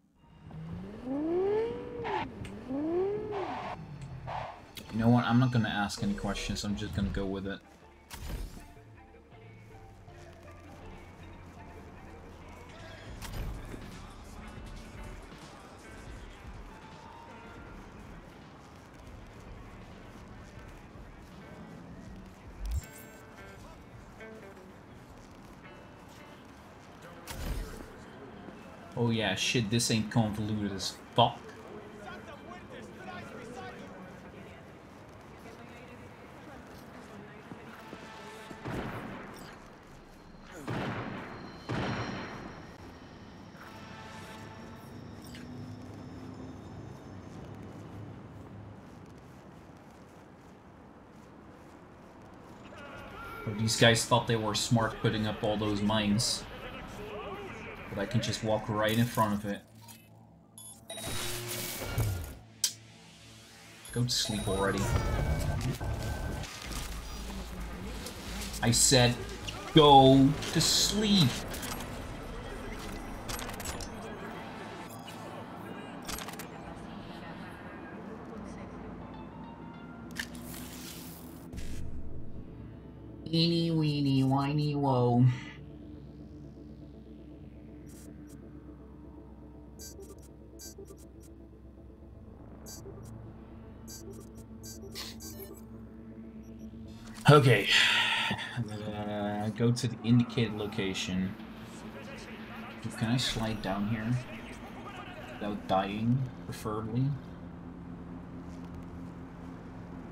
You know what? I'm not gonna ask any questions. I'm just gonna go with it. Oh yeah, shit, this ain't convoluted as fuck. These guys thought they were smart putting up all those mines. But I can just walk right in front of it. Go to sleep already. I said, go to sleep. Go to the indicated location. Can I slide down here? Without dying, preferably?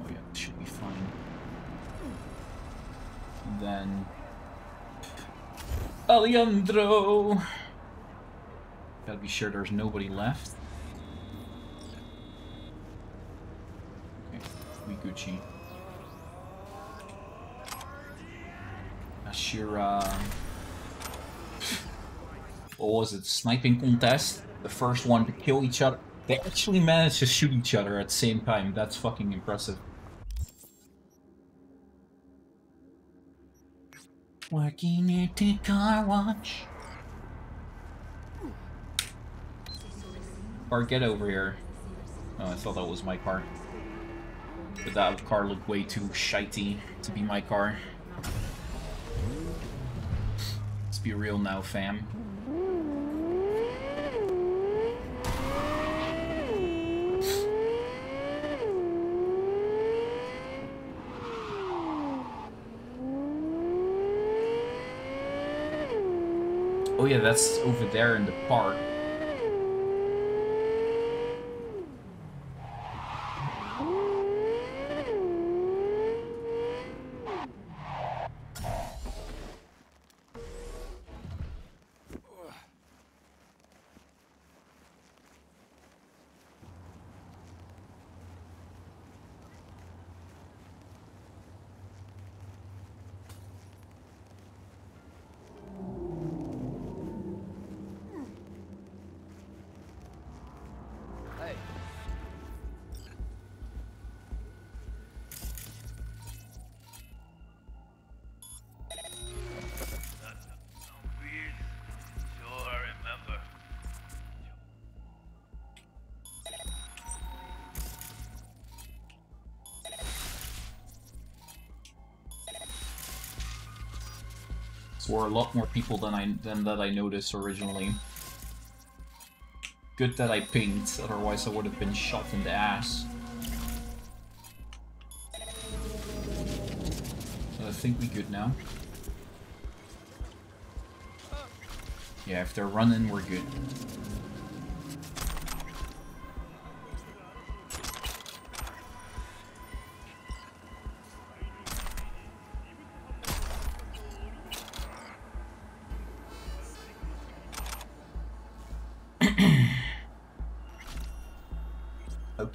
Oh yeah, should be fine. And then... Alejandro! Gotta be sure there's nobody left. Okay, we Gucci. Ashira... Uh, what was it? Sniping contest? The first one to kill each other. They actually managed to shoot each other at the same time. That's fucking impressive. Working at the car wash. Car, get over here. Oh, I thought that was my car. But that car looked way too shitey to be my car. Let's be real now, fam. Oh yeah, that's over there in the park. A lot more people than I than that I noticed originally. Good that I pinged, otherwise I would have been shot in the ass. I think we good now. Yeah, if they're running, we're good.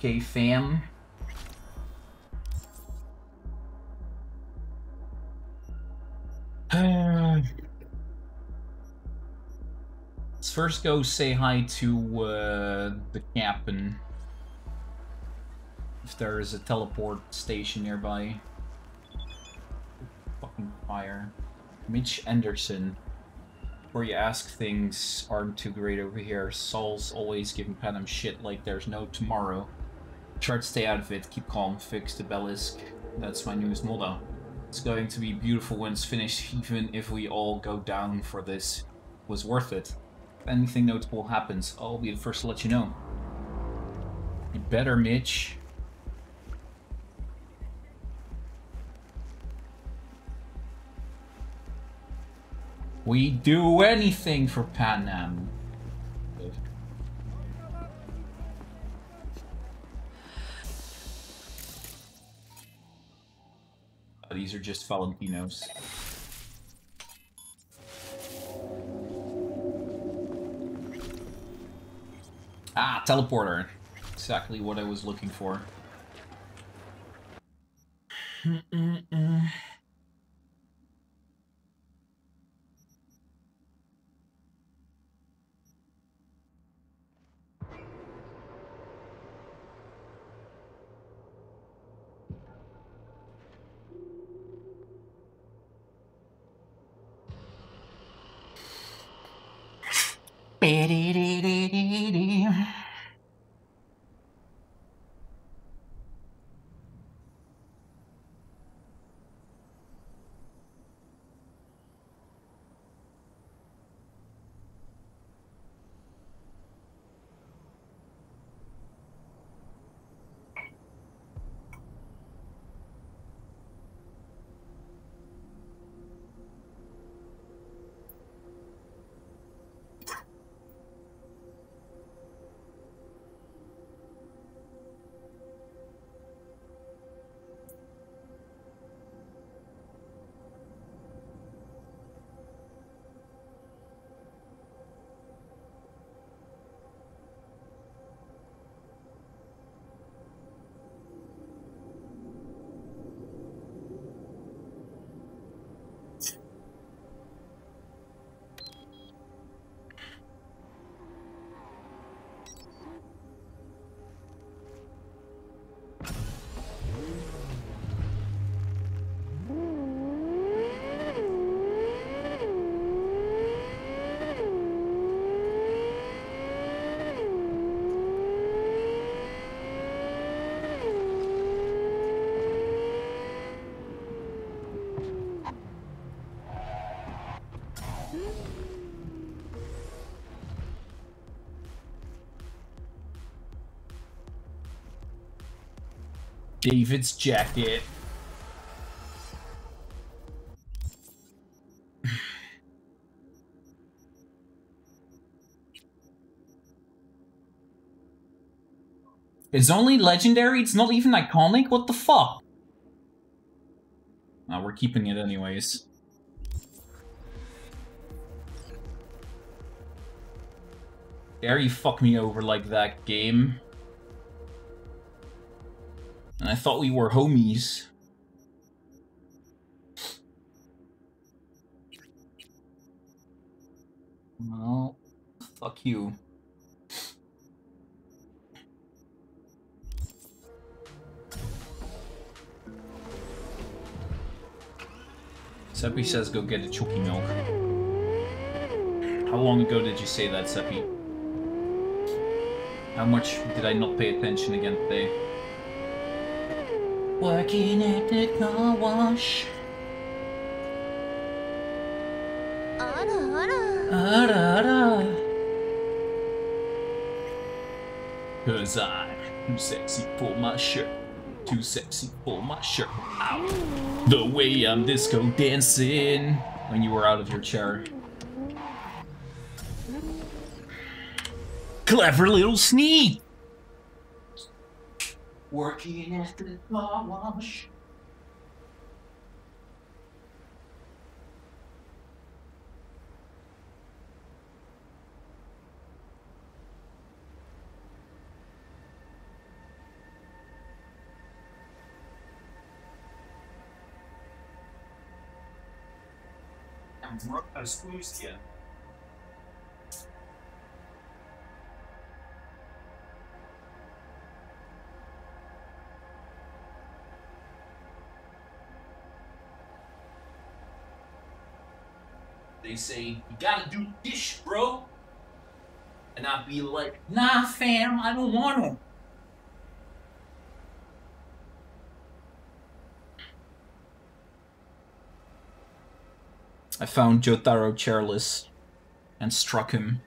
Okay, fam. Let's first go say hi to uh, the captain. If there is a teleport station nearby. Fucking fire. Mitch Anderson. Where you ask things aren't too great over here. Saul's always giving Panam shit like there's no tomorrow. Try to stay out of it, keep calm, fix the Basilisk. That's my newest motto. It's going to be beautiful when it's finished, even if we all go down for this. It was worth it. If anything notable happens, I'll be the first to let you know. You better, Mitch. We do anything for Panam. Uh, These are just Valentinos. Ah, teleporter. Exactly what I was looking for. David's jacket. It's only legendary? It's not even iconic? What the fuck? Oh, we're keeping it anyways. Dare you fuck me over like that, game? I thought we were homies. Well, fuck you. Seppi says go get a Chucky milk. How long ago did you say that, Seppi? How much did I not pay attention again today? Working at the car wash. Ara, Cause I'm too sexy for my shirt. Too sexy for my shirt. Ow. The way I'm disco dancing. When you were out of your chair. Clever little sneak! Working at the car wash. I'm squeezed here. They say, you gotta do this, bro. And I'd be like, nah, fam, I don't want to. I found Jotaro chairless and struck him.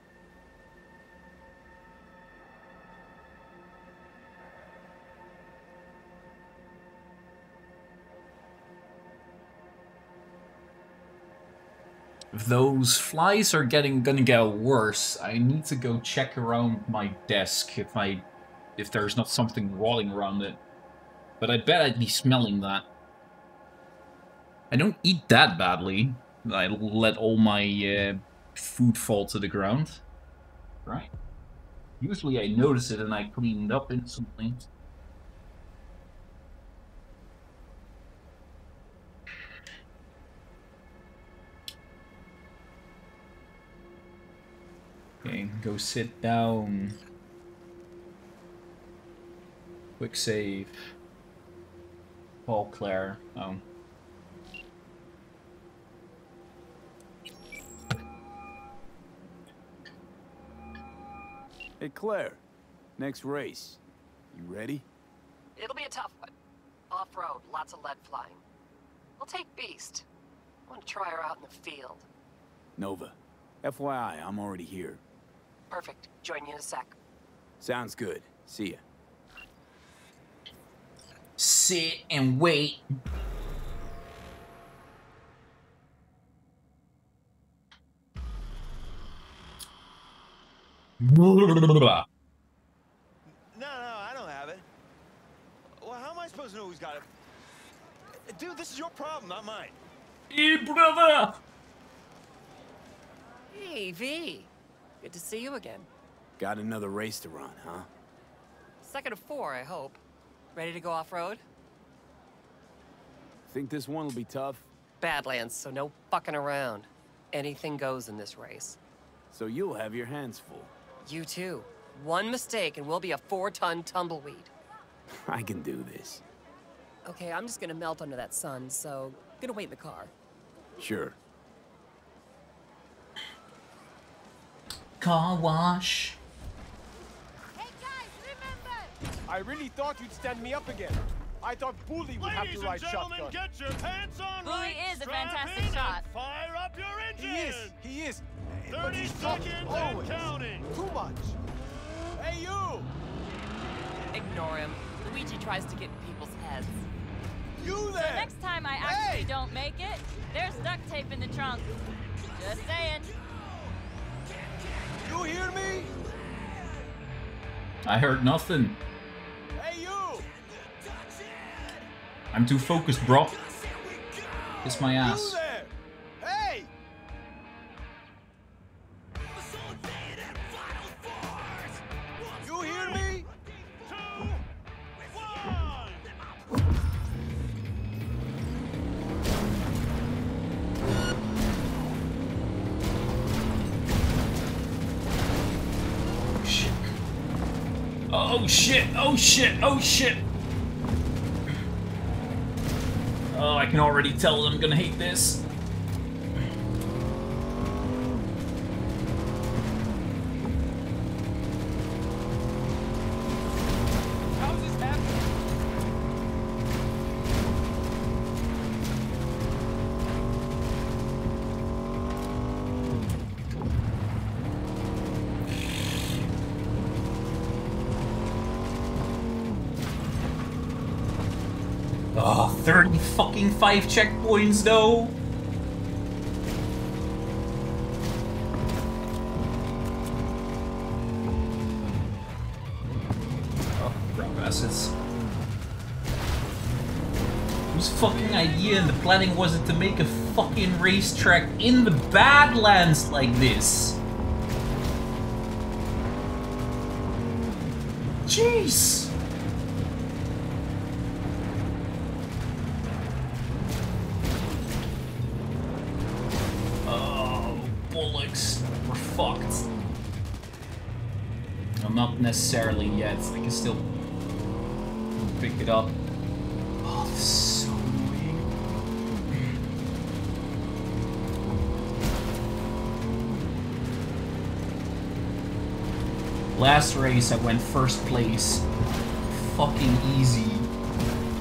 Those flies are getting gonna get worse, I need to go check around my desk if I if there's not something rolling around it. But I bet I'd be smelling that. I don't eat that badly. I let all my uh, food fall to the ground. Right? Usually I notice it and I clean it up instantly. Okay, go sit down. Quick save. Paul Claire. Oh. Um, hey, Claire. Next race. You ready? It'll be a tough one. Off-road, lots of lead flying. We'll take Beast. I want to try her out in the field. Nova. FYI, I'm already here. Perfect. Join you in a sec. Sounds good. See ya. Sit and wait. No, no, I don't have it. Well, how am I supposed to know who's got it? Dude, this is your problem, not mine. Hey, brother! Hey, V. Good to see you again. Got another race to run, huh? Second of four, I hope. Ready to go off-road? Think this one will be tough? Badlands, so no fucking around. Anything goes in this race. So you'll have your hands full. You too. One mistake and we'll be a four-ton tumbleweed. I can do this. Okay, I'm just gonna melt under that sun, so gonna wait in the car. Sure. Car wash. Hey guys, remember! I really thought you'd stand me up again. I thought Bully would have Ladies to ride and gentlemen, shotgun. get your pants on Bully right, is a fantastic shot. Fire up your engine. He is. He is. But 30 he's tough, seconds always. and counting. Too much. Hey, you! Ignore him. Luigi tries to get in people's heads. You there! So next time I actually don't make it, there's duct tape in the trunk. Just saying. You hear me? I heard nothing. Hey, you! I'm too focused, bro. Kiss my ass. Oh shit, oh shit. Oh, I can already tell I'm gonna hate this. 30 fucking 5 checkpoints though. Oh, crap assets. Whose fucking idea and the planning was it to make a fucking racetrack in the Badlands like this? Jeez! Can still pick it up. Oh, this is so annoying. Last race I went first place. Fucking easy.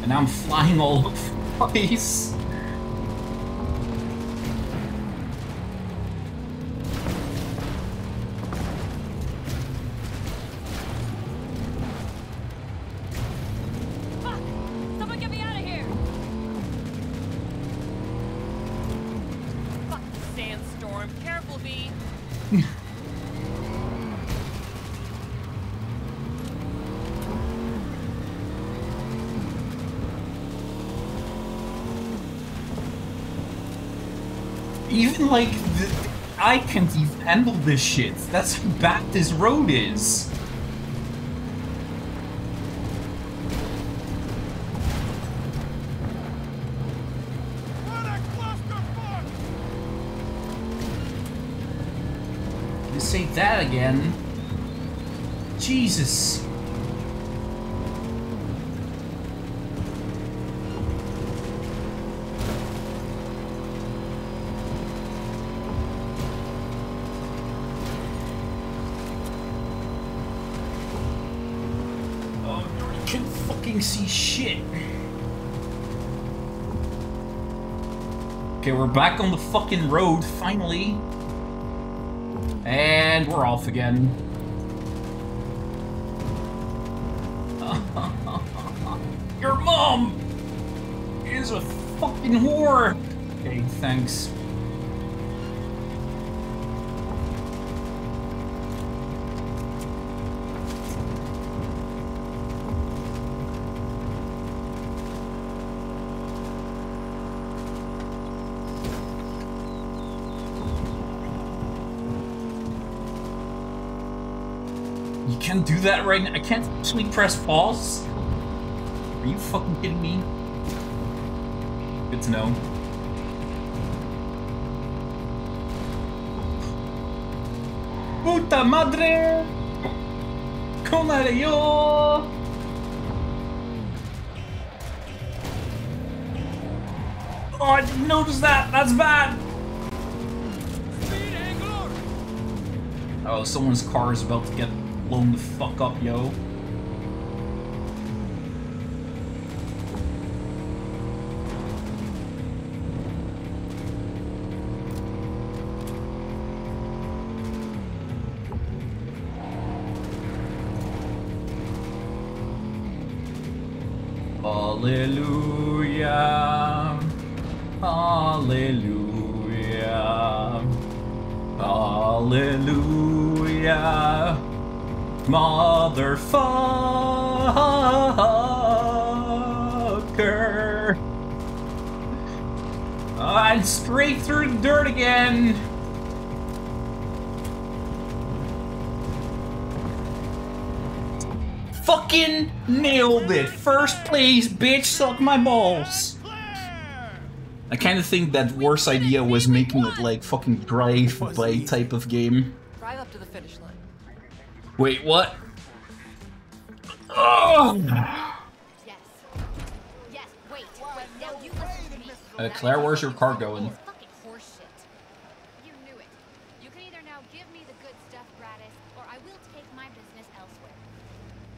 And I'm flying all over the place. This shit. That's how bad this road is. You say that again. Jesus. Oh, you can fucking see shit. Okay, we're back on the fucking road, finally. And we're off again. Your mom is a fucking whore. Okay, thanks. That right now. I can't actually press pause. Are you fucking kidding me? Good to know. Puta madre! Come are yo? Oh, I didn't notice that. That's bad. Oh, someone's car is about to get blown the fuck up, yo. Suck my balls. I kind of think that worst idea was making it like fucking drive by type of game. Drive up to the finish line. Wait, what? Oh! Yes. Yes, wait. Wait, now you listen me. Uh, Claire, where's your car going? Fucking horseshit. You knew it. You can either now give me the good stuff gratis, or I will take my business elsewhere.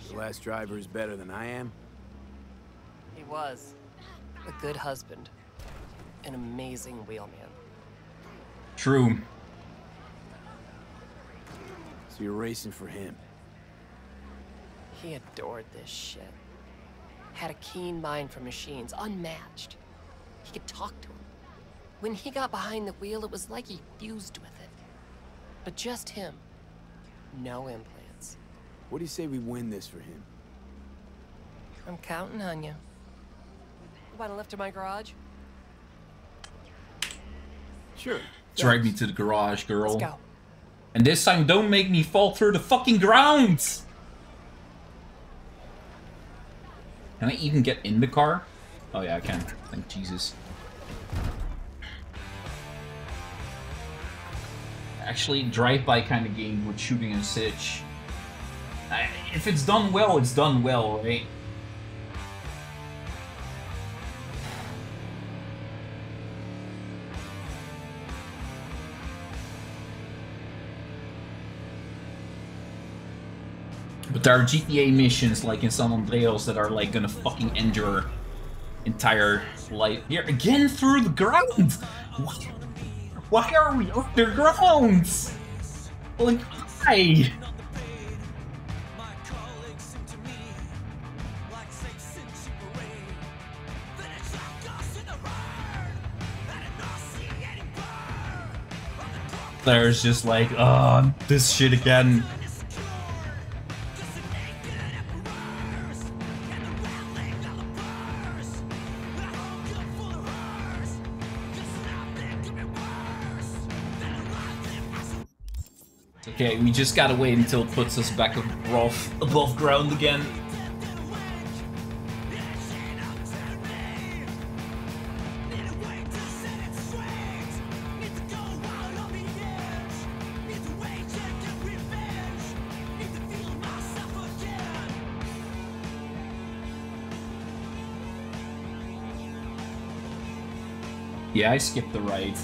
The last driver is better than I am. He was. A good husband. An amazing wheelman. True. So you're racing for him. He adored this shit. Had a keen mind for machines, unmatched. He could talk to him. When he got behind the wheel, it was like he fused with it. But just him. No implants. What do you say we win this for him? I'm counting on you. You want a lift to my garage? Sure. Drag me to the garage, girl. Let's go. And this time, don't make me fall through the fucking ground! Can I even get in the car? Oh yeah, I can. Thank Jesus. Actually, drive-by kind of game with shooting and sitch. I- If it's done well, it's done well, right? There are GTA missions like in San Andreas that are like gonna fucking end your entire life. Here again through the ground. Why, why are we underground? Like why? There's just like, oh, this shit again. Okay, we just gotta wait until it puts us back above, above ground again. Yeah, I skipped the right.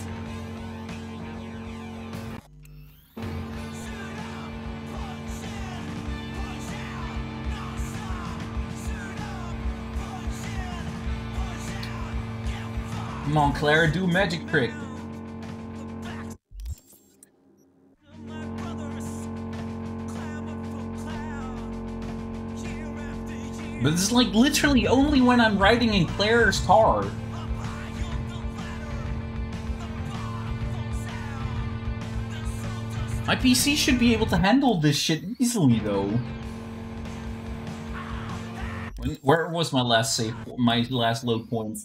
Montclair, do magic trick. But it's like literally only when I'm riding in Claire's car. My PC should be able to handle this shit easily though. When, where was my last save, my last load point?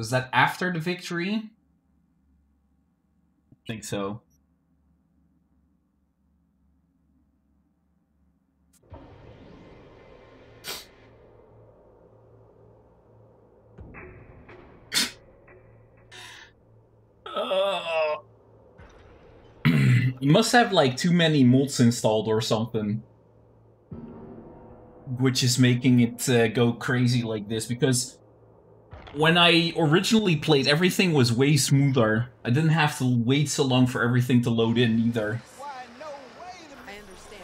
Was that after the victory? I think so. Uh, you must have like too many mods installed or something. Which is making it uh, go crazy like this because when I originally played, everything was way smoother. I didn't have to wait so long for everything to load in either. I understand.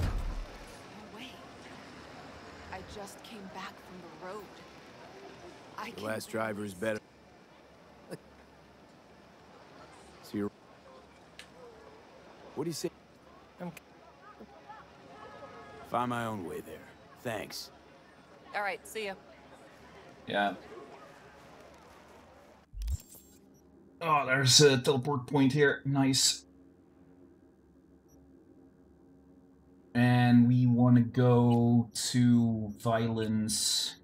No way. I just came back from the road. I The can last driver is better. So you're... What do you say? I'm... Find my own way there. Thanks. All right, see ya. Yeah. Oh, there's a teleport point here. Nice. And we want to go to violence.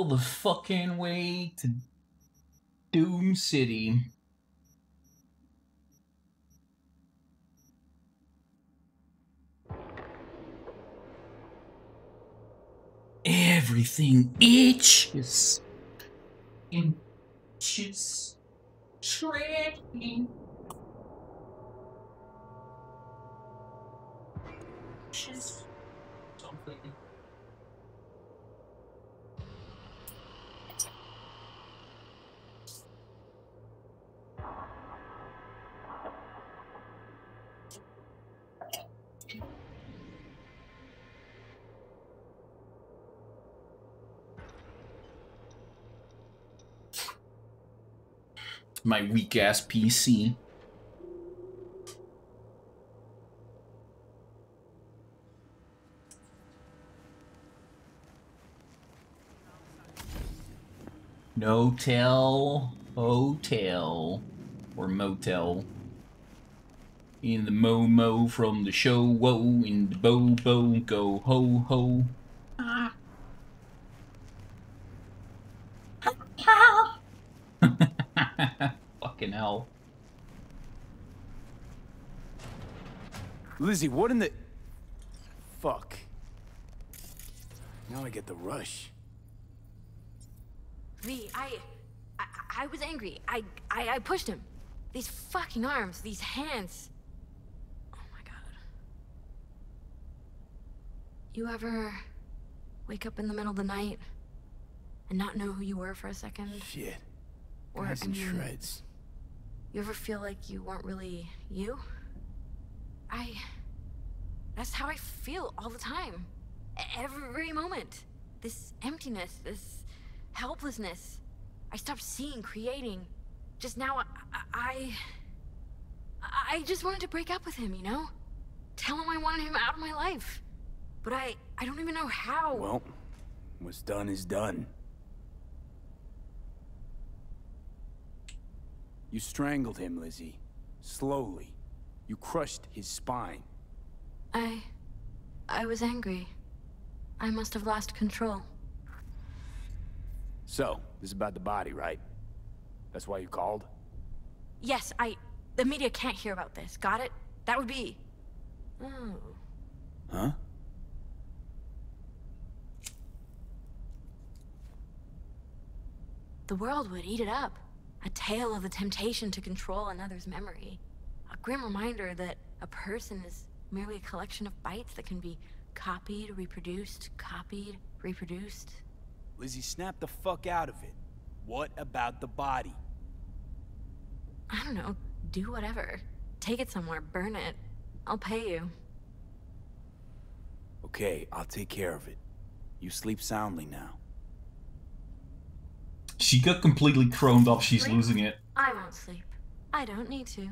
All the fucking way to Doom City. Everything itches. Inches. Shredding. Inches. Something. My weak ass PC. No tell hotel or motel. In the Momo from the show, whoa, in the Bobo, go ho ho. Ah. Fucking hell. Lizzy, what in the... Fuck. Now I get the rush. Me, I, I was angry. I, I, I pushed him. These fucking arms, these hands. Oh my god. You ever wake up in the middle of the night and not know who you were for a second? Shit. Or, Guys I mean, shreds. You ever feel like you weren't really you? I. That's how I feel all the time. Every moment. This emptiness, this helplessness. I stopped seeing, creating. Just now, I. I, I just wanted to break up with him, you know? Tell him I wanted him out of my life. But I. I don't even know how. Well, what's done is done. You strangled him, Lizzy. Slowly. You crushed his spine. I. I was angry. I must have lost control. So, this is about the body, right? That's why you called? Yes, I. The media can't hear about this. Got it? That would be. Oh. Huh? The world would eat it up. A tale of the temptation to control another's memory. A grim reminder that a person is merely a collection of bytes that can be copied, reproduced, copied, reproduced. Lizzy, snap the fuck out of it. What about the body? I don't know. Do whatever. Take it somewhere, burn it. I'll pay you. Okay, I'll take care of it. You sleep soundly now. She got completely croned up. She's losing it. I won't sleep. I don't need to.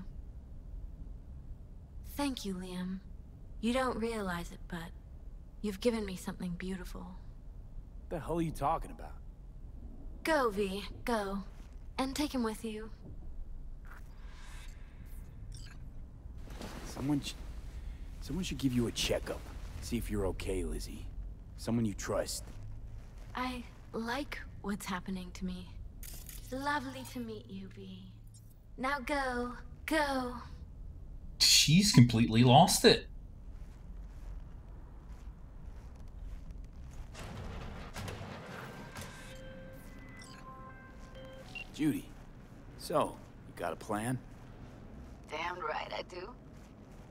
Thank you, Liam. You don't realize it, but you've given me something beautiful. What the hell are you talking about? Go, V. Go. And take him with you. Someone, sh someone should give you a checkup. See if you're okay, Lizzy. Someone you trust. I like what's happening to me. Lovely to meet you, V. Now go. Go. She's completely lost it. Judy. So, you got a plan? Damned right I do.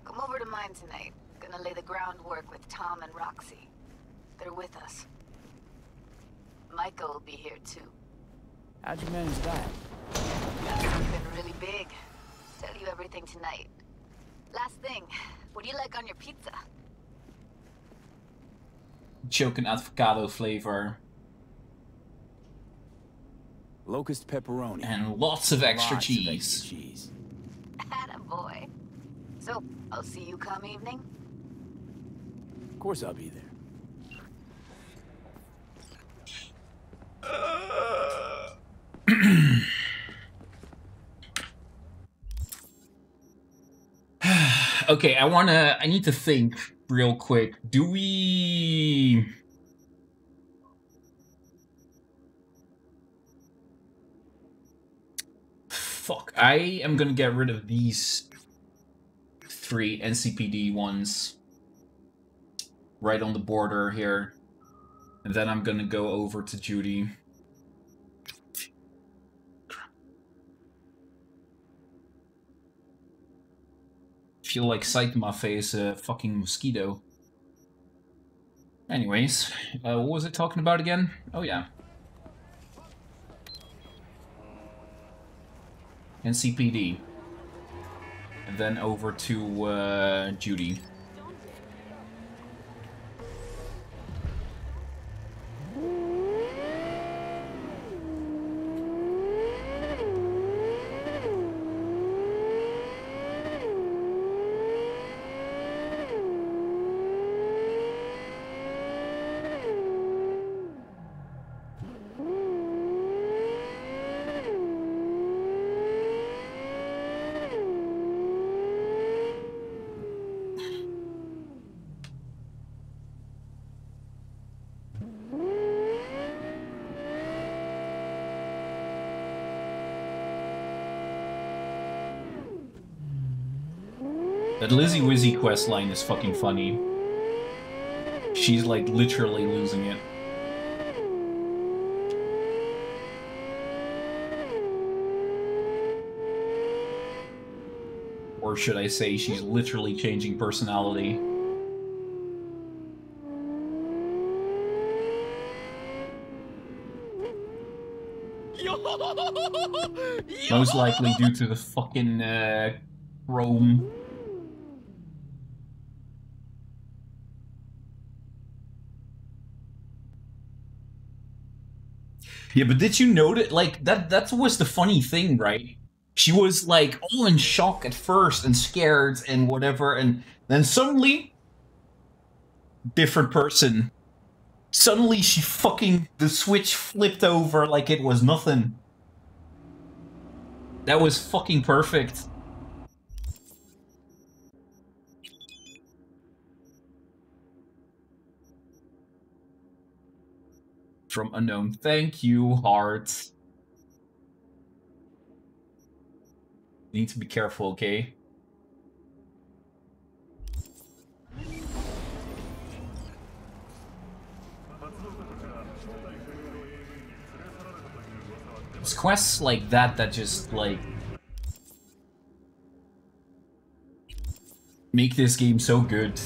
Come over to mine tonight. Gonna lay the groundwork with Tom and Roxy. They're with us. Maiko will be here too. How'd you manage that? Been really big. Tell you everything tonight. Last thing, what do you like on your pizza? Choke and avocado flavor. Locust pepperoni. And lots of extra Lots of cheese. extra cheese. boy. So, I'll see you come evening? Of course I'll be there. okay, I wanna. I need to think real quick. Do we? Fuck. I am gonna get rid of these three NCPD ones right on the border here, and then I'm gonna go over to Judy. feel like Saitama face a fucking mosquito. Anyways, uh, what was it talking about again? Oh yeah. NCPD. And then over to uh, Judy. Wizzy quest line is fucking funny. She's like literally losing it. Or should I say, she's literally changing personality. Most likely due to the fucking uh, Rome Yeah, but did you notice like that that was the funny thing, right? She was like all in shock at first and scared and whatever, and then suddenly different person. Suddenly she fucking the switch flipped over like it was nothing. That was fucking perfect. From unknown. Thank you, heart. Need to be careful, okay? It's quests like that that just, like... Make this game so good.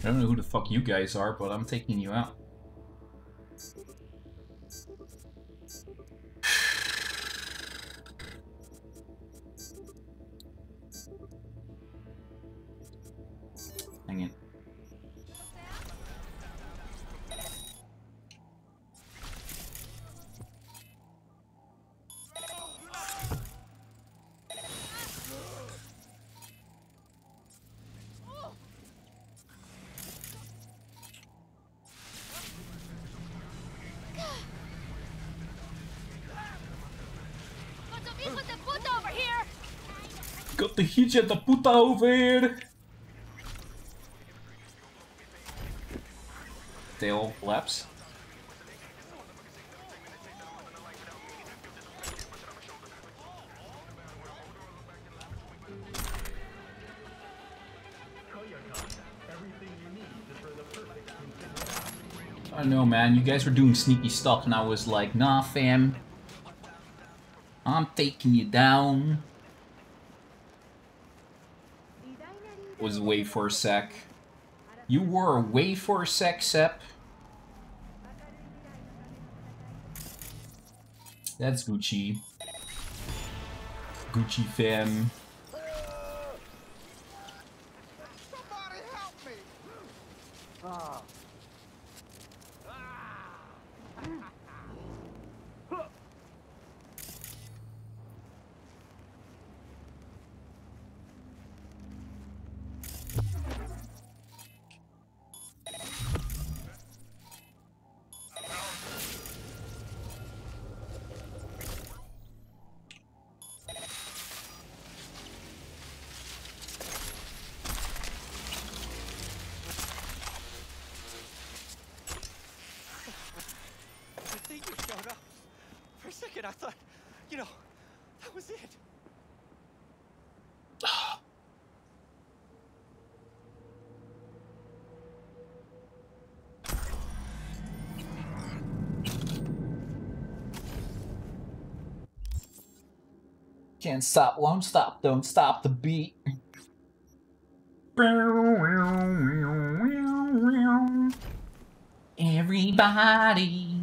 I don't know who the fuck you guys are, but I'm taking you out. Got the puta over here. They all collapse. I know, man. You guys were doing sneaky stuff, and I was like, nah, fam. I'm taking you down. Was away for a sec. You were away for a sec, Sep. That's Gucci. Gucci fam. The thing you showed up. For a second, I thought, you know, that was it. Can't stop, won't stop, don't stop the beat. Everybody,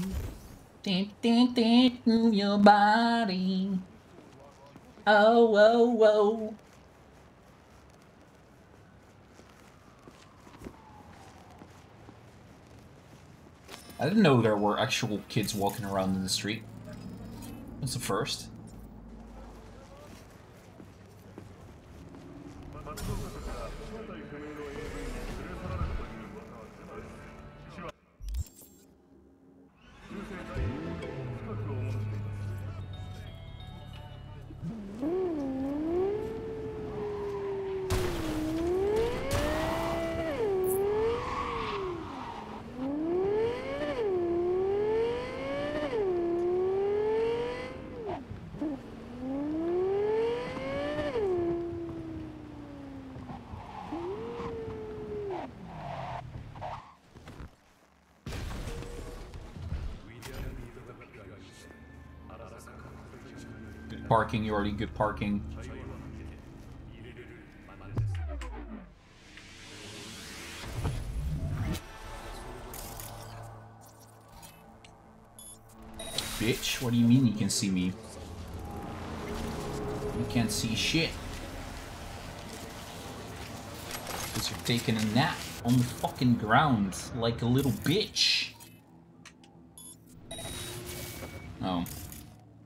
move your body. Oh, oh, oh. I didn't know there were actual kids walking around in the street. That's the first. Unbelievable. Parking, you're already good parking. Bitch, what do you mean you can see me? You can't see shit. Because you're taking a nap on the fucking ground like a little bitch. Oh.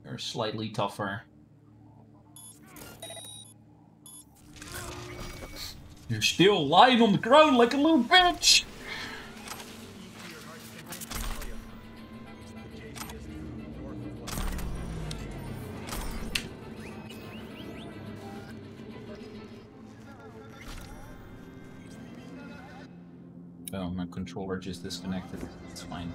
You're slightly tougher. You're still lying on the ground like a little bitch! Oh, my controller just disconnected. It's fine.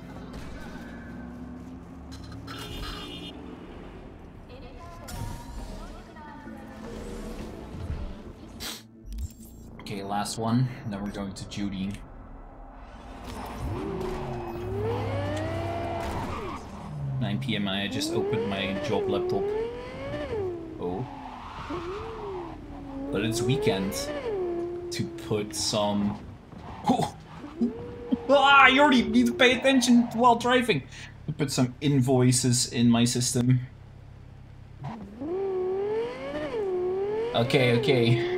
Last one. Then we're going to Judy. Nine PM. I just opened my job laptop. Oh, but it's weekend to put some. Oh. Ah! You already need to pay attention while driving. Put some invoices in my system. Okay, okay.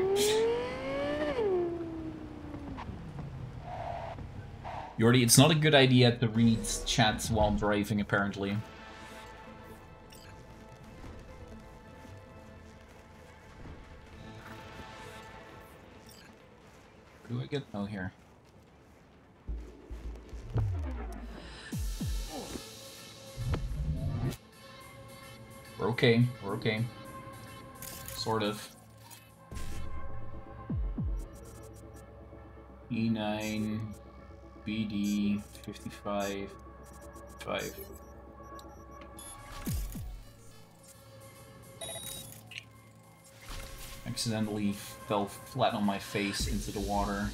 Yordi, it's not a good idea to read chats while driving, apparently. Do I get? Oh, here. We're okay. We're okay. Sort of. E9, BD, 55, 5. Accidentally fell flat on my face into the water.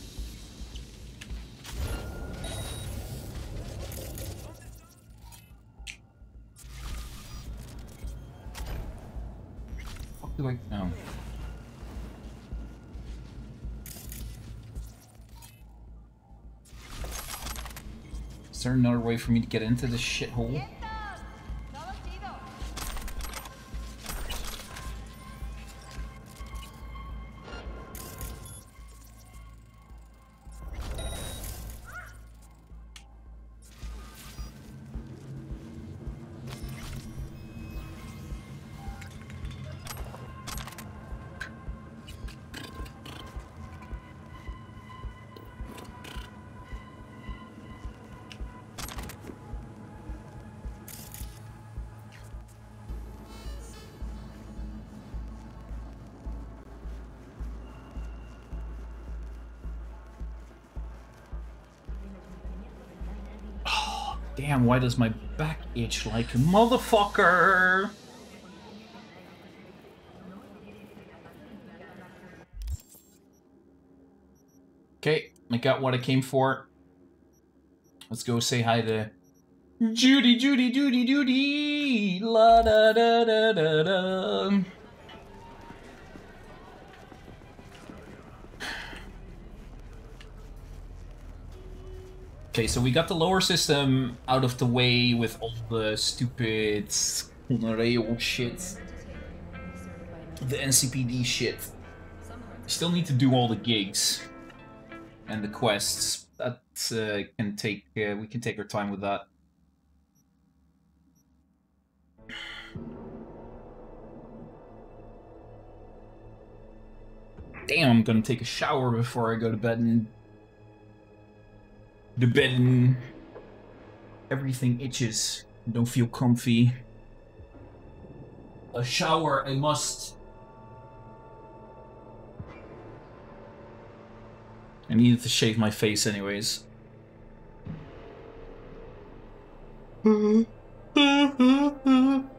Fuck do I... No. There another way for me to get into this shithole? Damn, why does my back itch like motherfucker? Okay, I got what I came for. Let's go say hi to Judy, Judy, Judy, Judy, la da da da da da. Okay, so we got the lower system out of the way with all the stupid rail shit. The NCPD shit. Still need to do all the gigs and the quests. That uh, can take. Uh, we can take our time with that. Damn, I'm gonna take a shower before I go to bed and the bed everything itches. Don't feel comfy. A shower, I must. I needed to shave my face, anyways. Mm-hmm.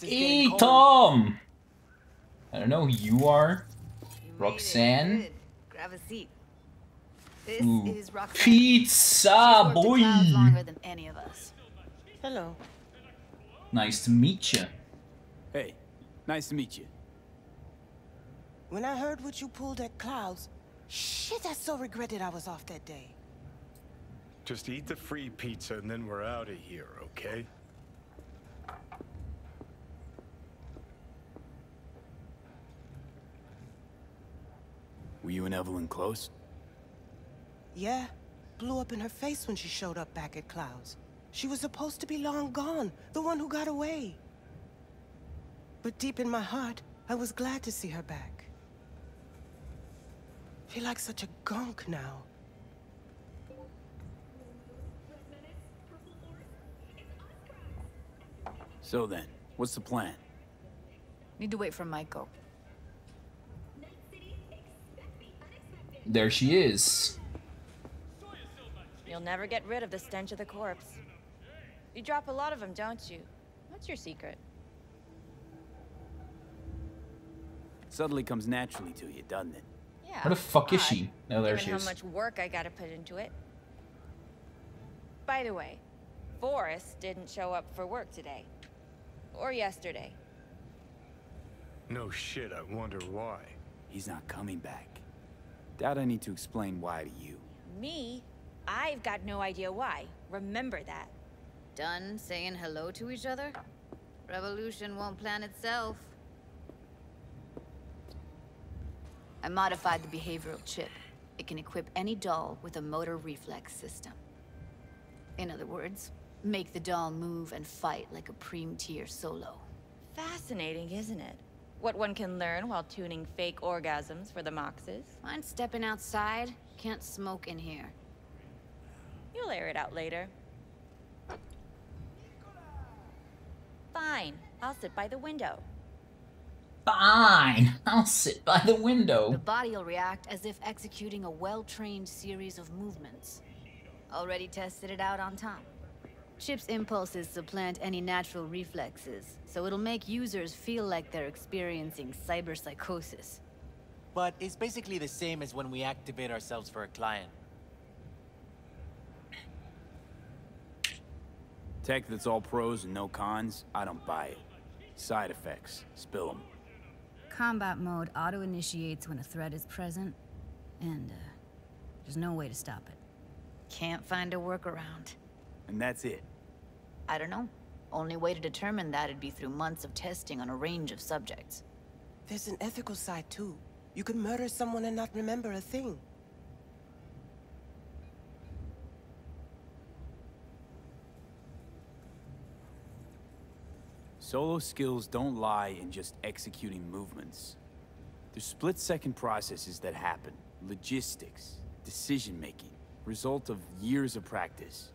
Hey, cold. Tom! I don't know who you are. Roxanne? Grab a seat. This Ooh. is Roxanne. Pizza, She's worked at boy! Longer than any of us. Hello. Nice to meet you. Hey, nice to meet you. When I heard what you pulled at Clouds, shit, I so regretted I was off that day. Just eat the free pizza and then we're out of here, okay? Were you and Evelyn close? Yeah, blew up in her face when she showed up back at Clouds. She was supposed to be long gone, the one who got away. But deep in my heart, I was glad to see her back. Feel like such a gunk now. So then, what's the plan? Need to wait for Maiko. There she is. You'll never get rid of the stench of the corpse. You drop a lot of them, don't you? What's your secret? Suddenly comes naturally to you, doesn't it? Yeah. Where the fuck is she? Oh, there given she how is. much work I gotta put into it. By the way, Forrest didn't show up for work today. Or yesterday. No shit, I wonder why. He's not coming back. Doubt I need to explain why to you. Me? I've got no idea why. Remember that. Done saying hello to each other? Revolution won't plan itself. I modified the behavioral chip. It can equip any doll with a motor reflex system. In other words, make the doll move and fight like a Preem tier solo. Fascinating, isn't it? What one can learn while tuning fake orgasms for the Moxes. Mind stepping outside? Can't smoke in here. You'll air it out later. Fine. I'll sit by the window. Fine, I'll sit by the window. The body will react as if executing a well-trained series of movements. Already tested it out on Tom. Chip's impulses supplant any natural reflexes, so it'll make users feel like they're experiencing cyberpsychosis. But it's basically the same as when we activate ourselves for a client. Tech that's all pros and no cons, I don't buy it. Side effects, spill them. Combat mode auto-initiates when a threat is present, and, uh, there's no way to stop it. Can't find a workaround. And that's it. I don't know. Only way to determine that'd be through months of testing on a range of subjects. There's an ethical side too. You could murder someone and not remember a thing. Solo skills don't lie in just executing movements. There's split-second processes that happen. Logistics, decision-making, result of years of practice.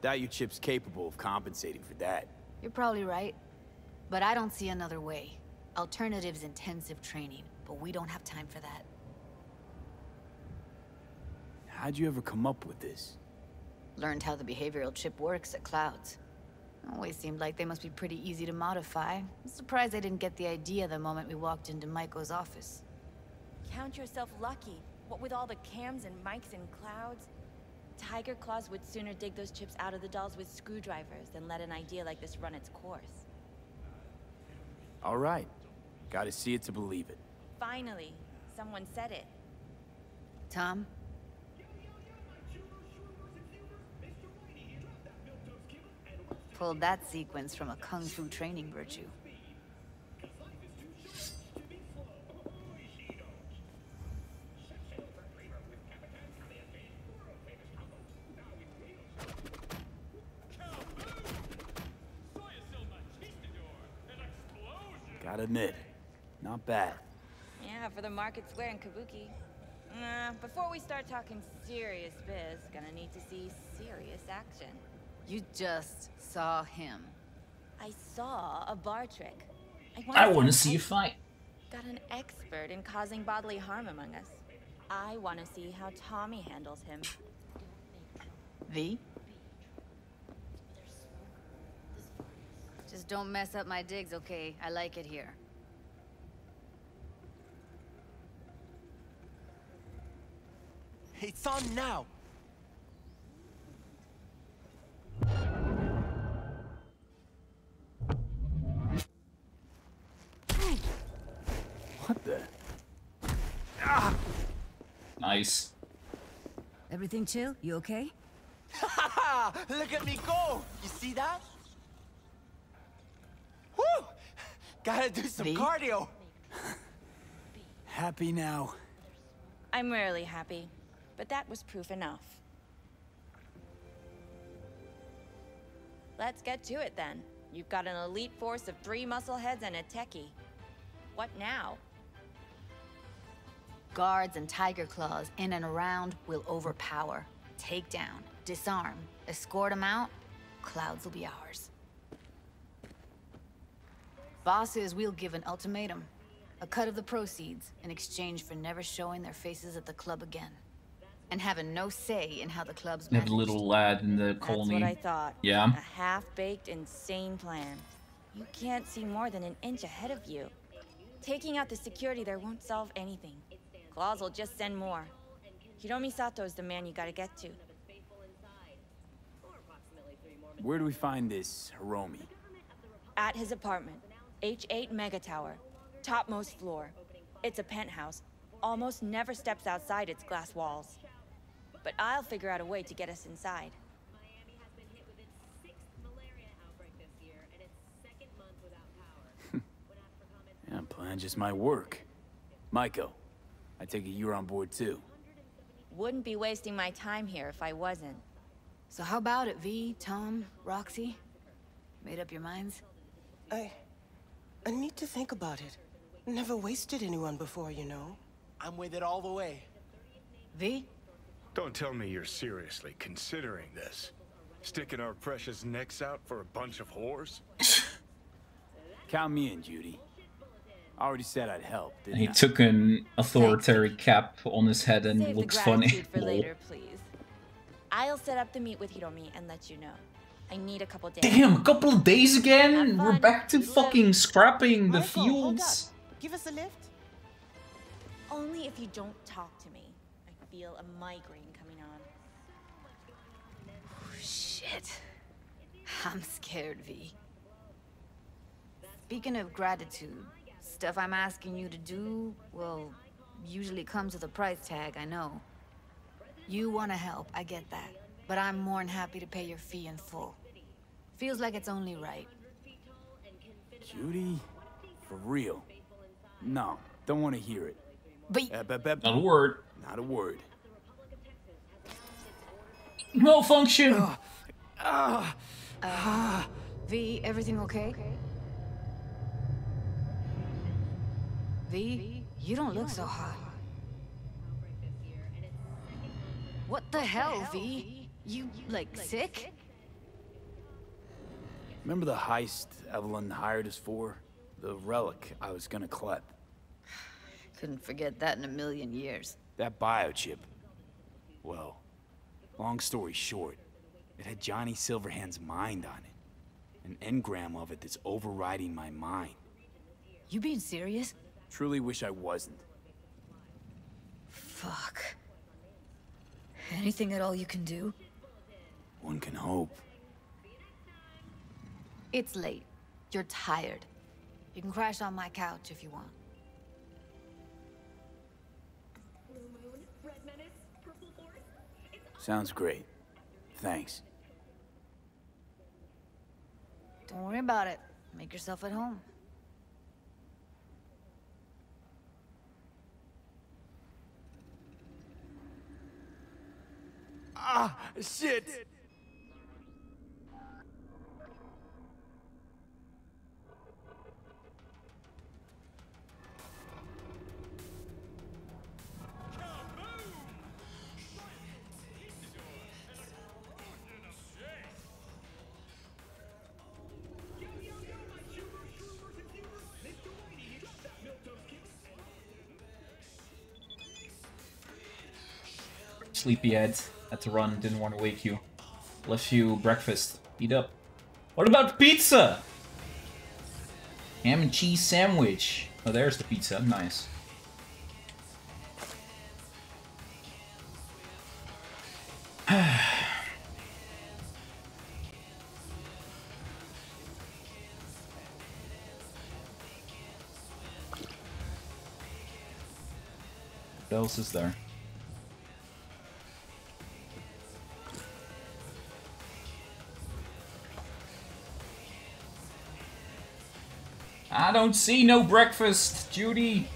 Doubt your chip's capable of compensating for that. You're probably right. But I don't see another way. Alternatives intensive training, but we don't have time for that. How'd you ever come up with this? Learned how the behavioral chip works at Clouds. Always seemed like they must be pretty easy to modify. I'm surprised I didn't get the idea the moment we walked into Maiko's office. Count yourself lucky. What with all the cams and mics and clouds? Tiger Claws would sooner dig those chips out of the dolls with screwdrivers than let an idea like this run its course. All right. Gotta see it to believe it. Finally, someone said it. Tom? Pulled that sequence from a kung fu training virtu. Gotta admit, not bad. Yeah, for the market square in Kabuki. Uh, before we start talking serious biz, gonna need to see serious action. You just saw him. I saw a bar trick. I want to see you fight. Got an expert in causing bodily harm among us. I want to see how Tommy handles him. V? Just don't mess up my digs, okay? I like it here. It's on now. What the? Ah! Nice. Everything chill? You okay? Look at me go! You see that? Woo! Gotta do some V? cardio. Happy now. I'm rarely happy, but that was proof enough. Let's get to it then. You've got an elite force of three muscleheads and a techie. What now? Guards and tiger claws in and around will overpower, take down, disarm, escort them out. Clouds will be ours. Bosses, we'll give an ultimatum. A cut of the proceeds in exchange for never showing their faces at the club again. And having no say in how the club's managed. That little lad in the That's colony. what I thought. Yeah. A half-baked, insane plan. You can't see more than an inch ahead of you. Taking out the security there won't solve anything. Claws will just send more. Hiromi Sato is the man you gotta get to. Where do we find this Hiromi? At his apartment. H8 Mega Tower. Topmost floor. It's a penthouse. Almost never steps outside its glass walls. But I'll figure out a way to get us inside. Yeah, plan just might work. Maiko, I take it you're on board too. Wouldn't be wasting my time here if I wasn't. So how about it, V, Tom, Roxy? Made up your minds? I... I need to think about it. Never wasted anyone before, you know. I'm with it all the way. V? Don't tell me you're seriously considering this. Sticking our precious necks out for a bunch of whores? Count me in, Judy. I already said I'd help, didn't He I? took an authoritarian cap on his head and Save looks funny. gratitude for later, please. I'll set up the meet with Hiromi and let you know. I need a couple days. Damn, a couple of days again? We're back to fucking scrapping the Michael, hold fields. Give us a lift. Only if you don't talk to me. I feel a migraine coming on. Oh, Shit. I'm scared, V. Speaking of gratitude, stuff I'm asking you to do, well, usually comes with a price tag, I know. You want to help, I get that. But I'm more than happy to pay your fee in full. Feels like it's only right. Judy? For real? No, don't want to hear it. But Not a word. Not a word. Malfunction. Uh, V, everything okay? V, you don't look so hot. What the hell, V? You, like, sick? Remember the heist Evelyn hired us for? The relic I was gonna collect. Couldn't forget that in a million years. That biochip. Well, long story short, it had Johnny Silverhand's mind on it. An engram of it that's overriding my mind. You being serious? Truly wish I wasn't. Fuck. Anything at all you can do? One can hope. It's late. You're tired. You can crash on my couch if you want. Sounds great. Thanks. Don't worry about it. Make yourself at home. Ah, shit! Sleepyhead. Had to run, didn't want to wake you. Left you breakfast. Eat up. What about pizza? Ham and cheese sandwich. Oh, there's the pizza. Nice. what else is there? Don't see no breakfast, Judy.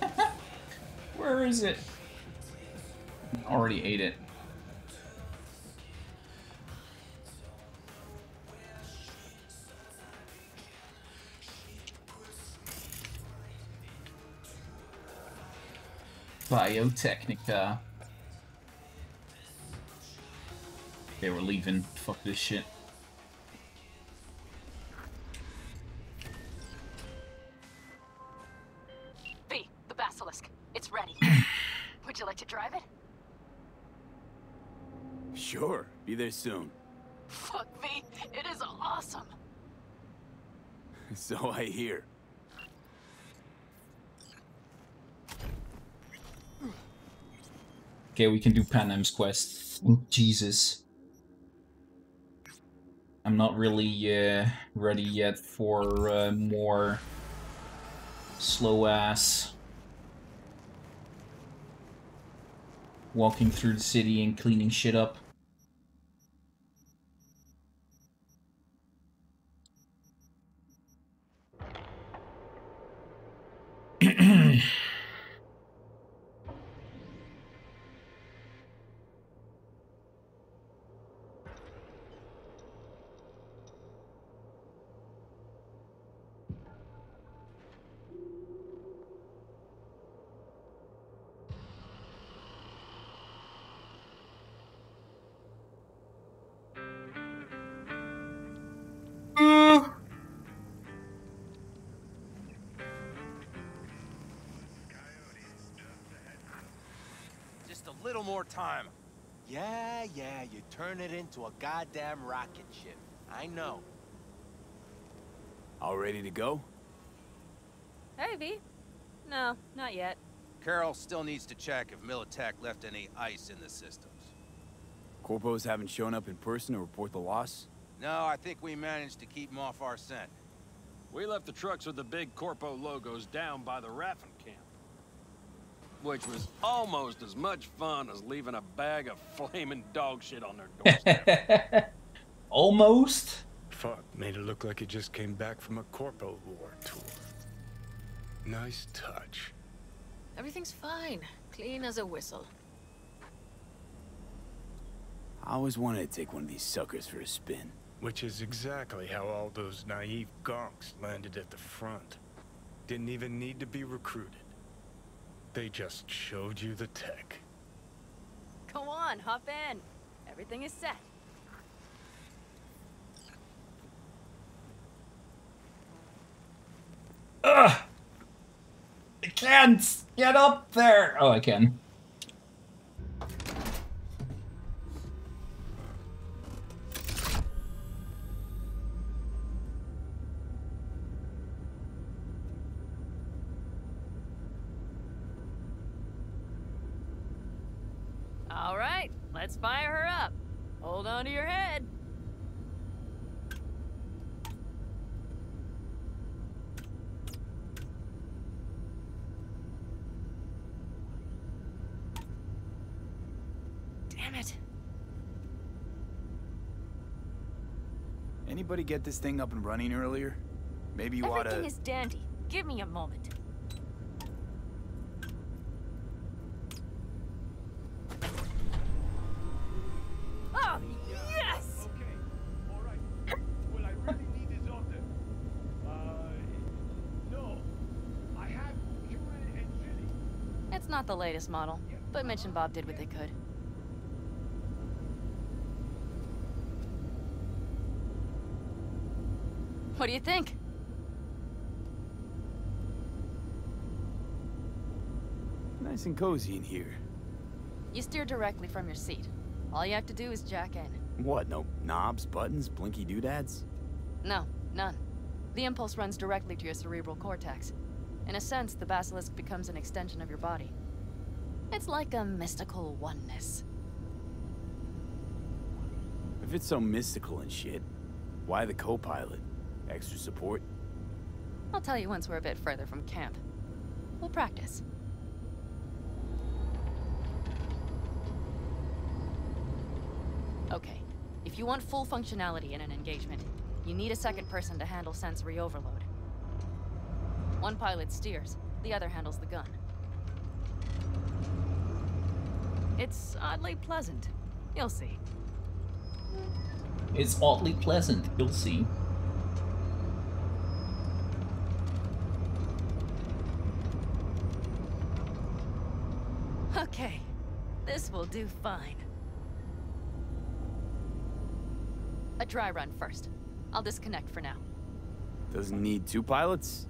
Where is it? Already ate it. Biotechnica. They were leaving. Fuck this shit. Soon. Fuck me, it is awesome. So I hear. Okay, we can do Panam's quest. Jesus. I'm not really uh, ready yet for uh, more slow ass walking through the city and cleaning shit up. Time. Yeah, yeah, you turn it into a goddamn rocket ship. I know. All ready to go? Hey, V. No, not yet. Carol still needs to check if Militech left any ice in the systems. Corpos haven't shown up in person to report the loss? No, I think we managed to keep them off our scent. We left the trucks with the big Corpo logos down by the Raffen camp. Which was almost as much fun as leaving a bag of flaming dog shit on their doorstep. Almost? Fuck, made it look like he just came back from a Corpo War tour. Nice touch. Everything's fine. Clean as a whistle. I always wanted to take one of these suckers for a spin. Which is exactly how all those naive gonks landed at the front. Didn't even need to be recruited. They just showed you the tech. Go on, hop in. Everything is set. Ugh! I can't get up there! Oh, I can. All right, let's fire her up. Hold on to your head. Damn it. Anybody get this thing up and running earlier? Maybe you oughta... Everything is dandy. Give me a moment. Oh, yes! It's not the latest model, but Mitch and Bob did what they could. What do you think? Nice and cozy in here. You steer directly from your seat. All you have to do is jack in. What, no knobs, buttons, blinky doodads? No, None. The impulse runs directly to your cerebral cortex. In a sense, the basilisk becomes an extension of your body. It's like a mystical oneness. If it's so mystical and shit, why the co-pilot? Extra support? I'll tell you once we're a bit further from camp. We'll practice. Okay, if you want full functionality in an engagement, you need a second person to handle sensory overload. One pilot steers, the other handles the gun. It's oddly pleasant. You'll see. It's oddly pleasant, you'll see. Okay, this will do fine. A dry run first. I'll disconnect for now. Doesn't need two pilots?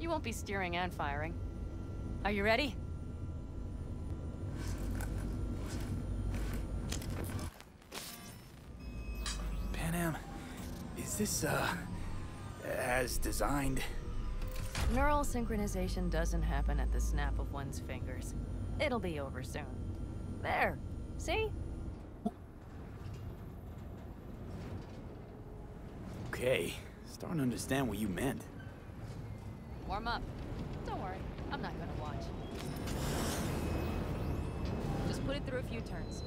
You won't be steering and firing. Are you ready? Panam, is this, uh, as designed? Neural synchronization doesn't happen at the snap of one's fingers. It'll be over soon. There. See? Okay, starting to understand what you meant. Warm up. Don't worry, I'm not gonna watch. Just put it through a few turns.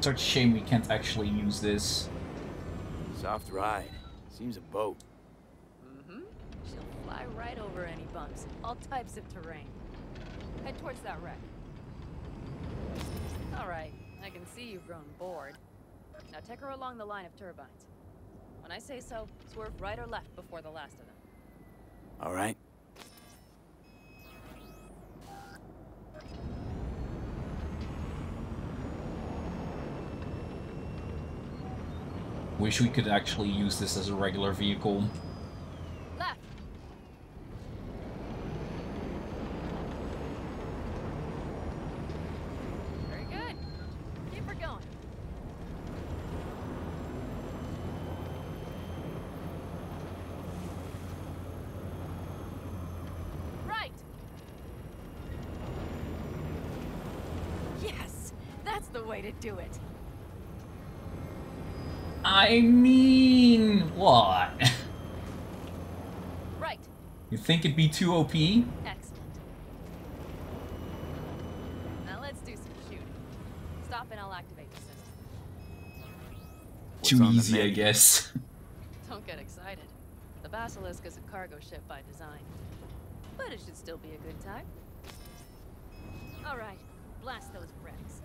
Such a shame we can't actually use this. Soft ride. Seems a boat. Mm-hmm. She'll fly right over any bumps. All types of terrain. Head towards that wreck. All right, I can see you've grown bored. Now take her along the line of turbines. When I say so, swerve right or left before the last of them. All right. Wish we could actually use this as a regular vehicle. Left. Very good. Keep her going. Right. Yes, that's the way to do it. I mean, what? Right. You think it'd be too OP? Excellent. Now let's do some shooting. Stop and I'll activate the system. too easy, I guess. Don't get excited. The Basilisk is a cargo ship by design. But it should still be a good time. Alright, blast those wrecks.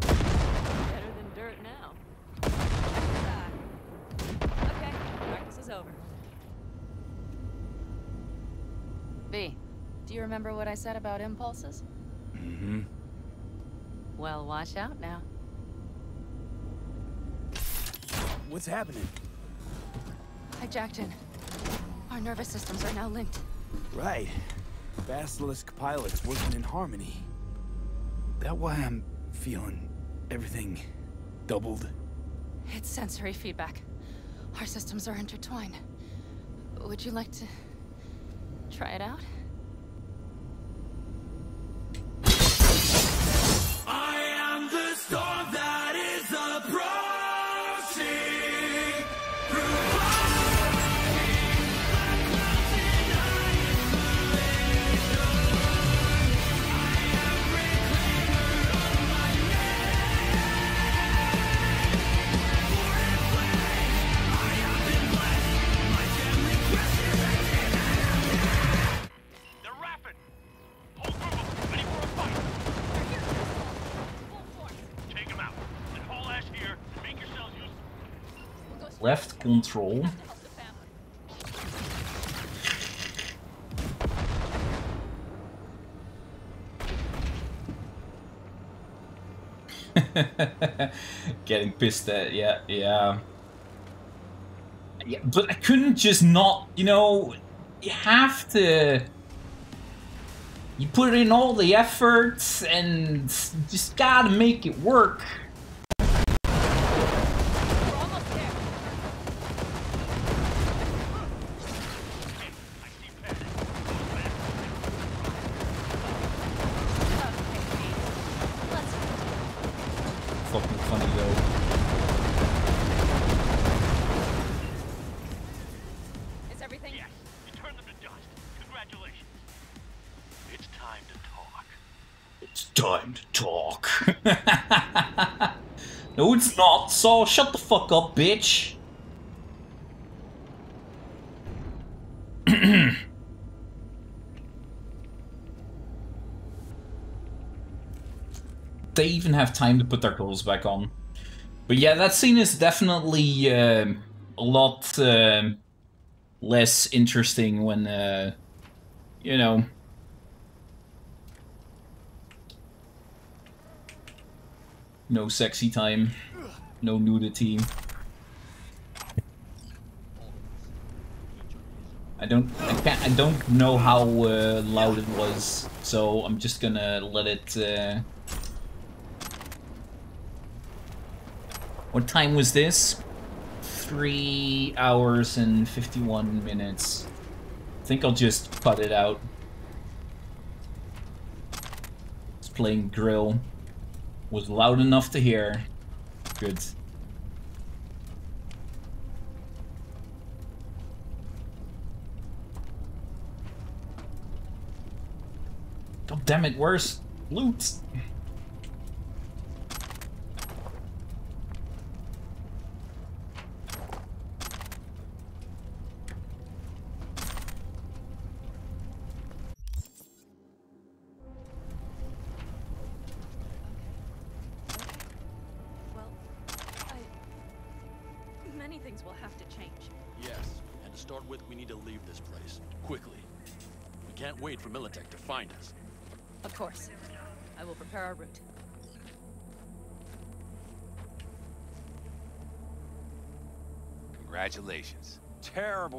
Better than dirt now. Ah. Okay, practice is over. V, do you remember what I said about impulses? Mm-hmm. Well, watch out now. What's happening? Hi, Jackton. Our nervous systems are now linked. Right. Basilisk pilots working in harmony. That why I'm feeling everything doubled. It's sensory feedback. Our systems are intertwined. Would you like to try it out? Control. Getting pissed at, yeah, yeah. Yeah, but I couldn't just not, you know, you have to. You put in all the efforts and just gotta make it work. So shut the fuck up, bitch. they even have time to put their clothes back on. But yeah, that scene is definitely um a lot um less interesting when, uh, you know, no sexy time, no nudity. I don't, I can't, I don't know how uh, loud it was, so I'm just gonna let it. Uh... What time was this? Three hours and fifty-one minutes. I think I'll just cut it out. It's playing grill. Was loud enough to hear. Good. God damn it, where's loot?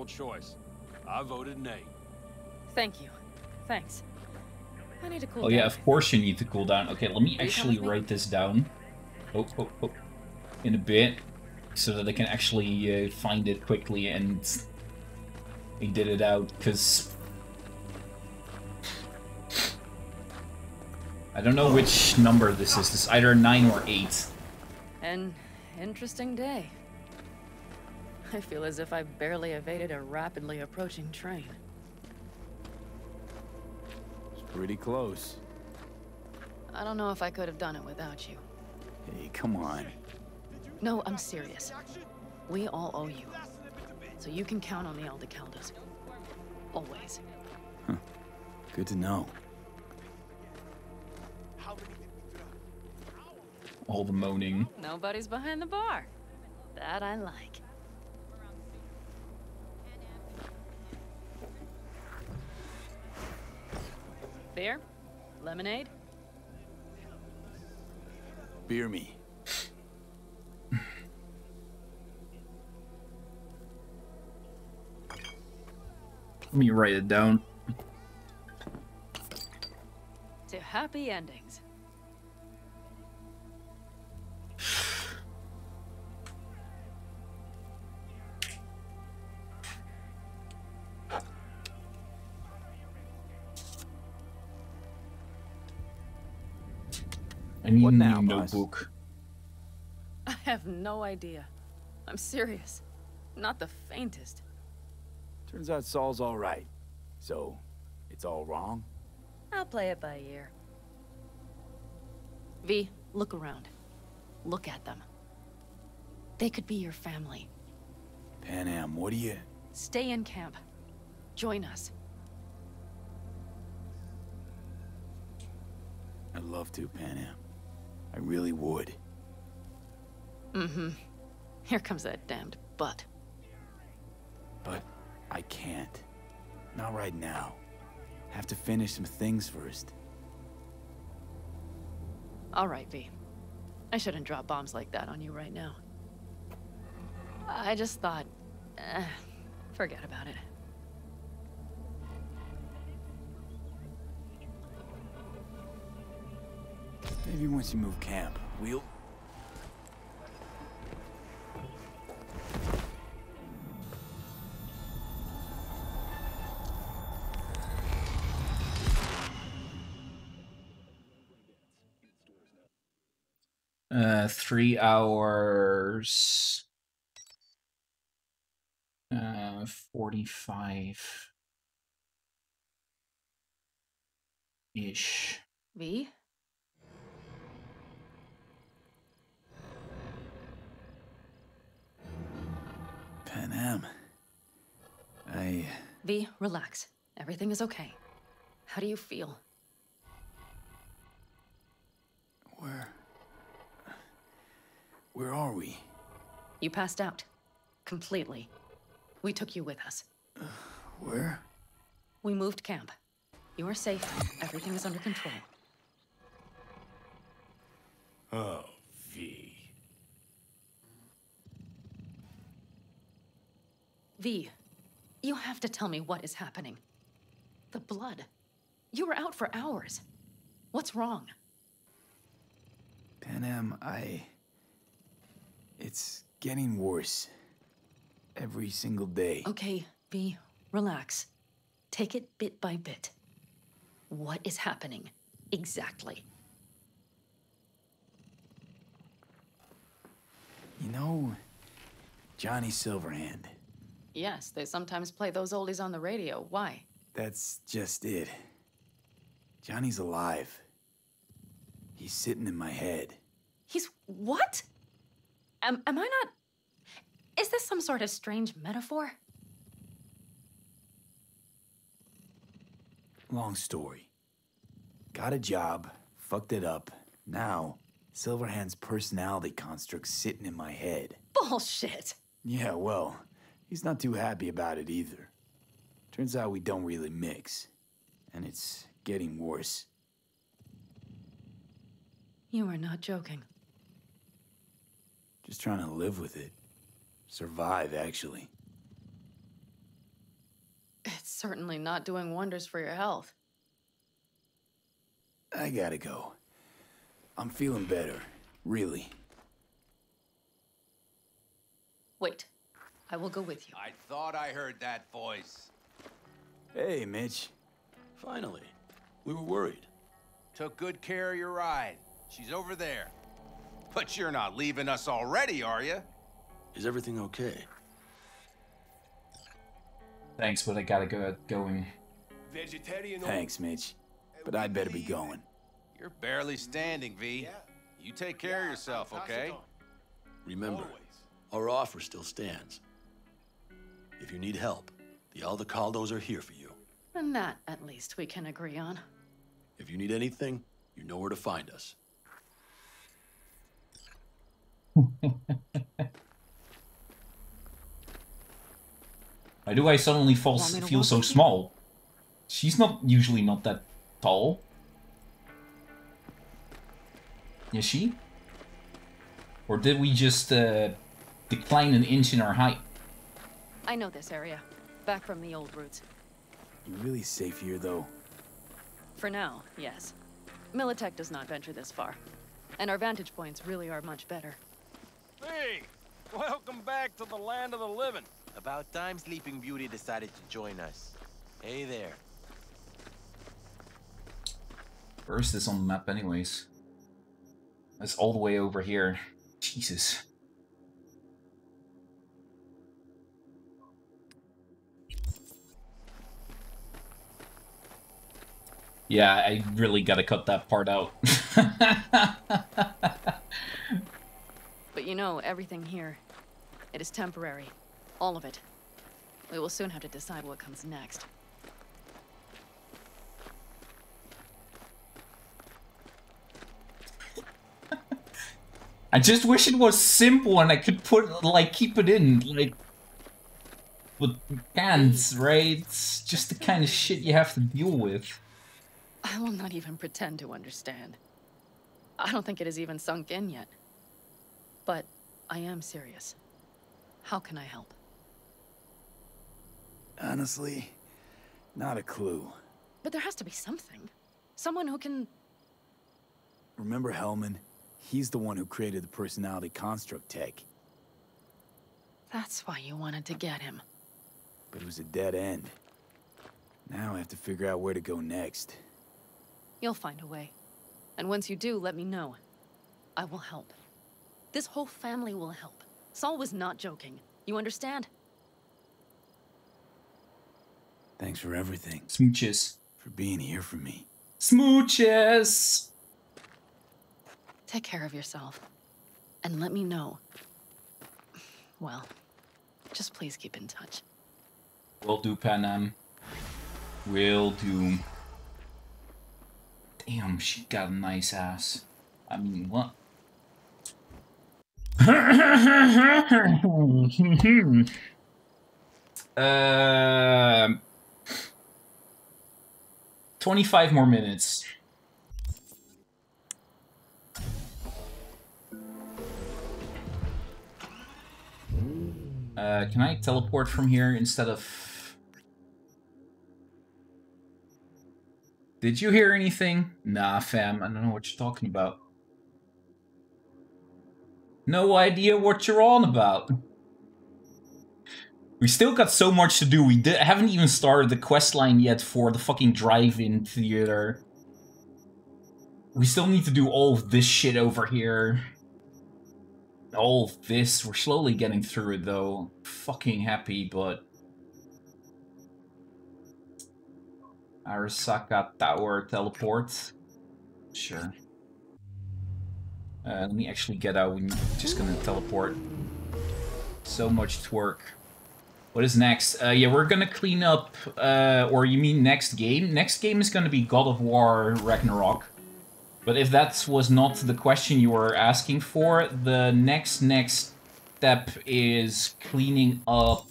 Terrible choice. I voted nay. Thank you. Thanks. I need to cool Oh down. yeah, of course you need to cool down. Okay, let me actually coming with me? write this down. Oh, oh, oh. In a bit. So that I can actually uh, find it quickly and... I did it out, because... I don't know which number this is. This is either 9 or 8. An interesting day. I feel as if I barely evaded a rapidly approaching train. It's pretty close. I don't know if I could have done it without you. Hey, come on. No, I'm serious. We all owe you. So you can count on the Aldecaldos. Always. Good to know. All the moaning. Nobody's behind the bar. That I like. Beer? Lemonade? Beer me. Let me write it down. To happy endings. I need What a now, new boss? notebook. I have no idea. I'm serious. Not the faintest. Turns out Saul's all right. So, it's all wrong? I'll play it by ear. V, look around. Look at them. They could be your family. Panam, what do you... Stay in camp. Join us. I'd love to, Panam. I really would. Mm-hmm. Here comes that damned butt. But I can't. Not right now. Have to finish some things first. All right, V. I shouldn't drop bombs like that on you right now. I just thought... eh, forget about it. Maybe once you move camp, we'll... Uh, three hours. Uh, 45 ish. V? Panam. I... V, relax. Everything is okay. How do you feel? Where... Where are we? You passed out. Completely. We took you with us. Where? We moved camp. You are safe. Everything is under control. Oh, V. V, you have to tell me what is happening. The blood. You were out for hours. What's wrong? Panam, I... It's getting worse. Every single day. Okay, V, relax. Take it bit by bit. What is happening? Exactly. You know, Johnny Silverhand. Yes, they sometimes play those oldies on the radio. Why? That's just it. Johnny's alive. He's sitting in my head. He's what? Am, am I not. Is this some sort of strange metaphor? Long story. Got a job, fucked it up. Now, Silverhand's personality construct's sitting in my head. Bullshit. Yeah, well, he's not too happy about it either. Turns out we don't really mix. And it's getting worse. You are not joking. Just trying to live with it. Survive, actually. It's certainly not doing wonders for your health. I gotta go. I'm feeling better. Really. Wait. I will go with you. I thought I heard that voice. Hey, Mitch. Finally. We were worried. Took good care of your ride. She's over there. But you're not leaving us already, are you? Is everything okay? Thanks, but I gotta go going. Vegetarian. Thanks, Mitch. But I'd better be going. You're barely standing, V. You take care of yourself, okay? Remember, our offer still stands. If you need help, the Aldecaldos are here for you. And that, at least, we can agree on. If you need anything, you know where to find us. Why do I suddenly fall, Want feel so small? She's not usually not that tall. Is she? Or did we just uh, decline an inch in our height? I know this area. Back from the old routes. You're really safe here, though? For now, yes. Militech does not venture this far. And our vantage points really are much better. Hey, welcome back to the land of the living. About time Sleeping Beauty decided to join us. Hey there. Where's this on the map anyways? It's all the way over here. Jesus. Yeah, I really gotta cut that part out. But you know, everything here, it is temporary. All of it. We will soon have to decide what comes next. I just wish it was simple and I could put, like, keep it in, like, with cans, right? It's just the kind of shit you have to deal with. I will not even pretend to understand. I don't think it has even sunk in yet. But I am serious. How can I help? Honestly, not a clue. But there has to be something. Someone who can... Remember Hellman? He's the one who created the personality construct tech. That's why you wanted to get him. But it was a dead end. Now I have to figure out where to go next. You'll find a way. And once you do, let me know. I will help. This whole family will help. Saul was not joking. You understand? Thanks for everything. Smooches. For being here for me. Smooches! Take care of yourself. And let me know. Well, just please keep in touch. Will do, Panam. Will do. Damn, she got a nice ass. I mean, what? uh, 25 more minutes. Uh, can I teleport from here instead of... Did you hear anything? Nah, fam, I don't know what you're talking about. No idea what you're on about. We still got so much to do. We haven't even started the quest line yet for the fucking drive-in theater. We still need to do all of this shit over here. All of this. We're slowly getting through it, though. Fucking happy, but... Arasaka Tower teleport. Sure. Uh, let me actually get out. We're just gonna teleport. So much twerk. What is next? Uh, yeah, we're gonna clean up, uh, or you mean next game? Next game is gonna be God of War Ragnarok. But if that was not the question you were asking for, the next next step is cleaning up.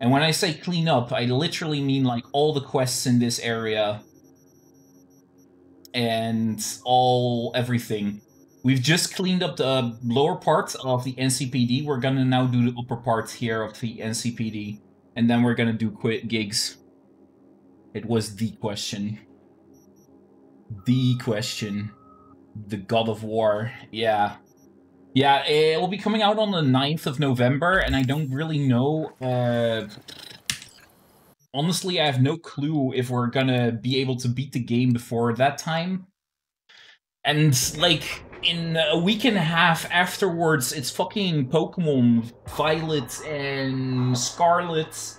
And when I say clean up, I literally mean like all the quests in this area. And all everything. We've just cleaned up the lower part of the NCPD. We're gonna now do the upper part here of the NCPD. And then we're gonna do quit gigs. It was the question. The question. The God of War. Yeah. Yeah, it will be coming out on the 9th of November, and I don't really know... Uh, honestly, I have no clue if we're gonna be able to beat the game before that time. And, like, in a week and a half afterwards, it's fucking Pokemon Violet and Scarlet.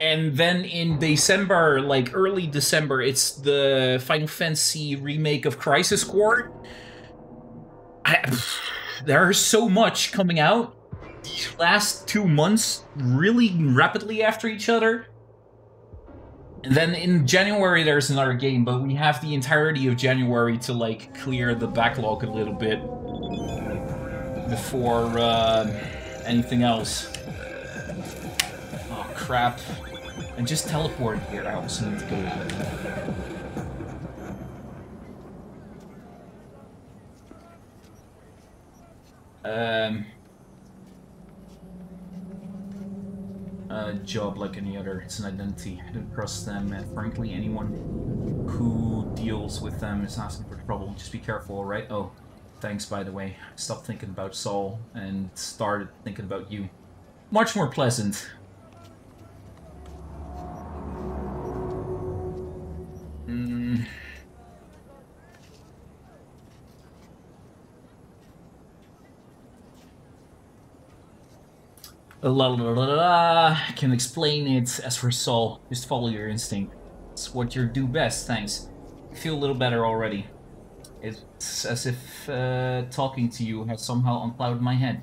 And then in December, like early December, it's the Final Fantasy remake of Crisis Core. I, there's so much coming out these last two months really rapidly after each other. And then in January there's another game, but we have the entirety of January to like clear the backlog a little bit before uh, anything else. Oh crap. And just teleport here, I also need to go Um a job like any other. It's an identity. I don't trust them, and frankly, anyone who deals with them is asking for trouble. Just be careful, alright? Oh, thanks, by the way. Stop thinking about Saul and started thinking about you. Much more pleasant. Mm. La la la. Can explain it. As for Saul, just follow your instinct. It's what you do best, thanks. I feel a little better already. It's as if uh, talking to you has somehow unclouded my head.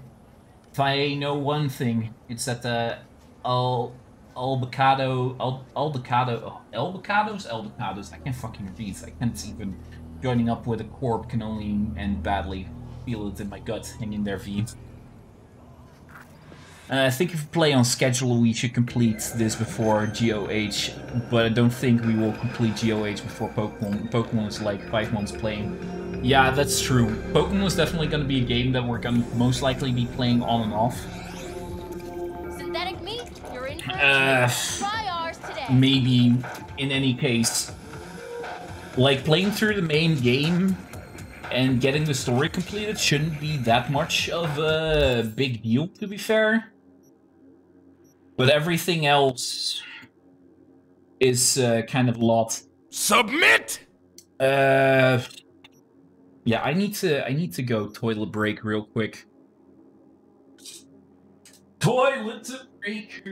If I know one thing, it's that the Al Albacado Al Albacado Albacados Albacados I can't fucking read. I can't even joining up with a corp can only end badly. Feel it in my gut. Hang in there, V. Uh, I think if we play on schedule, we should complete this before GOH, but I don't think we will complete GOH before Pokemon. Pokemon is like five months playing. Yeah, that's true. Pokemon is definitely going to be a game that we're going to most likely be playing on and off. Synthetic meat, you're in for Uh, Try ours today. maybe, in any case. Like, playing through the main game and getting the story completed shouldn't be that much of a big deal, to be fair. But everything else is uh, kind of a lot. Submit! Uh, yeah, I need to. I need to go toilet break real quick. Toilet break.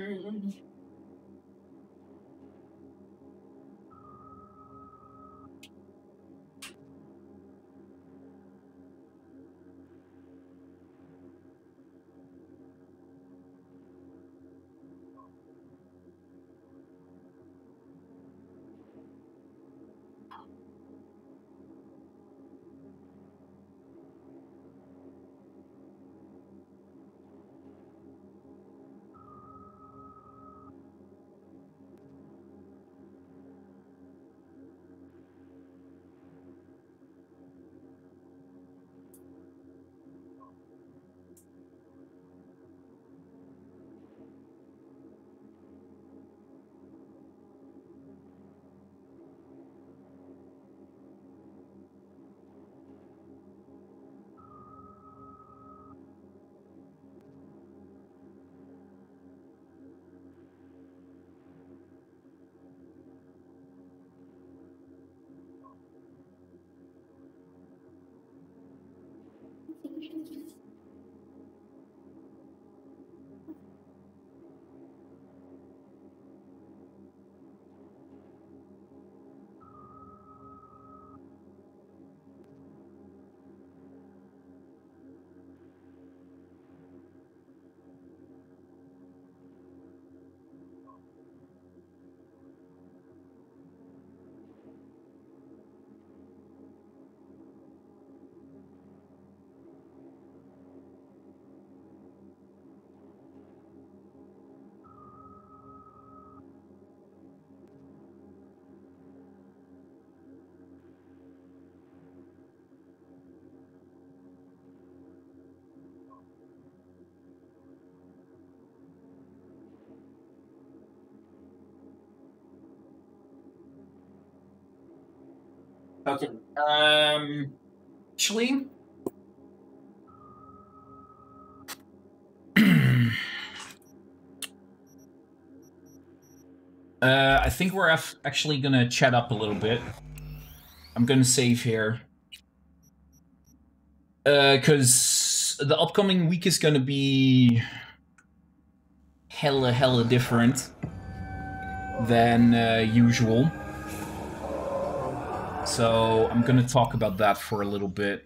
Okay. Um. Actually. uh, I think we're actually gonna chat up a little bit. I'm gonna save here. Uh, cause the upcoming week is gonna be hella hella different than uh, usual. So I'm gonna talk about that for a little bit.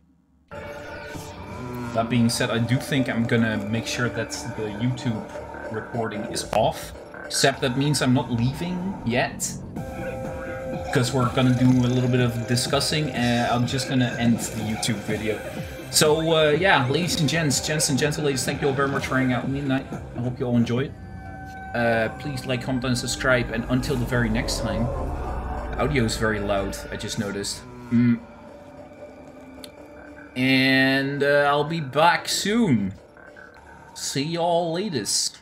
That being said, I do think I'm gonna make sure that the YouTube recording is off. Except that means I'm not leaving yet. Because we're gonna do a little bit of discussing and I'm just gonna end the YouTube video. So uh, yeah, ladies and gents, gents and gentle ladies, thank you all very much for hanging out with me tonight. I hope you all enjoyed. Uh, please like, comment, and subscribe. And until the very next time, audio is very loud. I just noticed. Mm. And uh, I'll be back soon. See y'all latest.